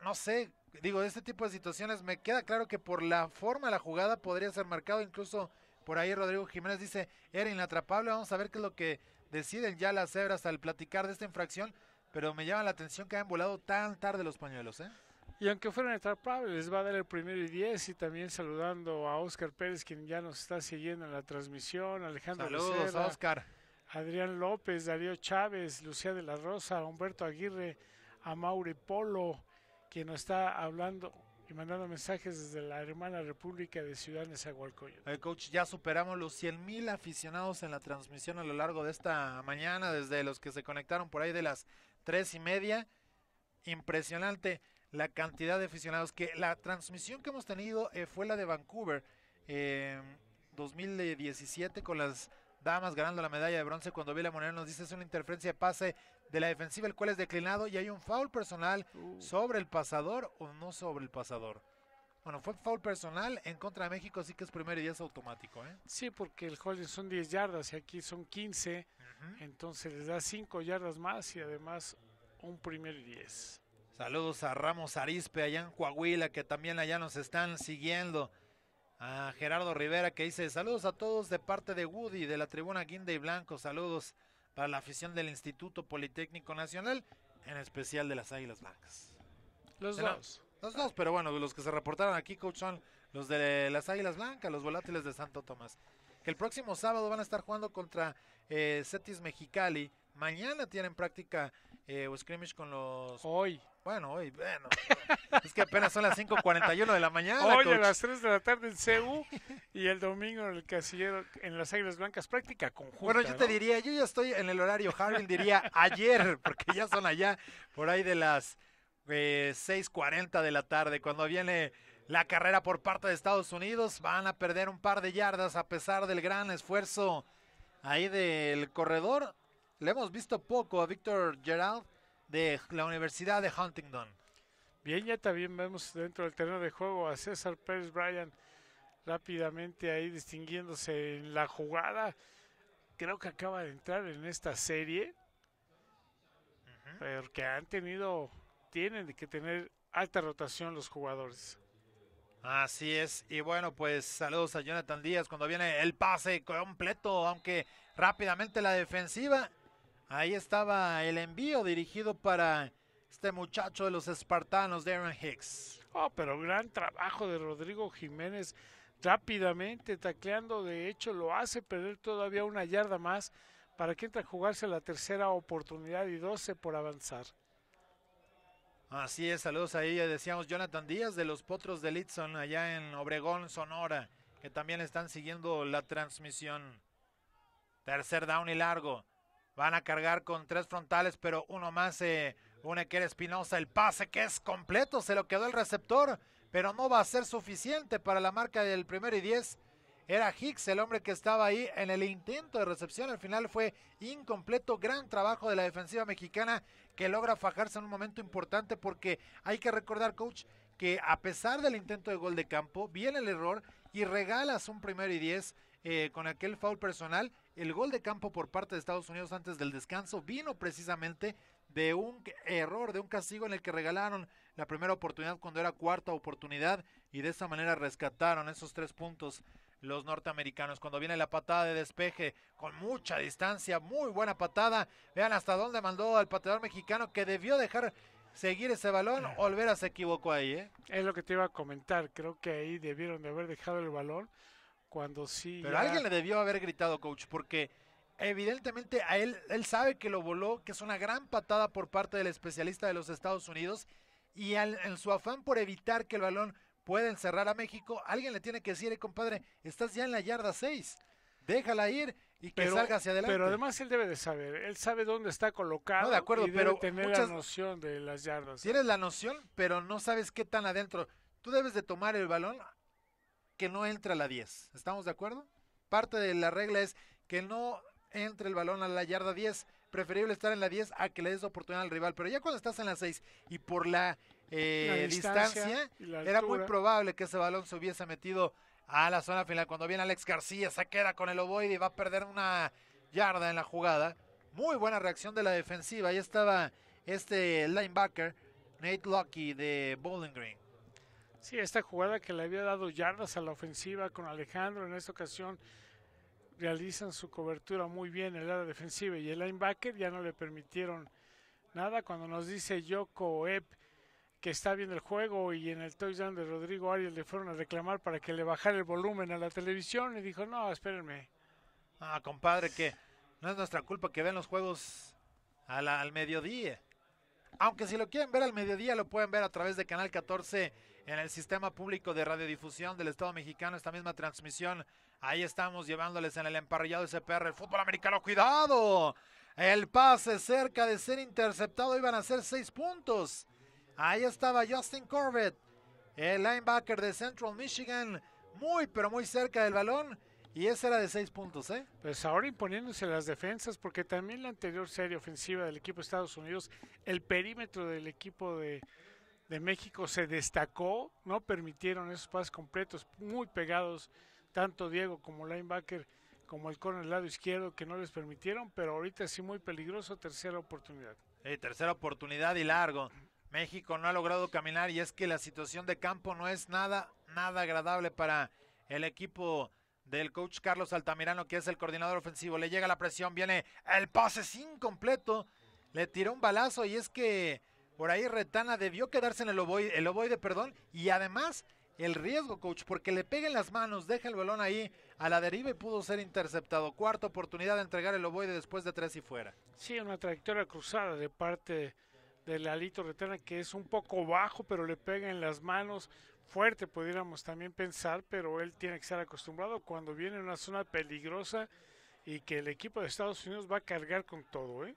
No sé, digo, de este tipo de situaciones me queda claro que por la forma de la jugada podría ser marcado. Incluso por ahí Rodrigo Jiménez dice, era inatrapable. Vamos a ver qué es lo que deciden ya las cebras al platicar de esta infracción. Pero me llama la atención que hayan volado tan tarde los pañuelos, ¿eh? Y aunque fueran atrapables, les va a dar el primero y diez. Y también saludando a Oscar Pérez, quien ya nos está siguiendo en la transmisión. Alejandro Saludos, Oscar. Adrián López, Darío Chávez, Lucía de la Rosa, Humberto Aguirre, a Mauri Polo, quien nos está hablando y mandando mensajes desde la hermana República de Ciudad Nezahualcóyotl. El coach, ya superamos los 100 mil aficionados en la transmisión a lo largo de esta mañana, desde los que se conectaron por ahí de las tres y media. Impresionante la cantidad de aficionados que la transmisión que hemos tenido eh, fue la de Vancouver eh, 2017 con las damas ganando la medalla de bronce cuando Vila Monero nos dice es una interferencia de pase de la defensiva el cual es declinado y hay un foul personal uh. sobre el pasador o no sobre el pasador. Bueno, fue foul personal en contra de México, así que es primero y es automático. ¿eh? Sí, porque el holding son 10 yardas y aquí son 15, entonces les da 5 yardas más y además un primer y 10. Saludos a Ramos Arispe allá en Coahuila, que también allá nos están siguiendo. A Gerardo Rivera que dice saludos a todos de parte de Woody de la tribuna Guinda y Blanco. Saludos para la afición del Instituto Politécnico Nacional, en especial de las Águilas Blancas. Los dos. los dos, pero bueno, los que se reportaron aquí, coach, son los de las Águilas Blancas, los volátiles de Santo Tomás. Que el próximo sábado van a estar jugando contra eh, Cetis Mexicali. Mañana tienen práctica eh, o scrimmage con los... Hoy. Bueno, hoy, bueno. es que apenas son las 5.41 de la mañana. Hoy a las 3 de la tarde en CEU y el domingo en el casillero en las Águilas Blancas, práctica conjunta. Bueno, yo te diría, yo ya estoy en el horario Harville, diría ayer, porque ya son allá por ahí de las eh, 6.40 de la tarde, cuando viene la carrera por parte de Estados Unidos. Van a perder un par de yardas a pesar del gran esfuerzo ahí del corredor. Le hemos visto poco a Víctor Gerald de la Universidad de Huntington. Bien, ya también vemos dentro del terreno de juego a César Pérez Bryan rápidamente ahí distinguiéndose en la jugada. Creo que acaba de entrar en esta serie. Porque han tenido, tienen que tener alta rotación los jugadores. Así es, y bueno, pues saludos a Jonathan Díaz cuando viene el pase completo, aunque rápidamente la defensiva Ahí estaba el envío dirigido para este muchacho de los espartanos, Darren Hicks. Oh, pero gran trabajo de Rodrigo Jiménez rápidamente tacleando. De hecho, lo hace perder todavía una yarda más para que entre a jugarse la tercera oportunidad y 12 por avanzar. Así es, saludos ahí, decíamos Jonathan Díaz de los Potros de Litson allá en Obregón, Sonora, que también están siguiendo la transmisión. Tercer down y largo. Van a cargar con tres frontales, pero uno más, eh, un Eker Espinosa. El pase que es completo, se lo quedó el receptor, pero no va a ser suficiente para la marca del primero y diez. Era Hicks el hombre que estaba ahí en el intento de recepción. Al final fue incompleto. Gran trabajo de la defensiva mexicana que logra fajarse en un momento importante porque hay que recordar, coach, que a pesar del intento de gol de campo, viene el error y regalas un primero y diez eh, con aquel foul personal. El gol de campo por parte de Estados Unidos antes del descanso vino precisamente de un error, de un castigo en el que regalaron la primera oportunidad cuando era cuarta oportunidad y de esa manera rescataron esos tres puntos los norteamericanos. Cuando viene la patada de despeje con mucha distancia, muy buena patada. Vean hasta dónde mandó al pateador mexicano que debió dejar seguir ese balón. Olvera se equivocó ahí. ¿eh? Es lo que te iba a comentar. Creo que ahí debieron de haber dejado el balón cuando sí. Pero alguien le debió haber gritado, coach, porque evidentemente a él, él sabe que lo voló, que es una gran patada por parte del especialista de los Estados Unidos. Y en su afán por evitar que el balón pueda encerrar a México, alguien le tiene que decir, compadre, estás ya en la yarda 6, déjala ir y que salga hacia adelante. Pero además él debe de saber, él sabe dónde está colocado. No, de acuerdo, pero tener la noción de las yardas. Tienes la noción, pero no sabes qué tan adentro. Tú debes de tomar el balón que no entre a la 10. ¿Estamos de acuerdo? Parte de la regla es que no entre el balón a la yarda 10. Preferible estar en la 10 a que le des oportunidad al rival. Pero ya cuando estás en la 6 y por la, eh, distancia, era muy probable que ese balón se hubiese metido a la zona final. Cuando viene Alex García, se queda con el ovoide y va a perder una yarda en la jugada. Muy buena reacción de la defensiva. Ahí estaba este linebacker, Nate Lucky de Bowling Green. Sí, esta jugada que le había dado yardas a la ofensiva con Alejandro en esta ocasión realizan su cobertura muy bien en el área defensiva y el linebacker ya no le permitieron nada cuando nos dice Yoko Ep que está viendo el juego y en el touchdown de Rodrigo Ariel le fueron a reclamar para que le bajara el volumen a la televisión y dijo, no, espérenme. Ah, compadre, que no es nuestra culpa que ven los juegos al mediodía. Aunque si lo quieren ver al mediodía, lo pueden ver a través de Canal 14 en el sistema público de radiodifusión del Estado mexicano. Esta misma transmisión, ahí estamos llevándoles en el emparrillado SPR el fútbol americano. ¡Cuidado! El pase cerca de ser interceptado, iban a ser seis puntos. Ahí estaba Justin Corbett, el linebacker de Central Michigan, muy pero muy cerca del balón. Y ese era de seis puntos, ¿eh? Pues ahora imponiéndose las defensas, porque también la anterior serie ofensiva del equipo de Estados Unidos, el perímetro del equipo de, de México se destacó, no permitieron esos pases completos, muy pegados, tanto Diego como linebacker, como el corner del lado izquierdo, que no les permitieron, pero ahorita sí muy peligroso, tercera oportunidad. tercera oportunidad y largo. México no ha logrado caminar y es que la situación de campo no es nada, nada agradable para el equipo del coach Carlos Altamirano, que es el coordinador ofensivo. Le llega la presión, viene el pase sin completo, le tiró un balazo y es que por ahí Retana debió quedarse en el ovoide, el ovoide, perdón, y además el riesgo, coach, porque le pega en las manos, deja el balón ahí a la deriva y pudo ser interceptado. Cuarta oportunidad de entregar el ovoide después de tres y fuera. Sí, una trayectoria cruzada de parte del Alito Retana, que es un poco bajo, pero le pega en las manos fuerte, pudiéramos también pensar, pero él tiene que estar acostumbrado cuando viene en una zona peligrosa y que el equipo de Estados Unidos va a cargar con todo, ¿eh?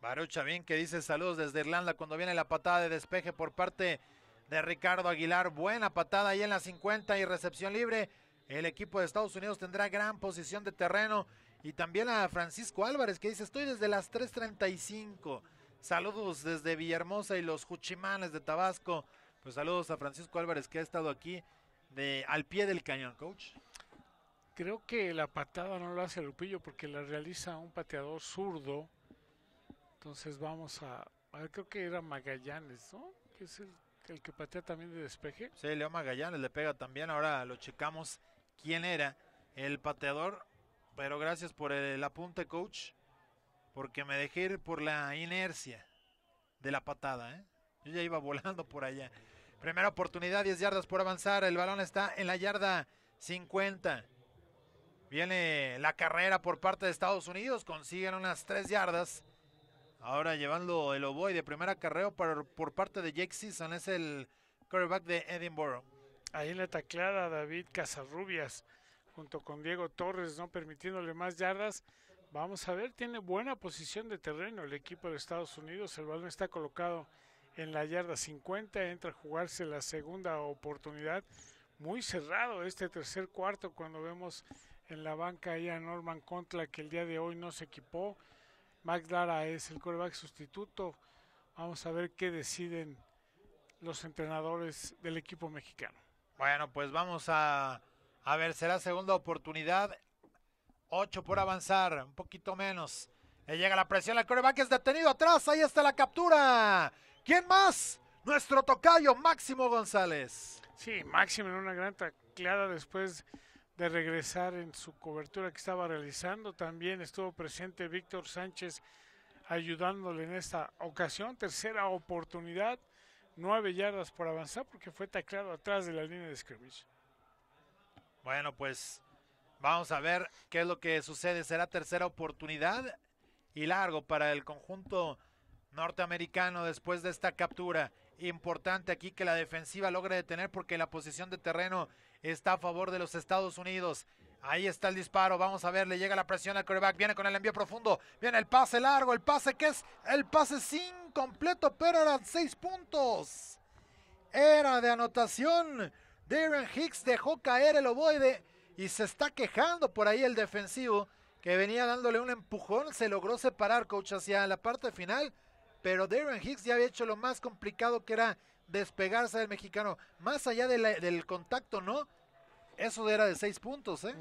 Barucha bien que dice saludos desde Irlanda cuando viene la patada de despeje por parte de Ricardo Aguilar. Buena patada ahí en la 50 y recepción libre. El equipo de Estados Unidos tendrá gran posición de terreno. Y también a Francisco Álvarez que dice estoy desde las 3.35. Saludos desde Villahermosa y los Juchimanes de Tabasco. Pues saludos a Francisco Álvarez que ha estado aquí de al pie del cañón, coach. Creo que la patada no lo hace Lupillo porque la realiza un pateador zurdo. Entonces vamos a, ver, creo que era Magallanes, ¿no? Que es el, el, que patea también de despeje. Sí, Leo Magallanes le pega también. Ahora lo checamos quién era el pateador. Pero gracias por el apunte, coach porque me dejé ir por la inercia de la patada. ¿eh? Yo ya iba volando por allá. Primera oportunidad, 10 yardas por avanzar. El balón está en la yarda 50. Viene la carrera por parte de Estados Unidos. Consiguen unas 3 yardas. Ahora llevando el oboe de primera carrera por, por parte de Jake Season. Es el quarterback de Edinburgh. Ahí en la taclada David Casarrubias junto con Diego Torres, no permitiéndole más yardas Vamos a ver, tiene buena posición de terreno el equipo de Estados Unidos. El balón está colocado en la yarda 50, entra a jugarse la segunda oportunidad. Muy cerrado este tercer cuarto cuando vemos en la banca ahí a Norman Contra que el día de hoy no se equipó. Max Lara es el coreback sustituto. Vamos a ver qué deciden los entrenadores del equipo mexicano. Bueno, pues vamos a, a ver, será segunda oportunidad. Ocho por avanzar, un poquito menos. Le llega la presión al coreback, es detenido atrás, ahí está la captura. ¿Quién más? Nuestro tocayo Máximo González. Sí, Máximo en una gran tacleada después de regresar en su cobertura que estaba realizando. También estuvo presente Víctor Sánchez ayudándole en esta ocasión. Tercera oportunidad, nueve yardas por avanzar porque fue tacleado atrás de la línea de scrimmage. Bueno, pues vamos a ver qué es lo que sucede. Será tercera oportunidad y largo para el conjunto norteamericano después de esta captura. Importante aquí que la defensiva logre detener porque la posición de terreno está a favor de los Estados Unidos. Ahí está el disparo, vamos a ver, le llega la presión al coreback, viene con el envío profundo, viene el pase largo, el pase que es el pase sin completo, pero eran seis puntos. Era de anotación. Darren Hicks dejó caer el ovoide y se está quejando por ahí el defensivo que venía dándole un empujón, se logró separar, coach, hacia la parte final, pero Darren Hicks ya había hecho lo más complicado que era despegarse del mexicano. Más allá del contacto, ¿no? Eso era de seis puntos, ¿eh?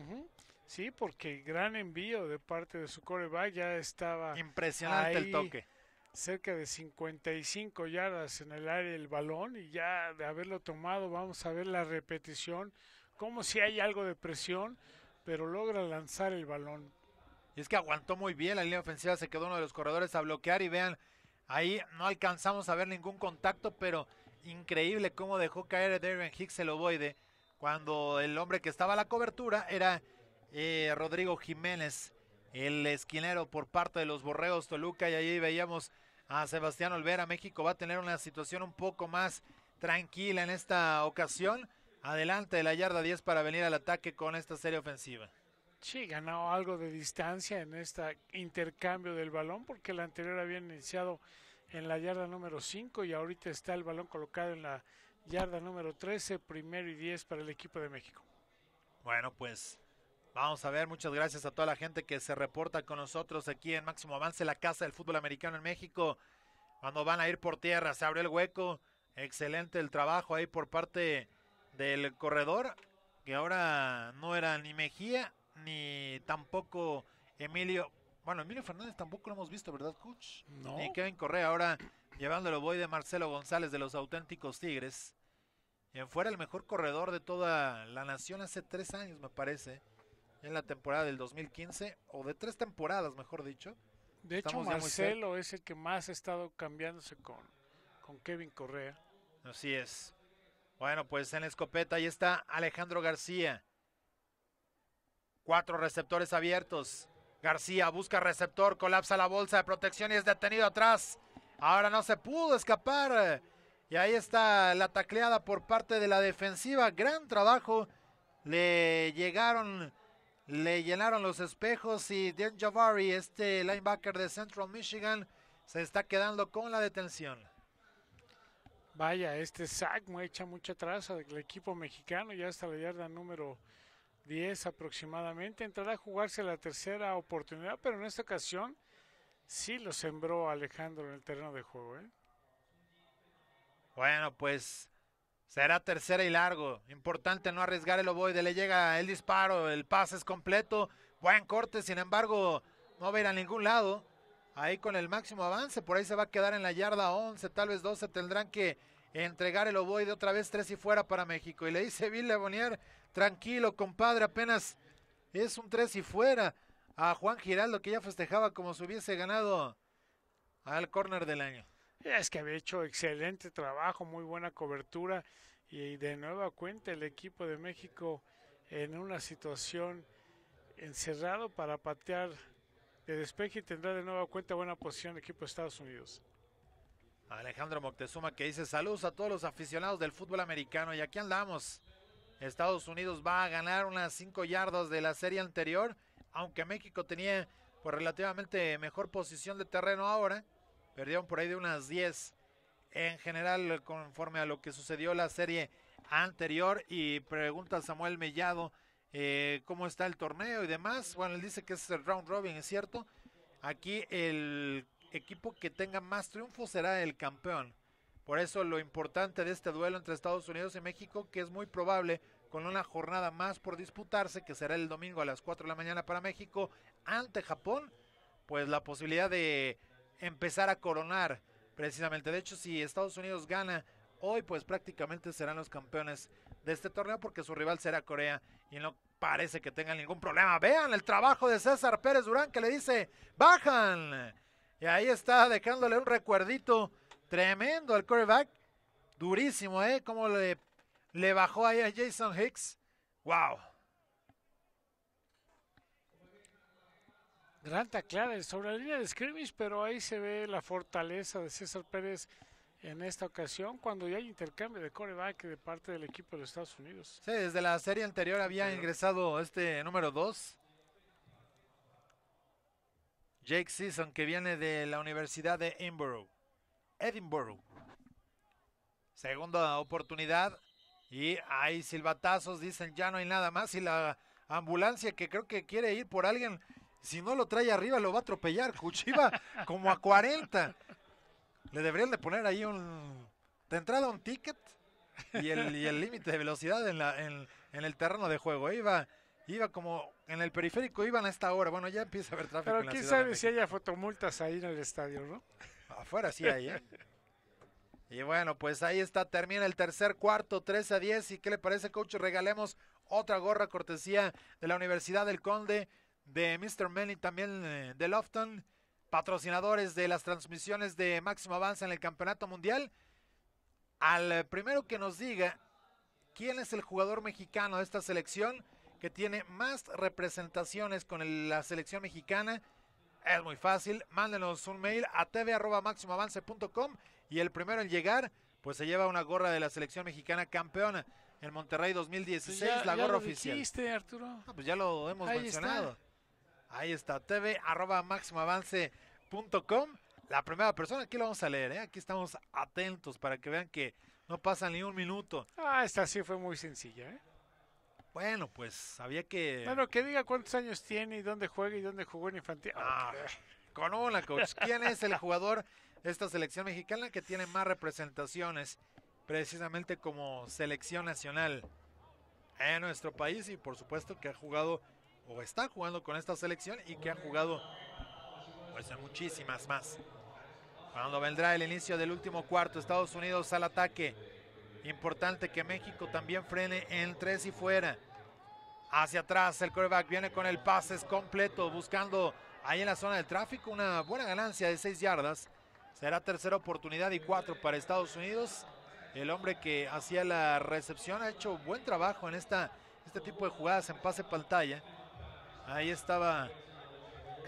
Sí, porque gran envío de parte de su coreback ya estaba. Impresionante el toque. Cerca de 55 yardas en el área del balón y ya de haberlo tomado, vamos a ver la repetición. Como si hay algo de presión, pero logra lanzar el balón. Y es que aguantó muy bien la línea ofensiva, se quedó uno de los corredores a bloquear y vean, ahí no alcanzamos a ver ningún contacto, pero increíble cómo dejó caer Darren Hicks el ovoide cuando el hombre que estaba a la cobertura era eh, Rodrigo Jiménez, el esquinero por parte de los Borreos Toluca y ahí veíamos a Sebastián Olvera. México va a tener una situación un poco más tranquila en esta ocasión. Adelante de la yarda 10 para venir al ataque con esta serie ofensiva. Sí, ganó algo de distancia en este intercambio del balón porque el anterior había iniciado en la yarda número 5 y ahorita está el balón colocado en la yarda número 13, primero y 10 para el equipo de México. Bueno, pues vamos a ver, muchas gracias a toda la gente que se reporta con nosotros aquí en Máximo Avance, la casa del fútbol americano en México. Cuando van a ir por tierra, se abre el hueco. Excelente el trabajo ahí por parte del corredor, que ahora no era ni Mejía ni tampoco Emilio bueno, Emilio Fernández tampoco lo hemos visto, ¿verdad, coach? No. Y Kevin Correa ahora llevándolo voy de Marcelo González de los auténticos Tigres. En fuera el mejor corredor de toda la nación hace tres años, me parece. En la temporada del 2015, o de tres temporadas, mejor dicho. De hecho, Marcelo es el que más ha estado cambiándose con, con Kevin Correa. Así es. Bueno, pues en la escopeta ahí está Alejandro García. Cuatro receptores abiertos. García busca receptor, colapsa la bolsa de protección y es detenido atrás. Ahora no se pudo escapar. Y ahí está la tacleada por parte de la defensiva. Gran trabajo. Le llegaron, le llenaron los espejos y Dan Javari, este linebacker de Central Michigan, se está quedando con la detención. Vaya, este sack me echa mucha traza del equipo mexicano, ya hasta la yarda número 10 aproximadamente. Entrará a jugarse la tercera oportunidad, pero en esta ocasión sí lo sembró Alejandro en el terreno de juego. ¿eh? Bueno, pues será tercera y largo. Importante no arriesgar el ovoide. Le llega el disparo, el pase es completo. Buen corte, sin embargo, no va a ir a ningún lado. Ahí con el máximo avance, por ahí se va a quedar en la yarda 11, tal vez 12. Tendrán que entregar el ovoide otra vez, tres y fuera para México. Y le dice Bill Lebonier, tranquilo compadre, apenas es un tres y fuera. A Juan Giraldo que ya festejaba como si hubiese ganado al córner del año. Es que había hecho excelente trabajo, muy buena cobertura y de nueva cuenta el equipo de México en una situación encerrado para patear de despeje y tendrá de nueva cuenta buena posición el equipo de Estados Unidos. Alejandro Moctezuma que dice saludos a todos los aficionados del fútbol americano y aquí andamos. Estados Unidos va a ganar unas 5 yardas de la serie anterior, aunque México tenía por relativamente mejor posición de terreno ahora. Perdieron por ahí de unas 10 en general conforme a lo que sucedió la serie anterior. Y pregunta Samuel Mellado eh, cómo está el torneo y demás. Bueno, él dice que es el round robin, es cierto. Aquí el equipo que tenga más triunfos será el campeón. Por eso lo importante de este duelo entre Estados Unidos y México, que es muy probable con una jornada más por disputarse, que será el domingo a las 4 de la mañana para México ante Japón, pues la posibilidad de empezar a coronar precisamente. De hecho, si Estados Unidos gana hoy, pues prácticamente serán los campeones de este torneo porque su rival será Corea y no parece que tengan ningún problema. Vean el trabajo de César Pérez Durán que le dice, bajan. Y ahí está dejándole un recuerdito tremendo al quarterback. Durísimo, ¿eh? Como le, le bajó ahí a Jason Hicks. ¡Wow! Gran tacleada sobre la línea de scrimmage, pero ahí se ve la fortaleza de César Pérez en esta ocasión cuando ya hay intercambio de coreback de parte del equipo de Estados Unidos. Sí, desde la serie anterior había ingresado este número 2. Jake Season, que viene de la Universidad de Edinburgh. Edinburgh. Segunda oportunidad. Y hay silbatazos, dicen ya no hay nada más. Y la ambulancia que creo que quiere ir por alguien si no lo trae arriba lo va a atropellar. Cuchiva como a 40. Le deberían de poner ahí un... De entrada un ticket y el límite de velocidad en, la, en, el terreno de juego. Iba, iba como en el periférico, iban a esta hora. Bueno, ya empieza a haber tráfico. Pero quién sabe si haya fotomultas ahí en el estadio, ¿no? Afuera sí hay, ¿eh? Y bueno, pues ahí está, termina el tercer cuarto, 13 a 10. ¿Y qué le parece, coach? Regalemos otra gorra cortesía de la Universidad del Conde de Mr. Manny, también eh, de Lofton, patrocinadores de las transmisiones de Máximo Avance en el Campeonato Mundial. Al primero que nos diga quién es el jugador mexicano de esta selección que tiene más representaciones con la selección mexicana, es muy fácil. Mándenos un mail a tv.máximoavance.com y el primero en llegar, pues se lleva una gorra de la selección mexicana campeona en Monterrey 2016, pues la gorra oficial. Dijiste, Arturo. Ah, pues ya lo hemos mencionado. Ahí está, tv arroba máximoavance.com. La primera persona, aquí lo vamos a leer, ¿eh? aquí estamos atentos para que vean que no pasa ni un minuto. Ah, esta sí fue muy sencilla, ¿eh? Bueno, pues había que... Bueno, que diga cuántos años tiene y dónde juega y dónde jugó en infantil. Ah, con una, coach. ¿Quién es el jugador de esta selección mexicana que tiene más representaciones precisamente como selección nacional en nuestro país y por supuesto que ha jugado o está jugando con esta selección y que ha jugado pues en muchísimas más. Cuando vendrá el inicio del último cuarto, Estados Unidos al ataque. Importante que México también frene en tres y fuera. Hacia atrás, el coreback viene con el pase completo, buscando ahí en la zona del tráfico una buena ganancia de seis yardas. Será tercera oportunidad y cuatro para Estados Unidos. El hombre que hacía la recepción ha hecho buen trabajo en esta, este tipo de jugadas en pase pantalla. Ahí estaba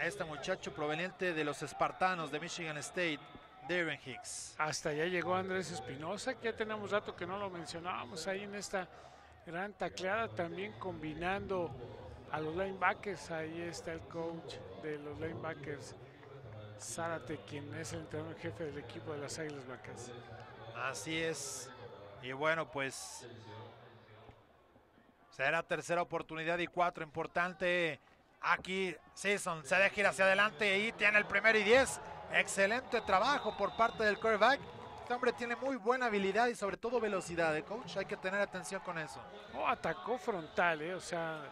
este muchacho proveniente de los espartanos de Michigan State, Darren Hicks. Hasta allá llegó Andrés Espinosa, que ya tenemos rato que no lo mencionábamos ahí en esta gran tacleada, también combinando a los linebackers. Ahí está el coach de los linebackers, Zárate, quien es el entrenador jefe del equipo de las Águilas Blancas. Así es. Y bueno, pues será tercera oportunidad y cuatro. Importante Aquí Season se deja ir hacia adelante y tiene el primer y 10. Excelente trabajo por parte del quarterback. Este hombre tiene muy buena habilidad y sobre todo velocidad, ¿eh, coach? Hay que tener atención con eso. Oh, atacó frontal, ¿eh? o sea,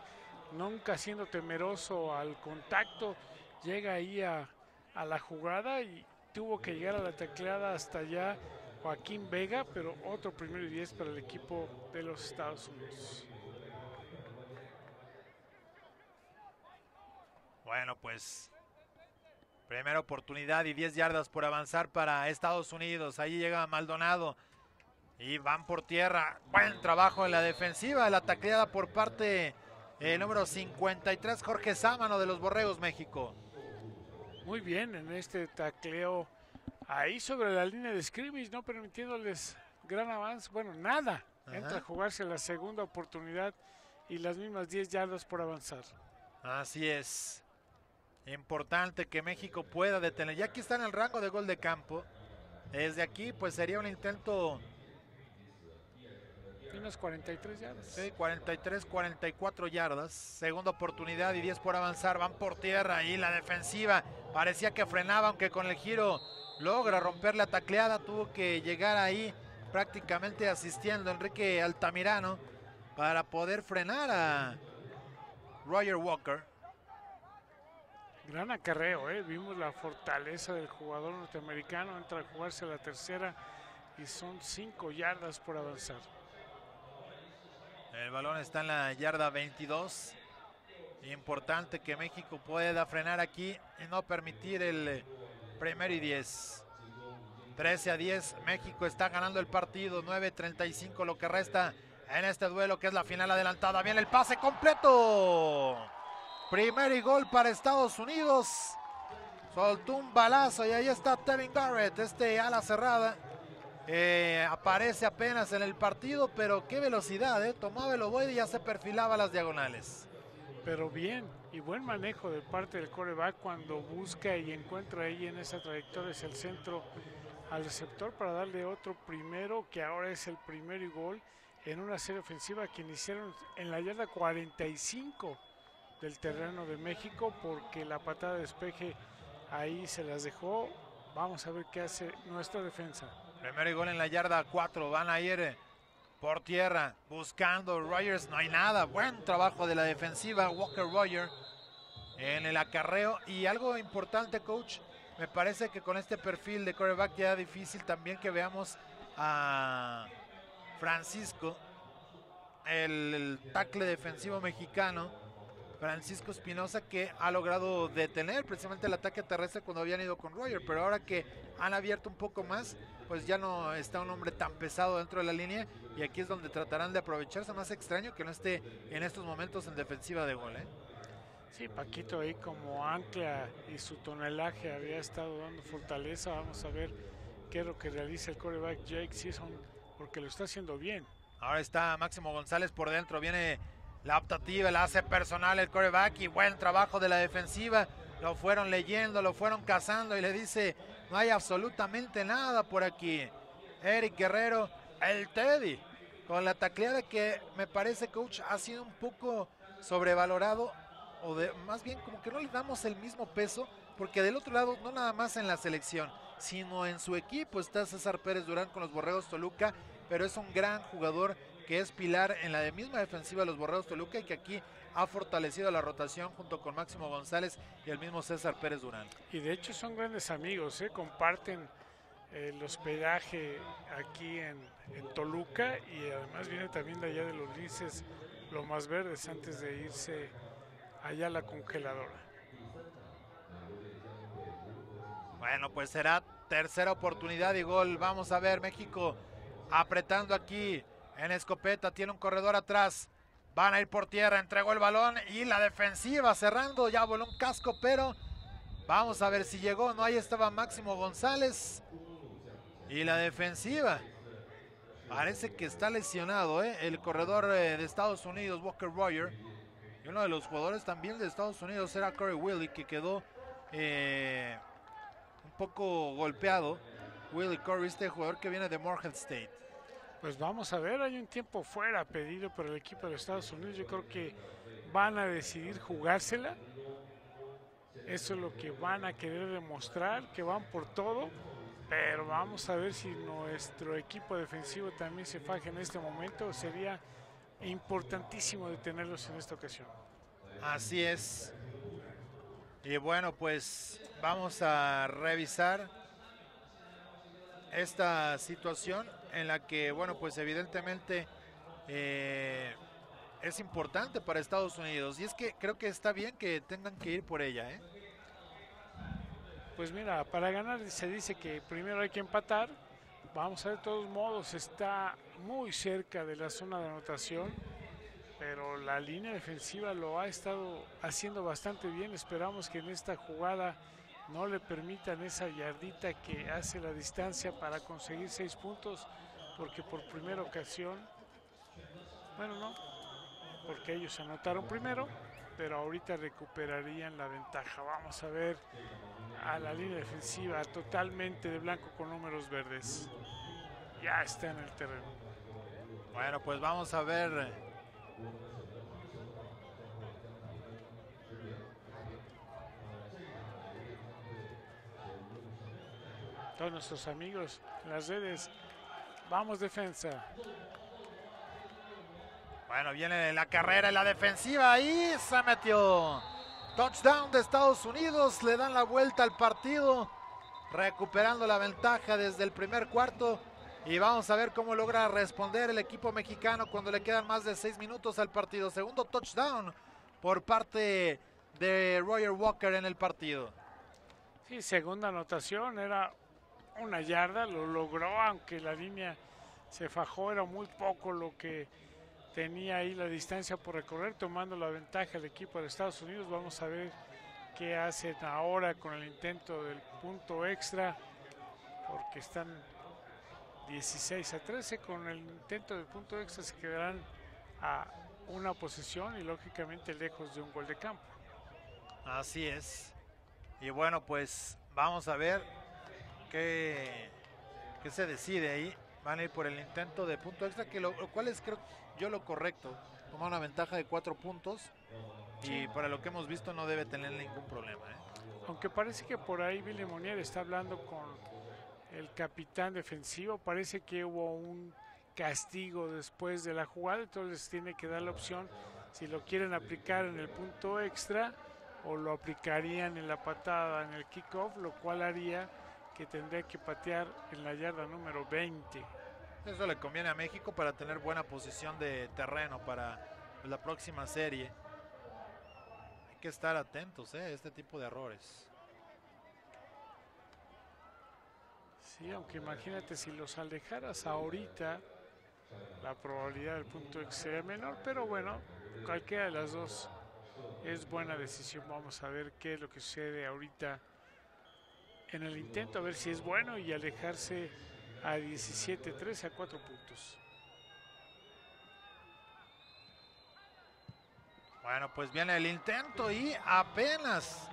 nunca siendo temeroso al contacto. Llega ahí a, a la jugada y tuvo que llegar a la tecleada hasta allá Joaquín Vega, pero otro primero y 10 para el equipo de los Estados Unidos. Bueno, pues primera oportunidad y 10 yardas por avanzar para Estados Unidos. Ahí llega Maldonado y van por tierra. Buen trabajo en la defensiva, la tacleada por parte el número 53, Jorge Sámano de los Borregos México. Muy bien en este tacleo ahí sobre la línea de scrimmage, no permitiéndoles gran avance. Bueno, nada. Entra a jugarse la segunda oportunidad y las mismas 10 yardas por avanzar. Así es. Importante que México pueda detener. Ya aquí está en el rango de gol de campo. Desde aquí, pues sería un intento. Unas 43 yardas. Sí, 43, 44 yardas. Segunda oportunidad y 10 por avanzar. Van por tierra y la defensiva parecía que frenaba, aunque con el giro logra romper la tacleada. Tuvo que llegar ahí prácticamente asistiendo Enrique Altamirano para poder frenar a Roger Walker. Gran acarreo, ¿eh? vimos la fortaleza del jugador norteamericano, entra a jugarse la tercera y son cinco yardas por avanzar. El balón está en la yarda 22. Importante que México pueda frenar aquí y no permitir el primero y 10. 13 a 10, México está ganando el partido, 9-35 lo que resta en este duelo que es la final adelantada. Viene el pase completo. Primer y gol para Estados Unidos. Soltó un balazo y ahí está Tevin Garrett, este ala cerrada. Eh, aparece apenas en el partido, pero qué velocidad, ¿eh? Tomaba el ovoide y ya se perfilaba las diagonales. Pero bien, y buen manejo de parte del coreback cuando busca y encuentra ahí en esa trayectoria hacia el centro al receptor para darle otro primero, que ahora es el primer y gol en una serie ofensiva que iniciaron en la yarda 45 del terreno de México porque la patada de despeje ahí se las dejó. Vamos a ver qué hace nuestra defensa. Primero y gol en la yarda 4. Van a ir eh, por tierra buscando Rogers. No hay nada. Buen trabajo de la defensiva. Walker Roger en el acarreo. Y algo importante, coach. Me parece que con este perfil de coreback ya difícil también que veamos a Francisco, el, el tackle defensivo mexicano Francisco Espinosa que ha logrado detener precisamente el ataque terrestre cuando habían ido con Roger, pero ahora que han abierto un poco más, pues ya no está un hombre tan pesado dentro de la línea y aquí es donde tratarán de aprovecharse. Más extraño que no esté en estos momentos en defensiva de gol. ¿eh? Sí, Paquito ahí como ancla y su tonelaje había estado dando fortaleza. Vamos a ver qué es lo que realiza el coreback Jake Season porque lo está haciendo bien. Ahora está Máximo González por dentro, viene la optativa la hace personal el coreback y buen trabajo de la defensiva. Lo fueron leyendo, lo fueron cazando y le dice, no hay absolutamente nada por aquí. Eric Guerrero, el Teddy, con la tacleada que me parece, coach, ha sido un poco sobrevalorado, o de, más bien como que no le damos el mismo peso, porque del otro lado, no nada más en la selección, sino en su equipo está César Pérez Durán con los Borregos Toluca, pero es un gran jugador que es pilar en la misma defensiva de los Borreos Toluca y que aquí ha fortalecido la rotación junto con Máximo González y el mismo César Pérez Durán. Y de hecho son grandes amigos, ¿eh? comparten el hospedaje aquí en, en, Toluca y además viene también de allá de los linces lo más verdes antes de irse allá a la congeladora. Bueno, pues será tercera oportunidad y gol. Vamos a ver México apretando aquí en escopeta, tiene un corredor atrás. Van a ir por tierra, entregó el balón y la defensiva cerrando, ya voló un casco, pero vamos a ver si llegó. No, ahí estaba Máximo González. Y la defensiva parece que está lesionado, ¿eh? el corredor eh, de Estados Unidos, Walker Royer. Y uno de los jugadores también de Estados Unidos era Corey Willy, que quedó eh, un poco golpeado. Willy Corey, este jugador que viene de Morehead State. Pues vamos a ver, hay un tiempo fuera pedido por el equipo de Estados Unidos. Yo creo que van a decidir jugársela. Eso es lo que van a querer demostrar, que van por todo. Pero vamos a ver si nuestro equipo defensivo también se faja en este momento. Sería importantísimo detenerlos en esta ocasión. Así es. Y bueno, pues vamos a revisar esta situación en la que, bueno, pues evidentemente eh, es importante para Estados Unidos. Y es que creo que está bien que tengan que ir por ella, ¿eh? Pues mira, para ganar se dice que primero hay que empatar. Vamos a ver, de todos modos, está muy cerca de la zona de anotación, pero la línea defensiva lo ha estado haciendo bastante bien. Esperamos que en esta jugada no le permitan esa yardita que hace la distancia para conseguir seis puntos, porque por primera ocasión, bueno, no, porque ellos anotaron primero, pero ahorita recuperarían la ventaja. Vamos a ver a la línea defensiva totalmente de blanco con números verdes. Ya está en el terreno. Bueno, pues vamos a ver. Todos nuestros amigos en las redes. Vamos defensa. Bueno, viene la carrera en la defensiva y se metió. Touchdown de Estados Unidos, le dan la vuelta al partido, recuperando la ventaja desde el primer cuarto. Y vamos a ver cómo logra responder el equipo mexicano cuando le quedan más de seis minutos al partido. Segundo touchdown por parte de Roger Walker en el partido. Sí, segunda anotación, era una yarda, lo logró, aunque la línea se fajó, era muy poco lo que tenía ahí la distancia por recorrer, tomando la ventaja el equipo de Estados Unidos. Vamos a ver qué hacen ahora con el intento del punto extra, porque están 16 a 13. Con el intento del punto extra se quedarán a una posición y lógicamente lejos de un gol de campo. Así es. Y bueno, pues vamos a ver qué, qué se decide ahí. Van a ir por el intento de punto extra, que lo, lo cual es creo yo lo correcto. Toma una ventaja de cuatro puntos y para lo que hemos visto no debe tener ningún problema. ¿eh? Aunque parece que por ahí Billy Monier está hablando con el capitán defensivo, parece que hubo un castigo después de la jugada, entonces tiene que dar la opción si lo quieren aplicar en el punto extra o lo aplicarían en la patada en el kickoff, lo cual haría que tendría que patear en la yarda número 20. Eso le conviene a México para tener buena posición de terreno para la próxima serie. Hay que estar atentos ¿eh? a este tipo de errores. Sí, aunque imagínate si los alejaras ahorita, la probabilidad del punto X sería menor, pero bueno, cualquiera de las dos es buena decisión. Vamos a ver qué es lo que sucede ahorita en el intento, a ver si es bueno y alejarse a 17, 13 a 4 puntos. Bueno, pues viene el intento y apenas,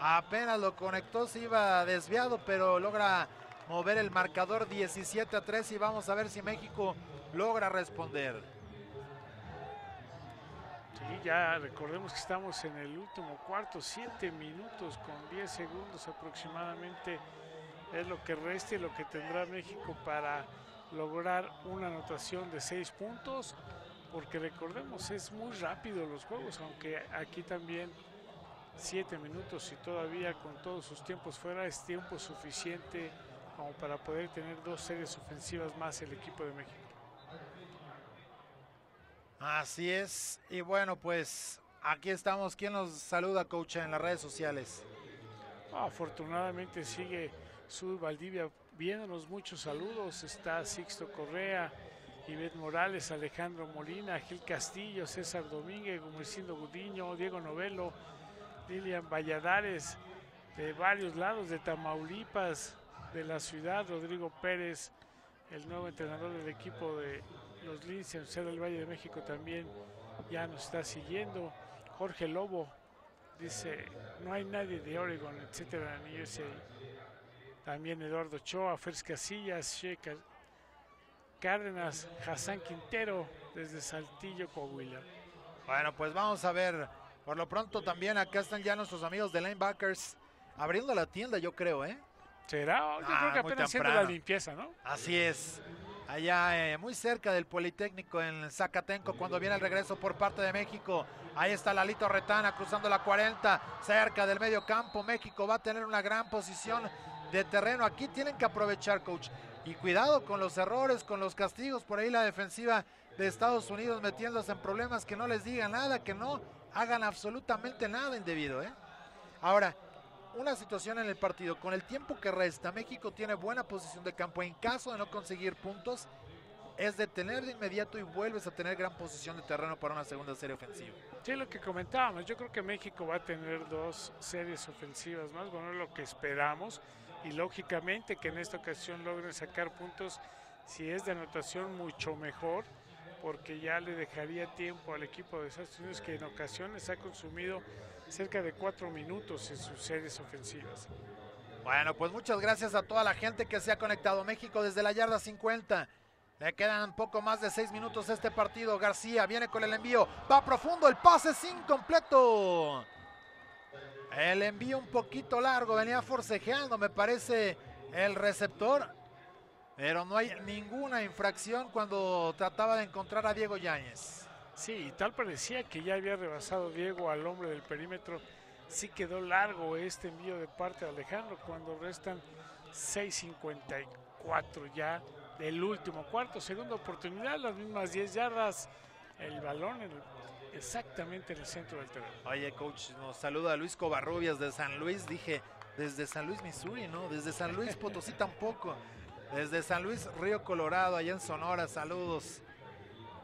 apenas lo conectó, se iba desviado, pero logra mover el marcador 17 a 3 y vamos a ver si México logra responder. Sí, ya recordemos que estamos en el último cuarto, 7 minutos con 10 segundos aproximadamente es lo que resta y lo que tendrá México para lograr una anotación de 6 puntos, porque recordemos, es muy rápido los juegos, aunque aquí también 7 minutos y todavía con todos sus tiempos fuera es tiempo suficiente como para poder tener dos series ofensivas más el equipo de México. Así es, y bueno, pues aquí estamos. ¿Quién nos saluda, coach, en las redes sociales? afortunadamente sigue Sud Valdivia viéndonos muchos saludos. Está Sixto Correa, Ivette Morales, Alejandro Molina, Gil Castillo, César Domínguez, Gumercindo Gudiño, Diego Novelo, Lilian Valladares, de varios lados, de Tamaulipas, de la ciudad, Rodrigo Pérez, el nuevo entrenador del equipo de los Lince en del Valle de México también ya nos está siguiendo. Jorge Lobo dice, no hay nadie de Oregon, etcétera, USA. También Eduardo Choa, Fers Casillas, Sheikh Cárdenas, Hassan Quintero desde Saltillo, Coahuila. Bueno, pues vamos a ver. Por lo pronto también acá están ya nuestros amigos de Linebackers abriendo la tienda, yo creo, ¿eh? ¿Será? Yo creo que apenas haciendo la limpieza, ¿no? Así es. Allá eh, muy cerca del Politécnico en Zacatenco cuando viene el regreso por parte de México. Ahí está Lalito Retana cruzando la 40 cerca del medio campo. México va a tener una gran posición de terreno. Aquí tienen que aprovechar, coach. Y cuidado con los errores, con los castigos. Por ahí la defensiva de Estados Unidos metiéndose en problemas que no les diga nada, que no hagan absolutamente nada indebido. ¿eh? Ahora, una situación en el partido. Con el tiempo que resta, México tiene buena posición de campo. En caso de no conseguir puntos, es detener de inmediato y vuelves a tener gran posición de terreno para una segunda serie ofensiva. Sí, lo que comentábamos. Yo creo que México va a tener dos series ofensivas más. Bueno, lo que esperamos y lógicamente que en esta ocasión logren sacar puntos si es de anotación mucho mejor porque ya le dejaría tiempo al equipo de Estados Unidos que en ocasiones ha consumido cerca de cuatro minutos en sus series ofensivas. Bueno, pues muchas gracias a toda la gente que se ha conectado. México desde la yarda 50. Le quedan poco más de seis minutos este partido. García viene con el envío. Va profundo. El pase es incompleto. El envío un poquito largo. Venía forcejeando, me parece, el receptor. Pero no hay ninguna infracción cuando trataba de encontrar a Diego Yáñez. Sí, tal parecía que ya había rebasado Diego al hombre del perímetro. Sí quedó largo este envío de parte de Alejandro cuando restan 6.54 ya del último cuarto. Segunda oportunidad, las mismas 10 yardas. El balón en exactamente en el centro del terreno. Oye, coach, nos saluda Luis Covarrubias de San Luis. Dije, desde San Luis, Missouri, ¿no? Desde San Luis Potosí tampoco. Desde San Luis, Río Colorado, allá en Sonora, saludos.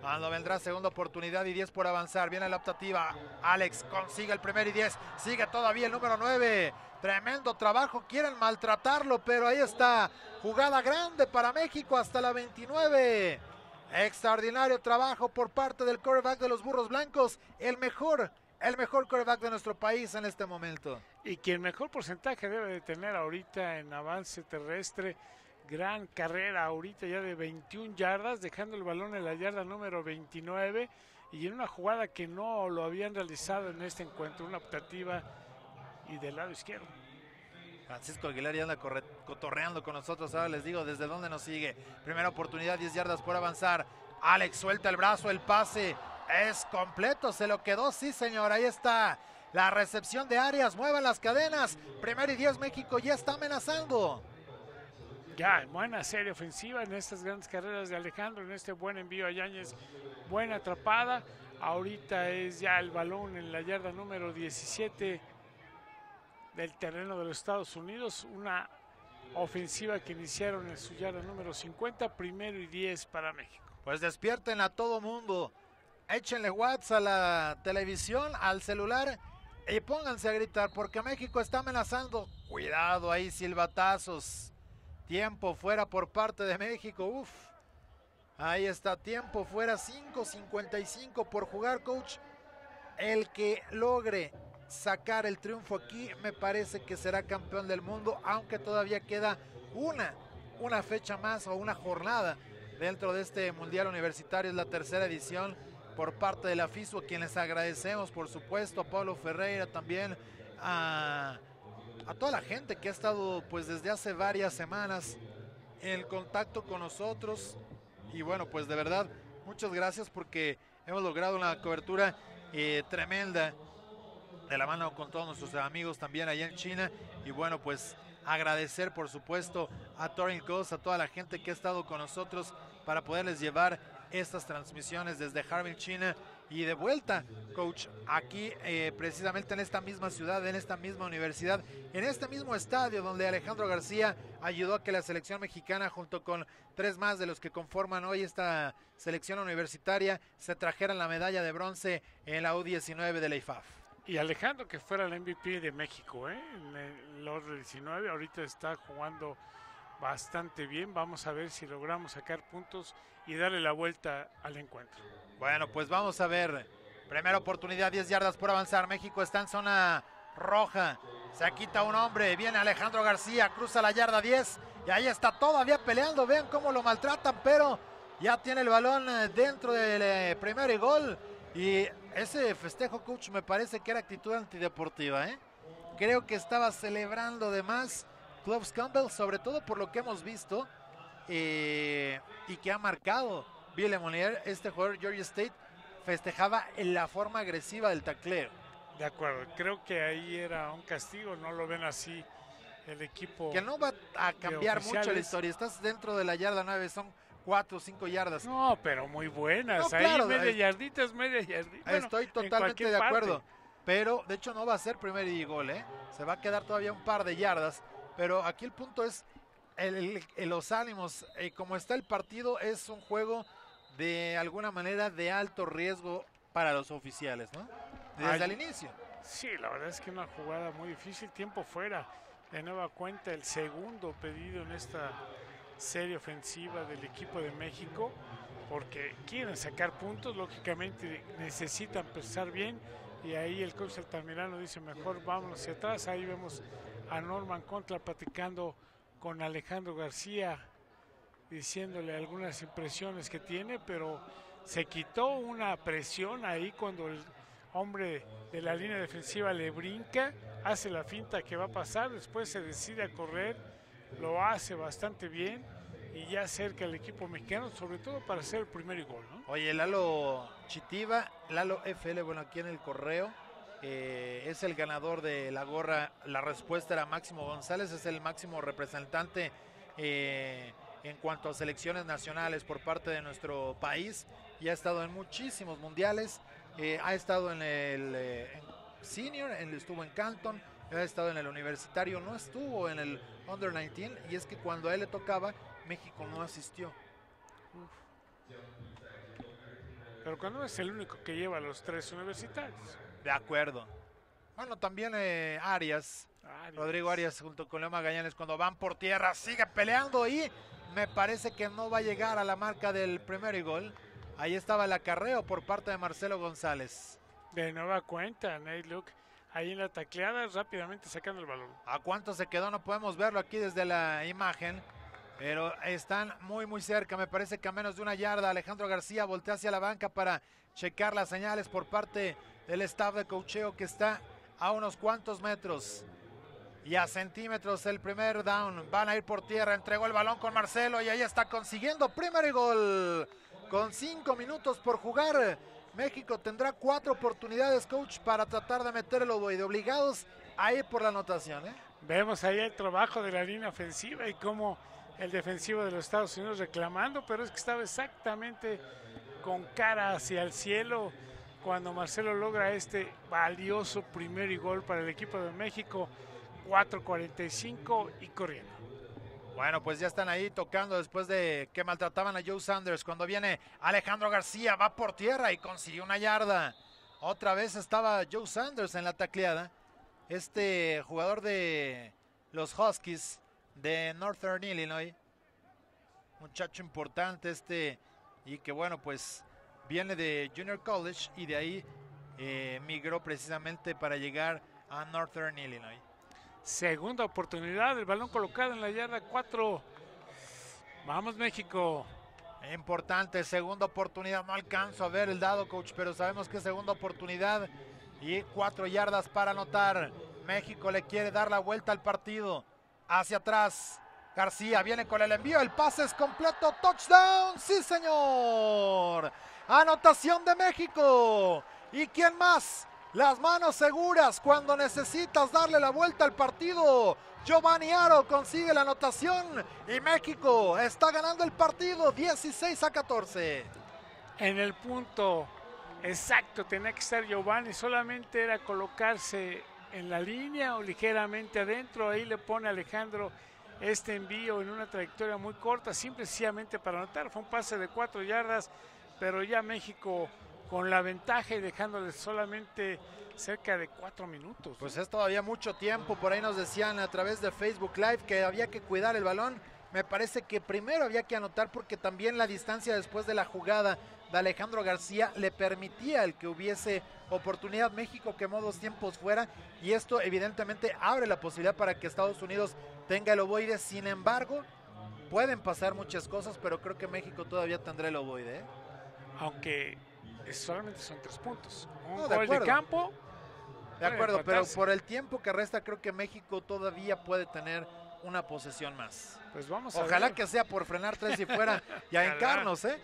Cuando vendrá segunda oportunidad y 10 por avanzar. Viene la optativa. Alex consigue el primer y 10. Sigue todavía el número 9. Tremendo trabajo. Quieren maltratarlo, pero ahí está. Jugada grande para México hasta la 29. Extraordinario trabajo por parte del quarterback de los Burros Blancos. El mejor, el mejor quarterback de nuestro país en este momento. Y quien mejor porcentaje debe de tener ahorita en avance terrestre. Gran carrera ahorita ya de 21 yardas, dejando el balón en la yarda número 29 y en una jugada que no lo habían realizado en este encuentro, una optativa y del lado izquierdo. Francisco Aguilar ya anda cotorreando con nosotros. Ahora les digo desde dónde nos sigue. Primera oportunidad, 10 yardas por avanzar. Alex suelta el brazo, el pase es completo. Se lo quedó, sí, señor. Ahí está. La recepción de Arias, muevan las cadenas. Primero y 10, México ya está amenazando. Ya, buena serie ofensiva en estas grandes carreras de Alejandro, en este buen envío a Yáñez, buena atrapada. Ahorita es ya el balón en la yarda número 17 del terreno de los Estados Unidos. Una ofensiva que iniciaron en su yarda número 50, primero y 10 para México. Pues despierten a todo mundo. Échenle WhatsApp a la televisión, al celular y pónganse a gritar porque México está amenazando. Cuidado ahí, silbatazos. Tiempo fuera por parte de México. Uf. Ahí está, tiempo fuera 5.55 por jugar, coach. El que logre sacar el triunfo aquí, me parece que será campeón del mundo, aunque todavía queda una, una fecha más o una jornada dentro de este Mundial Universitario, es la tercera edición por parte de la FISU, a quien les agradecemos, por supuesto, a Pablo Ferreira también, a, a toda la gente que ha estado pues desde hace varias semanas en contacto con nosotros. Y bueno, pues de verdad, muchas gracias porque hemos logrado una cobertura eh, tremenda de la mano con todos nuestros amigos también allá en China. Y bueno, pues agradecer por supuesto a Torin Coast, a toda la gente que ha estado con nosotros para poderles llevar estas transmisiones desde Harbin, China. Y de vuelta, coach, aquí eh, precisamente en esta misma ciudad, en esta misma universidad, en este mismo estadio donde Alejandro García ayudó a que la selección mexicana, junto con tres más de los que conforman hoy esta selección universitaria, se trajeran la medalla de bronce en la U19 de la IFAF. Y Alejandro, que fuera el MVP de México, ¿eh? en el 19, ahorita está jugando bastante bien. Vamos a ver si logramos sacar puntos y darle la vuelta al encuentro. Bueno, pues vamos a ver. Primera oportunidad, 10 yardas por avanzar. México está en zona roja. Se quita un hombre. Viene Alejandro García, cruza la yarda 10. Y ahí está todavía peleando. Vean cómo lo maltratan, pero ya tiene el balón eh, dentro del eh, primer gol. Y ese festejo, coach, me parece que era actitud antideportiva. ¿eh? Creo que estaba celebrando de más Clubs Campbell, sobre todo por lo que hemos visto eh, y que ha marcado Bill Monier, este jugador Georgia State, festejaba en la forma agresiva del tacleo. De acuerdo, creo que ahí era un castigo, no lo ven así el equipo. Que no va a cambiar mucho la historia, estás dentro de la yarda 9, son cuatro o cinco yardas. No, pero muy buenas. ahí media yardita es media yardita. Estoy totalmente de acuerdo. Pero de hecho no va a ser primer y gol, ¿eh? Se va a quedar todavía un par de yardas. Pero aquí el punto es el, los ánimos. Eh, como está el partido, es un juego de alguna manera de alto riesgo para los oficiales, ¿no? Desde el inicio. Sí, la verdad es que una jugada muy difícil. Tiempo fuera. De nueva cuenta, el segundo pedido en esta serie ofensiva del equipo de México. porque quieren sacar puntos, lógicamente necesitan pensar bien y ahí el coach Altamirano dice mejor vámonos hacia atrás, ahí vemos a Norman Contra platicando con Alejandro García diciéndole algunas impresiones que tiene, pero se quitó una presión ahí cuando el hombre de la línea defensiva le brinca, hace la finta que va a pasar, después se decide a correr, lo hace bastante bien y ya cerca el equipo mexicano, sobre todo para hacer el primer gol. ¿no? Oye, Lalo Chitiva, Lalo FL, bueno, aquí en el correo, eh, es el ganador de la gorra. La respuesta era Máximo González, es el máximo representante eh, en cuanto a selecciones nacionales por parte de nuestro país y ha estado en muchísimos mundiales. Eh, ha estado en el en senior, en, estuvo en Canton, ha estado en el universitario, no estuvo en el under 19 y es que cuando a él le tocaba México no asistió. Pero cuando es el único que lleva los tres universitarios. De acuerdo. Bueno, también eh, Arias, Arias. Rodrigo Arias junto con Leo Magallanes cuando van por tierra sigue peleando y me parece que no va a llegar a la marca del primer gol. Ahí estaba el acarreo por parte de Marcelo González. De nueva cuenta, Nate Luke, ahí en la tacleada, rápidamente sacando el balón. ¿A cuánto se quedó? No podemos verlo aquí desde la imagen. Pero están muy, muy cerca. Me parece que a menos de una yarda Alejandro García voltea hacia la banca para checar las señales por parte del staff de cocheo que está a unos cuantos metros. Y a centímetros el primer down. Van a ir por tierra. Entregó el balón con Marcelo y ahí está consiguiendo primer gol. Con cinco minutos por jugar. México tendrá cuatro oportunidades, coach, para tratar de meter el ovoide. Obligados a ir por la anotación. ¿eh? Vemos ahí el trabajo de la línea ofensiva y cómo el defensivo de los Estados Unidos reclamando, pero es que estaba exactamente con cara hacia el cielo cuando Marcelo logra este valioso primer gol para el equipo de México, 4.45 y corriendo. Bueno, pues ya están ahí tocando después de que maltrataban a Joe Sanders. Cuando viene Alejandro García, va por tierra y consiguió una yarda. Otra vez estaba Joe Sanders en la tacleada. Este jugador de los Huskies de Northern Illinois. Muchacho importante este y que bueno, pues viene de Junior College y de ahí eh, migró precisamente para llegar a Northern Illinois. Segunda oportunidad, el balón colocado en la yarda 4. Vamos México. Importante, segunda oportunidad. No alcanzo a ver el dado, coach, pero sabemos que segunda oportunidad y cuatro yardas para anotar. México le quiere dar la vuelta al partido. Hacia atrás. García viene con el envío. El pase es completo. Touchdown. Sí, señor. Anotación de México. ¿Y quién más? Las manos seguras cuando necesitas darle la vuelta al partido. Giovanni Aro consigue la anotación y México está ganando el partido 16 a 14. En el punto exacto tenía que estar Giovanni, solamente era colocarse en la línea o ligeramente adentro. Ahí le pone Alejandro este envío en una trayectoria muy corta, simplemente para anotar. Fue un pase de cuatro yardas, pero ya México con la ventaja y dejándole solamente cerca de cuatro minutos. Pues es todavía mucho tiempo. Por ahí nos decían a través de Facebook Live que había que cuidar el balón. Me parece que primero había que anotar porque también la distancia después de la jugada de Alejandro García le permitía el que hubiese oportunidad. México quemó dos tiempos fuera y esto evidentemente abre la posibilidad para que Estados Unidos tenga el ovoide. Sin embargo, pueden pasar muchas cosas, pero creo que México todavía tendrá el ovoide. ¿eh? Aunque solamente son tres puntos. Un No, de gol de acuerdo. campo. De acuerdo, pero por el tiempo que resta creo que México todavía puede tener una posesión más. Pues vamos a Ojalá ver. que sea por frenar tres y fuera y a encarnos, ¿eh?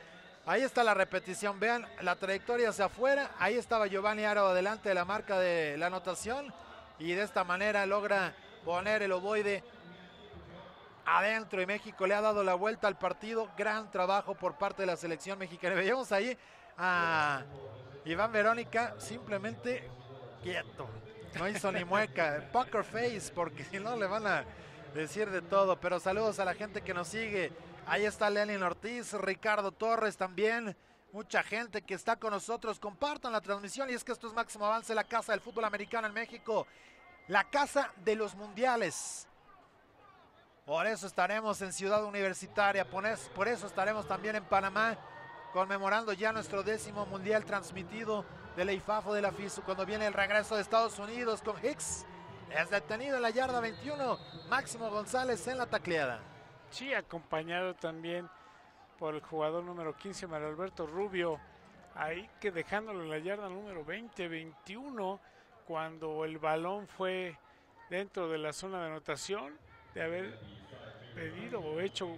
Ahí está la repetición, vean la trayectoria hacia afuera, ahí estaba Giovanni Aro adelante de la marca de la anotación y de esta manera logra poner el ovoide adentro y México le ha dado la vuelta al partido, gran trabajo por parte de la selección mexicana. Veíamos ahí a Iván Verónica simplemente quieto, no hizo ni mueca, poker face, porque si no le van a decir de todo, pero saludos a la gente que nos sigue. Ahí está Lenin Ortiz, Ricardo Torres también. Mucha gente que está con nosotros. Compartan la transmisión y es que esto es Máximo Avance, la casa del fútbol americano en México. La casa de los mundiales. Por eso estaremos en Ciudad Universitaria, por es- por eso estaremos también en Panamá conmemorando ya nuestro décimo mundial transmitido de la IFAFO de la FISU cuando viene el regreso de Estados Unidos con Hicks. Es detenido en la yarda 21, Máximo González en la tacleada. Sí, acompañado también por el jugador número 15, Mario Alberto Rubio, ahí que dejándolo en la yarda número 20-21, cuando el balón fue dentro de la zona de anotación, de haber pedido o hecho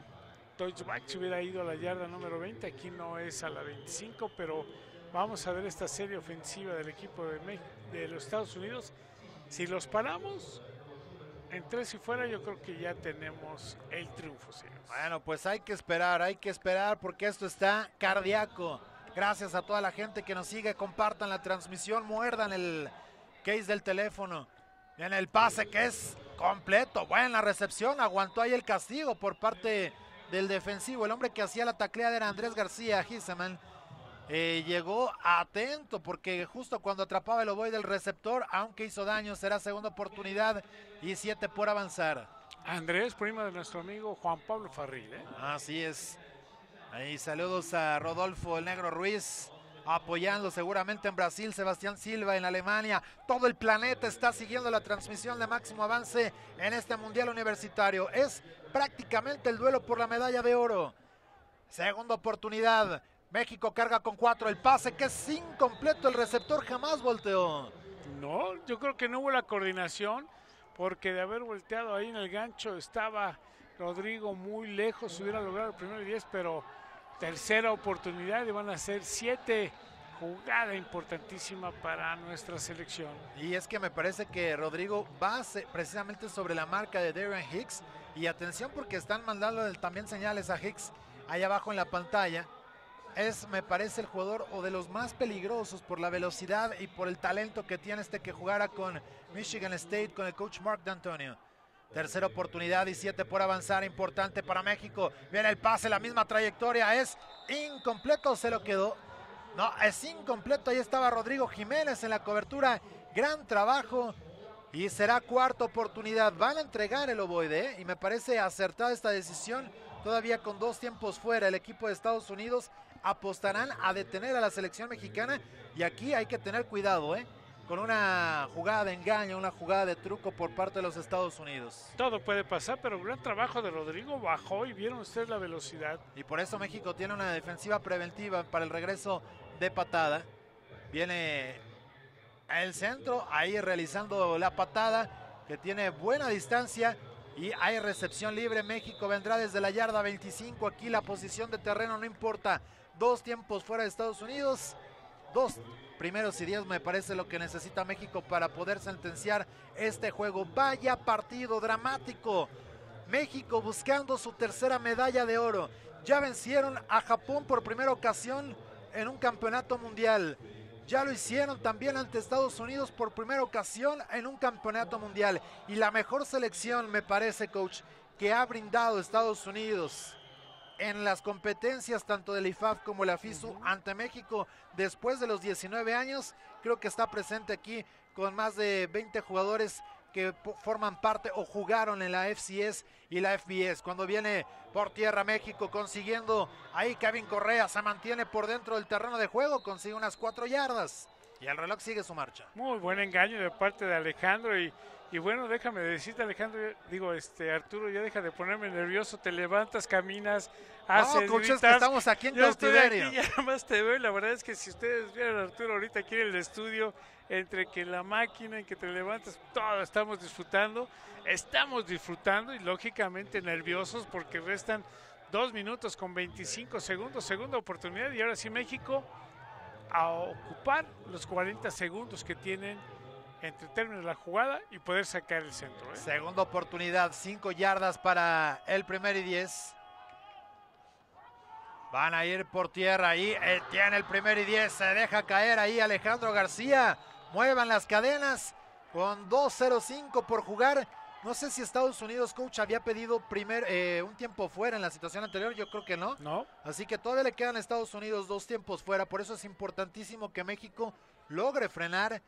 touchback, hubiera ido a la yarda número 20, aquí no es a la 25, pero vamos a ver esta serie ofensiva del equipo de, los Estados Unidos. Si los paramos, en tres y fuera yo creo que ya tenemos el triunfo. Bueno, pues hay que esperar, hay que esperar porque esto está cardíaco. Gracias a toda la gente que nos sigue, compartan la transmisión, muerdan el case del teléfono. En el pase que es completo, buena recepción, aguantó ahí el castigo por parte del defensivo. El hombre que hacía la tacleada era Andrés García Giseman. Eh, llegó atento porque justo cuando atrapaba el ovoide del receptor, aunque hizo daño, será segunda oportunidad y siete por avanzar. Andrés, prima de nuestro amigo Juan Pablo Farril. ¿eh? Así es. Ahí saludos a Rodolfo el Negro Ruiz, apoyando seguramente en Brasil, Sebastián Silva en Alemania. Todo el planeta está siguiendo la transmisión de máximo avance en este Mundial Universitario. Es prácticamente el duelo por la medalla de oro. Segunda oportunidad. México carga con cuatro. El pase que es incompleto. El receptor jamás volteó. No, yo creo que no hubo la coordinación porque de haber volteado ahí en el gancho estaba Rodrigo muy lejos. Hubiera logrado el primer 10, pero tercera oportunidad y van a ser siete. Jugada importantísima para nuestra selección. Y es que me parece que Rodrigo va precisamente sobre la marca de Darren Hicks. Y atención porque están mandando también señales a Hicks ahí abajo en la pantalla es, me parece, el jugador o de los más peligrosos por la velocidad y por el talento que tiene este que jugara con Michigan State, con el coach Mark D'Antonio. Tercera oportunidad y siete por avanzar, importante para México. Viene el pase, la misma trayectoria, es incompleto, se lo quedó. No, es incompleto, ahí estaba Rodrigo Jiménez en la cobertura, gran trabajo. Y será cuarta oportunidad. Van a entregar el ovoide ¿eh? y me parece acertada esta decisión. Todavía con dos tiempos fuera el equipo de Estados Unidos apostarán a detener a la selección mexicana y aquí hay que tener cuidado, ¿eh? Con una jugada de engaño, una jugada de truco por parte de los Estados Unidos. Todo puede pasar, pero un gran trabajo de Rodrigo bajó y vieron ustedes la velocidad. Y por eso México tiene una defensiva preventiva para el regreso de patada. Viene el centro, ahí realizando la patada, que tiene buena distancia y hay recepción libre. México vendrá desde la yarda 25. Aquí la posición de terreno no importa dos tiempos fuera de Estados Unidos, dos primeros y diez me parece lo que necesita México para poder sentenciar este juego. Vaya partido dramático. México buscando su tercera medalla de oro. Ya vencieron a Japón por primera ocasión en un campeonato mundial. Ya lo hicieron también ante Estados Unidos por primera ocasión en un campeonato mundial. Y la mejor selección, me parece, coach, que ha brindado Estados Unidos en las competencias tanto del IFAF como la FISU ante México después de los 19 años. Creo que está presente aquí con más de 20 jugadores que forman parte o jugaron en la FCS y la FBS. Cuando viene por tierra México consiguiendo ahí Kevin Correa se mantiene por dentro del terreno de juego, consigue unas cuatro yardas y el reloj sigue su marcha. Muy buen engaño de parte de Alejandro y y bueno, déjame decirte, Alejandro, digo, este Arturo, ya deja de ponerme nervioso, te levantas, caminas, haces, no, que estamos aquí en cautiverio. ya más te veo, la verdad es que si ustedes vieran a Arturo ahorita aquí en el estudio, entre que la máquina en que te levantas, todo estamos disfrutando, estamos disfrutando y lógicamente nerviosos porque restan dos minutos con 25 segundos, segunda oportunidad y ahora sí México a ocupar los 40 segundos que tienen entre términos de la jugada y poder sacar el centro. ¿eh? Segunda oportunidad, cinco yardas para el primer y diez. Van a ir por tierra ahí, eh, tiene el primer y diez, se deja caer ahí Alejandro García. Muevan las cadenas con 2.05 por jugar. No sé si Estados Unidos, coach, había pedido primer, eh, un tiempo fuera en la situación anterior. Yo creo que no. No. Así que todavía le quedan a Estados Unidos dos tiempos fuera. Por eso es importantísimo que México logre frenar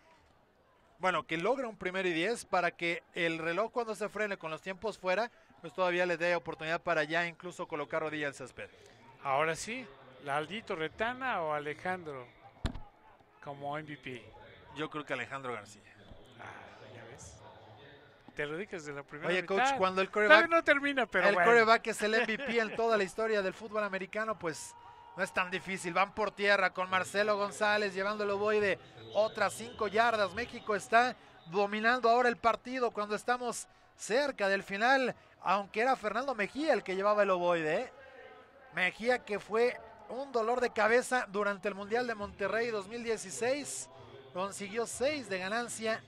bueno, que logra un primer y diez para que el reloj cuando se frene con los tiempos fuera, pues todavía le dé oportunidad para ya incluso colocar rodilla al césped. Ahora sí, ¿Laldito Retana o Alejandro como MVP? Yo creo que Alejandro García. Ah, ya ves. Te lo dije desde la primera Oye, mitad. coach, cuando el coreback, no termina, pero el bueno. coreback es el MVP en toda la historia del fútbol americano, pues no es tan difícil. Van por tierra con Marcelo González llevándolo voy de otras cinco yardas. México está dominando ahora el partido cuando estamos cerca del final, aunque era Fernando Mejía el que llevaba el ovoide. ¿eh? Mejía que fue un dolor de cabeza durante el Mundial de Monterrey 2016. Consiguió seis de ganancia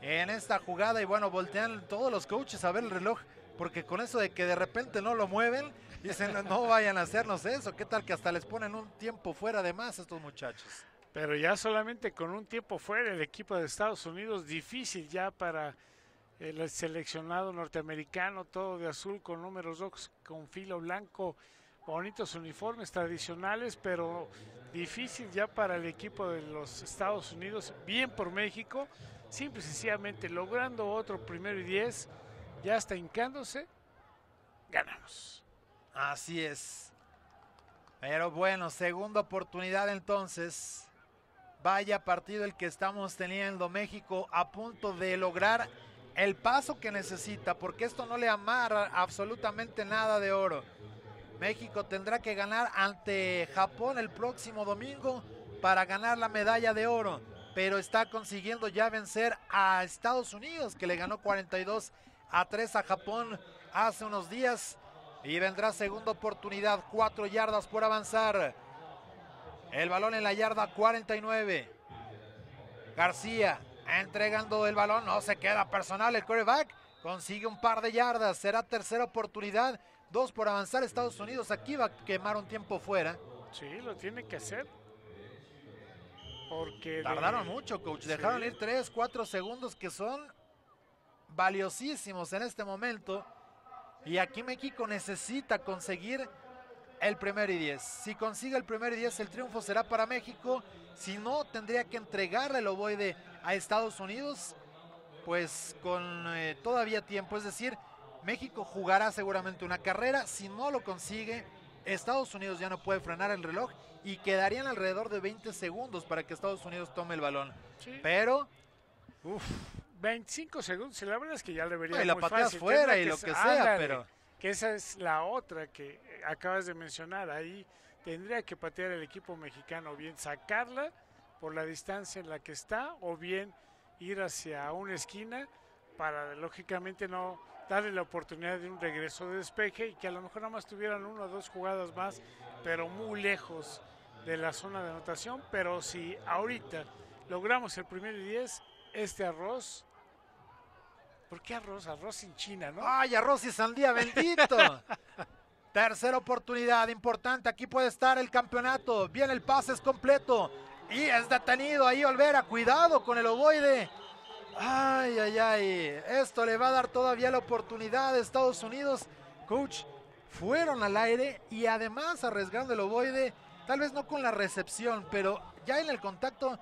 en esta jugada y bueno, voltean todos los coaches a ver el reloj porque con eso de que de repente no lo mueven, dicen no vayan a hacernos eso, qué tal que hasta les ponen un tiempo fuera de más a estos muchachos. Pero ya solamente con un tiempo fuera el equipo de Estados Unidos, difícil ya para el seleccionado norteamericano, todo de azul con números rojos, con filo blanco, bonitos uniformes tradicionales, pero difícil ya para el equipo de los Estados Unidos, bien por México, simple y sencillamente logrando otro primero y diez, ya está hincándose, ganamos. Así es. Pero bueno, segunda oportunidad entonces. Vaya partido el que estamos teniendo. México a punto de lograr el paso que necesita, porque esto no le amarra absolutamente nada de oro. México tendrá que ganar ante Japón el próximo domingo para ganar la medalla de oro, pero está consiguiendo ya vencer a Estados Unidos, que le ganó 42 a 3 a Japón hace unos días. Y vendrá segunda oportunidad, cuatro yardas por avanzar. El balón en la yarda 49. García entregando el balón, no se queda personal el quarterback. Consigue un par de yardas, será tercera oportunidad. Dos por avanzar Estados Unidos. Aquí va a quemar un tiempo fuera. Sí, lo tiene que hacer. Porque Tardaron de- mucho, coach. Sí. Dejaron ir tres, cuatro segundos que son valiosísimos en este momento. Y aquí México necesita conseguir el primer y diez. Si consigue el primer y diez, el triunfo será para México. Si no, tendría que entregarle el ovoide a Estados Unidos, pues con eh, todavía tiempo. Es decir, México jugará seguramente una carrera. Si no lo consigue, Estados Unidos ya no puede frenar el reloj y quedarían alrededor de 20 segundos para que Estados Unidos tome el balón. Sí, Pero 25 segundos, la verdad es que ya le vería y la pateas fuera y lo que sea, pero Que esa es la otra que eh, acabas de mencionar. Ahí tendría que patear el equipo mexicano, bien sacarla por la distancia en la que está, o bien ir hacia una esquina para, lógicamente, no darle la oportunidad de un regreso de despeje y que a lo mejor nada más tuvieran una o dos jugadas más, pero muy lejos de la zona de anotación. Pero si ahorita logramos el primer y 10, este arroz. ¿Por qué arroz? Arroz sin China, ¿no? ¡Ay, arroz y sandía, bendito! Tercera oportunidad importante. Aquí puede estar el campeonato. Bien, el pase es completo. Y es detenido ahí Olvera. Cuidado con el ovoide. Ay, ay, ay. Esto le va a dar todavía la oportunidad a Estados Unidos. Coach, fueron al aire y además arriesgando el ovoide. Tal vez no con la recepción, pero ya en el contacto.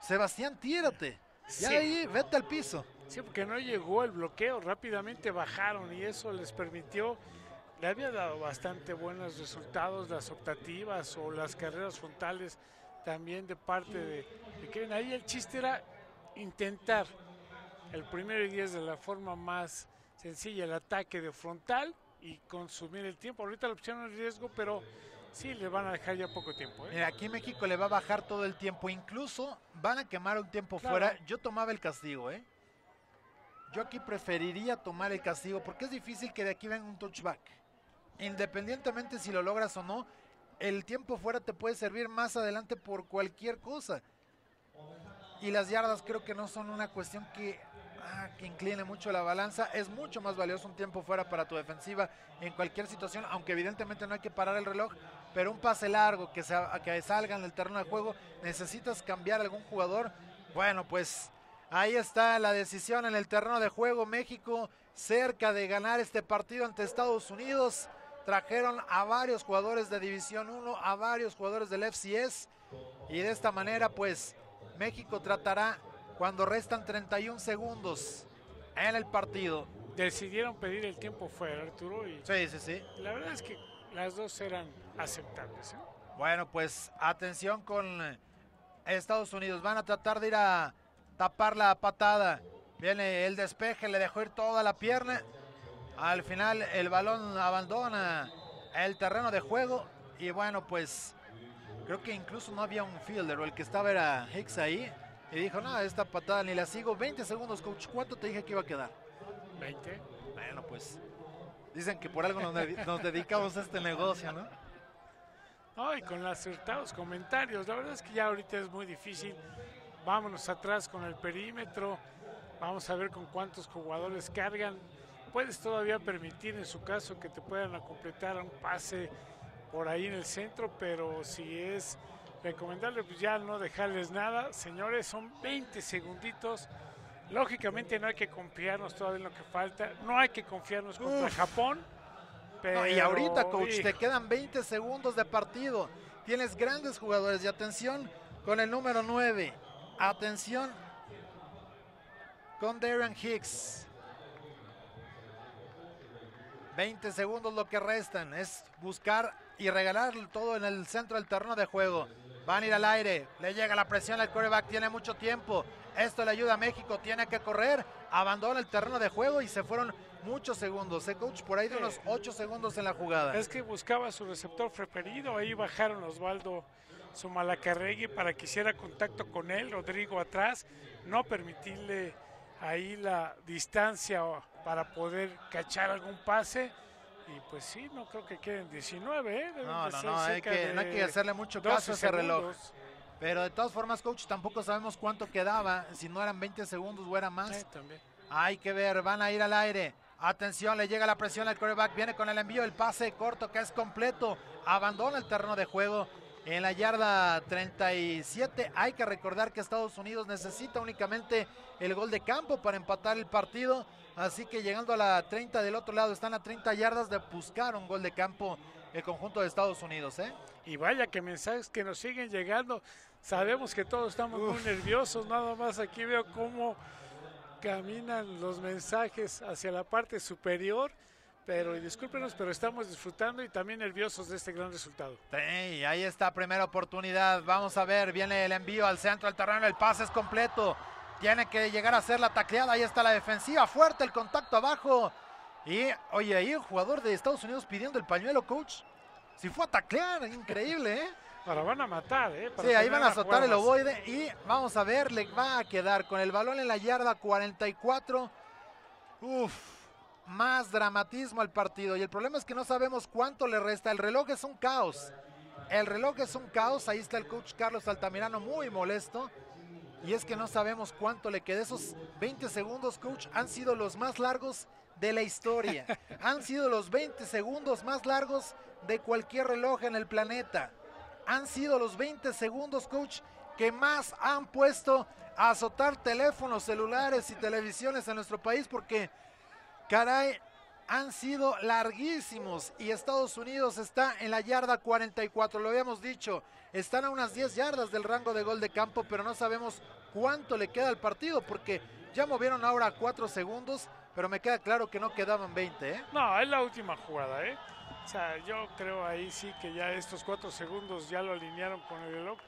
Sebastián, tírate. Ya Sí. ahí, vete al piso. Sí, porque no llegó el bloqueo, rápidamente bajaron y eso les permitió, le había dado bastante buenos resultados las optativas o las carreras frontales también de parte de, de Kevin. Ahí el chiste era intentar el primero y diez de la forma más sencilla, el ataque de frontal y consumir el tiempo. Ahorita lo pusieron en riesgo, pero sí le van a dejar ya poco tiempo. ¿eh? Mira, aquí México le va a bajar todo el tiempo. Incluso van a quemar un tiempo Claro. fuera. Yo tomaba el castigo, ¿eh? Yo aquí preferiría tomar el castigo porque es difícil que de aquí venga un touchback. Independientemente si lo logras o no, el tiempo fuera te puede servir más adelante por cualquier cosa. Y las yardas creo que no son una cuestión que, ah, incline mucho la balanza. Es mucho más valioso un tiempo fuera para tu defensiva en cualquier situación, aunque evidentemente no hay que parar el reloj. Pero un pase largo que, sea, que salga en el terreno de juego, necesitas cambiar algún jugador. Bueno, pues ahí está la decisión en el terreno de juego. México cerca de ganar este partido ante Estados Unidos. Trajeron a varios jugadores de División 1, a varios jugadores del FCS. Y de esta manera, pues, México tratará cuando restan 31 segundos en el partido. Decidieron pedir el tiempo fuera, Arturo, y Sí, sí, sí. la verdad es que las dos eran aceptables. ¿eh? Bueno, pues atención con Estados Unidos. Van a tratar de ir a tapar la patada. Viene el despeje, le dejó ir toda la pierna. Al final el balón abandona el terreno de juego. Y bueno, pues creo que incluso no había un fielder o el que estaba era Hicks ahí. Y dijo, no, esta patada ni la sigo. 20 segundos, coach. ¿Cuánto te dije que iba a quedar? 20. Bueno, pues dicen que por algo nos, nos dedicamos a este negocio, ¿no? Ay, con los acertados comentarios. La verdad es que ya ahorita es muy difícil. Vámonos atrás con el perímetro. Vamos a ver con cuántos jugadores cargan. Puedes todavía permitir en su caso que te puedan completar un pase por ahí en el centro, pero si es recomendable, pues ya no dejarles nada. Señores, son 20 segunditos. Lógicamente no hay que confiarnos todavía en lo que falta. No hay que confiarnos contra Japón y ahorita, coach, te quedan 20 segundos de partido. Tienes grandes jugadores. Y atención con el número 9. Atención con Darren Hicks. 20 segundos lo que restan. Es buscar y regalar todo en el centro del terreno de juego. Van a ir al aire. Le llega la presión al quarterback. Tiene mucho tiempo. Esto le ayuda a México. Tiene que correr. Abandona el terreno de juego y se fueron muchos segundos, ¿eh, coach? Por ahí de unos 8 segundos en la jugada. Es que buscaba su receptor preferido, ahí bajaron Osvaldo Malacarregui para que hiciera contacto con él, Rodrigo atrás, no permitirle ahí la distancia para poder cachar algún pase. Y pues sí, no creo que queden 19, ¿eh? no, no, no, hay que, no hay que hacerle mucho caso a ese reloj. Pero de todas formas, coach, tampoco sabemos cuánto quedaba, si no eran 20 segundos o era más. también. Hay que ver, van a ir al aire. Atención, le llega la presión al quarterback. Viene con el envío, el pase corto que es completo. Abandona el terreno de juego en la yarda 37. Hay que recordar que Estados Unidos necesita únicamente el gol de campo para empatar el partido. Así que llegando a la 30 del otro lado, están a 30 yardas de buscar un gol de campo el conjunto de Estados Unidos. ¿eh? Y vaya que mensajes que nos siguen llegando. Sabemos que todos estamos muy nerviosos. Nada más aquí veo cómo caminan los mensajes hacia la parte superior. Pero y discúlpenos, pero estamos disfrutando y también nerviosos de este gran resultado. Sí, ahí está, primera oportunidad. Vamos a ver, viene el envío al centro del terreno, el pase es completo. Tiene que llegar a hacer la tacleada, ahí está la defensiva, fuerte el contacto abajo. Y oye, ahí el jugador de Estados Unidos pidiendo el pañuelo, coach. Si fue a taclear, increíble, ¿eh? Ahora van a matar, ¿eh? sí, ahí van a azotar el ovoide y vamos a ver, le va a quedar con el balón en la yarda 44. Uf, más dramatismo al partido. Y el problema es que no sabemos cuánto le resta. El reloj es un caos. El reloj es un caos. Ahí está el coach Carlos Altamirano muy molesto. Y es que no sabemos cuánto le queda. Esos 20 segundos, coach, han sido los más largos de la historia. han sido los 20 segundos más largos de cualquier reloj en el planeta han sido los 20 segundos, coach, que más han puesto a azotar teléfonos, celulares y televisiones en nuestro país porque, caray, han sido larguísimos y Estados Unidos está en la yarda 44, lo habíamos dicho, están a unas 10 yardas del rango de gol de campo, pero no sabemos cuánto le queda al partido porque ya movieron ahora 4 segundos, pero me queda claro que no quedaban 20, ¿eh? No, es la última jugada, ¿eh? O sea, yo creo ahí sí que ya estos cuatro segundos ya lo alinearon con el reloj.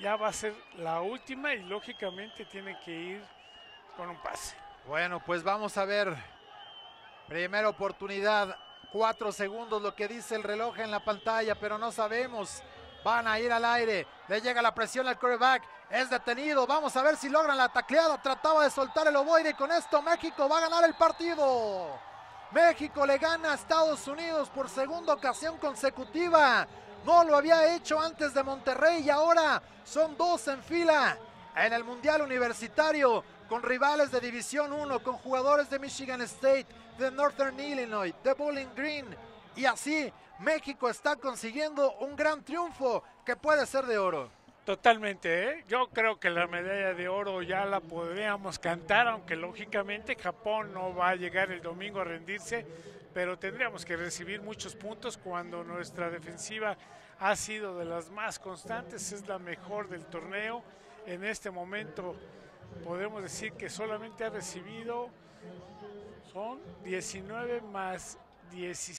Ya va a ser la última y lógicamente tiene que ir con un pase. Bueno, pues vamos a ver. Primera oportunidad. Cuatro segundos lo que dice el reloj en la pantalla, pero no sabemos. Van a ir al aire. Le llega la presión al quarterback. Es detenido. Vamos a ver si logran la tacleada. Trataba de soltar el ovoide y con esto México va a ganar el partido. México le gana a Estados Unidos por segunda ocasión consecutiva. No lo había hecho antes de Monterrey y ahora son dos en fila en el Mundial Universitario con rivales de División 1, con jugadores de Michigan State, de Northern Illinois, de Bowling Green. Y así México está consiguiendo un gran triunfo que puede ser de oro. Totalmente, ¿eh? yo creo que la medalla de oro ya la podríamos cantar, aunque lógicamente Japón no va a llegar el domingo a rendirse, pero tendríamos que recibir muchos puntos cuando nuestra defensiva ha sido de las más constantes, es la mejor del torneo. En este momento podemos decir que solamente ha recibido, son 19 más 17.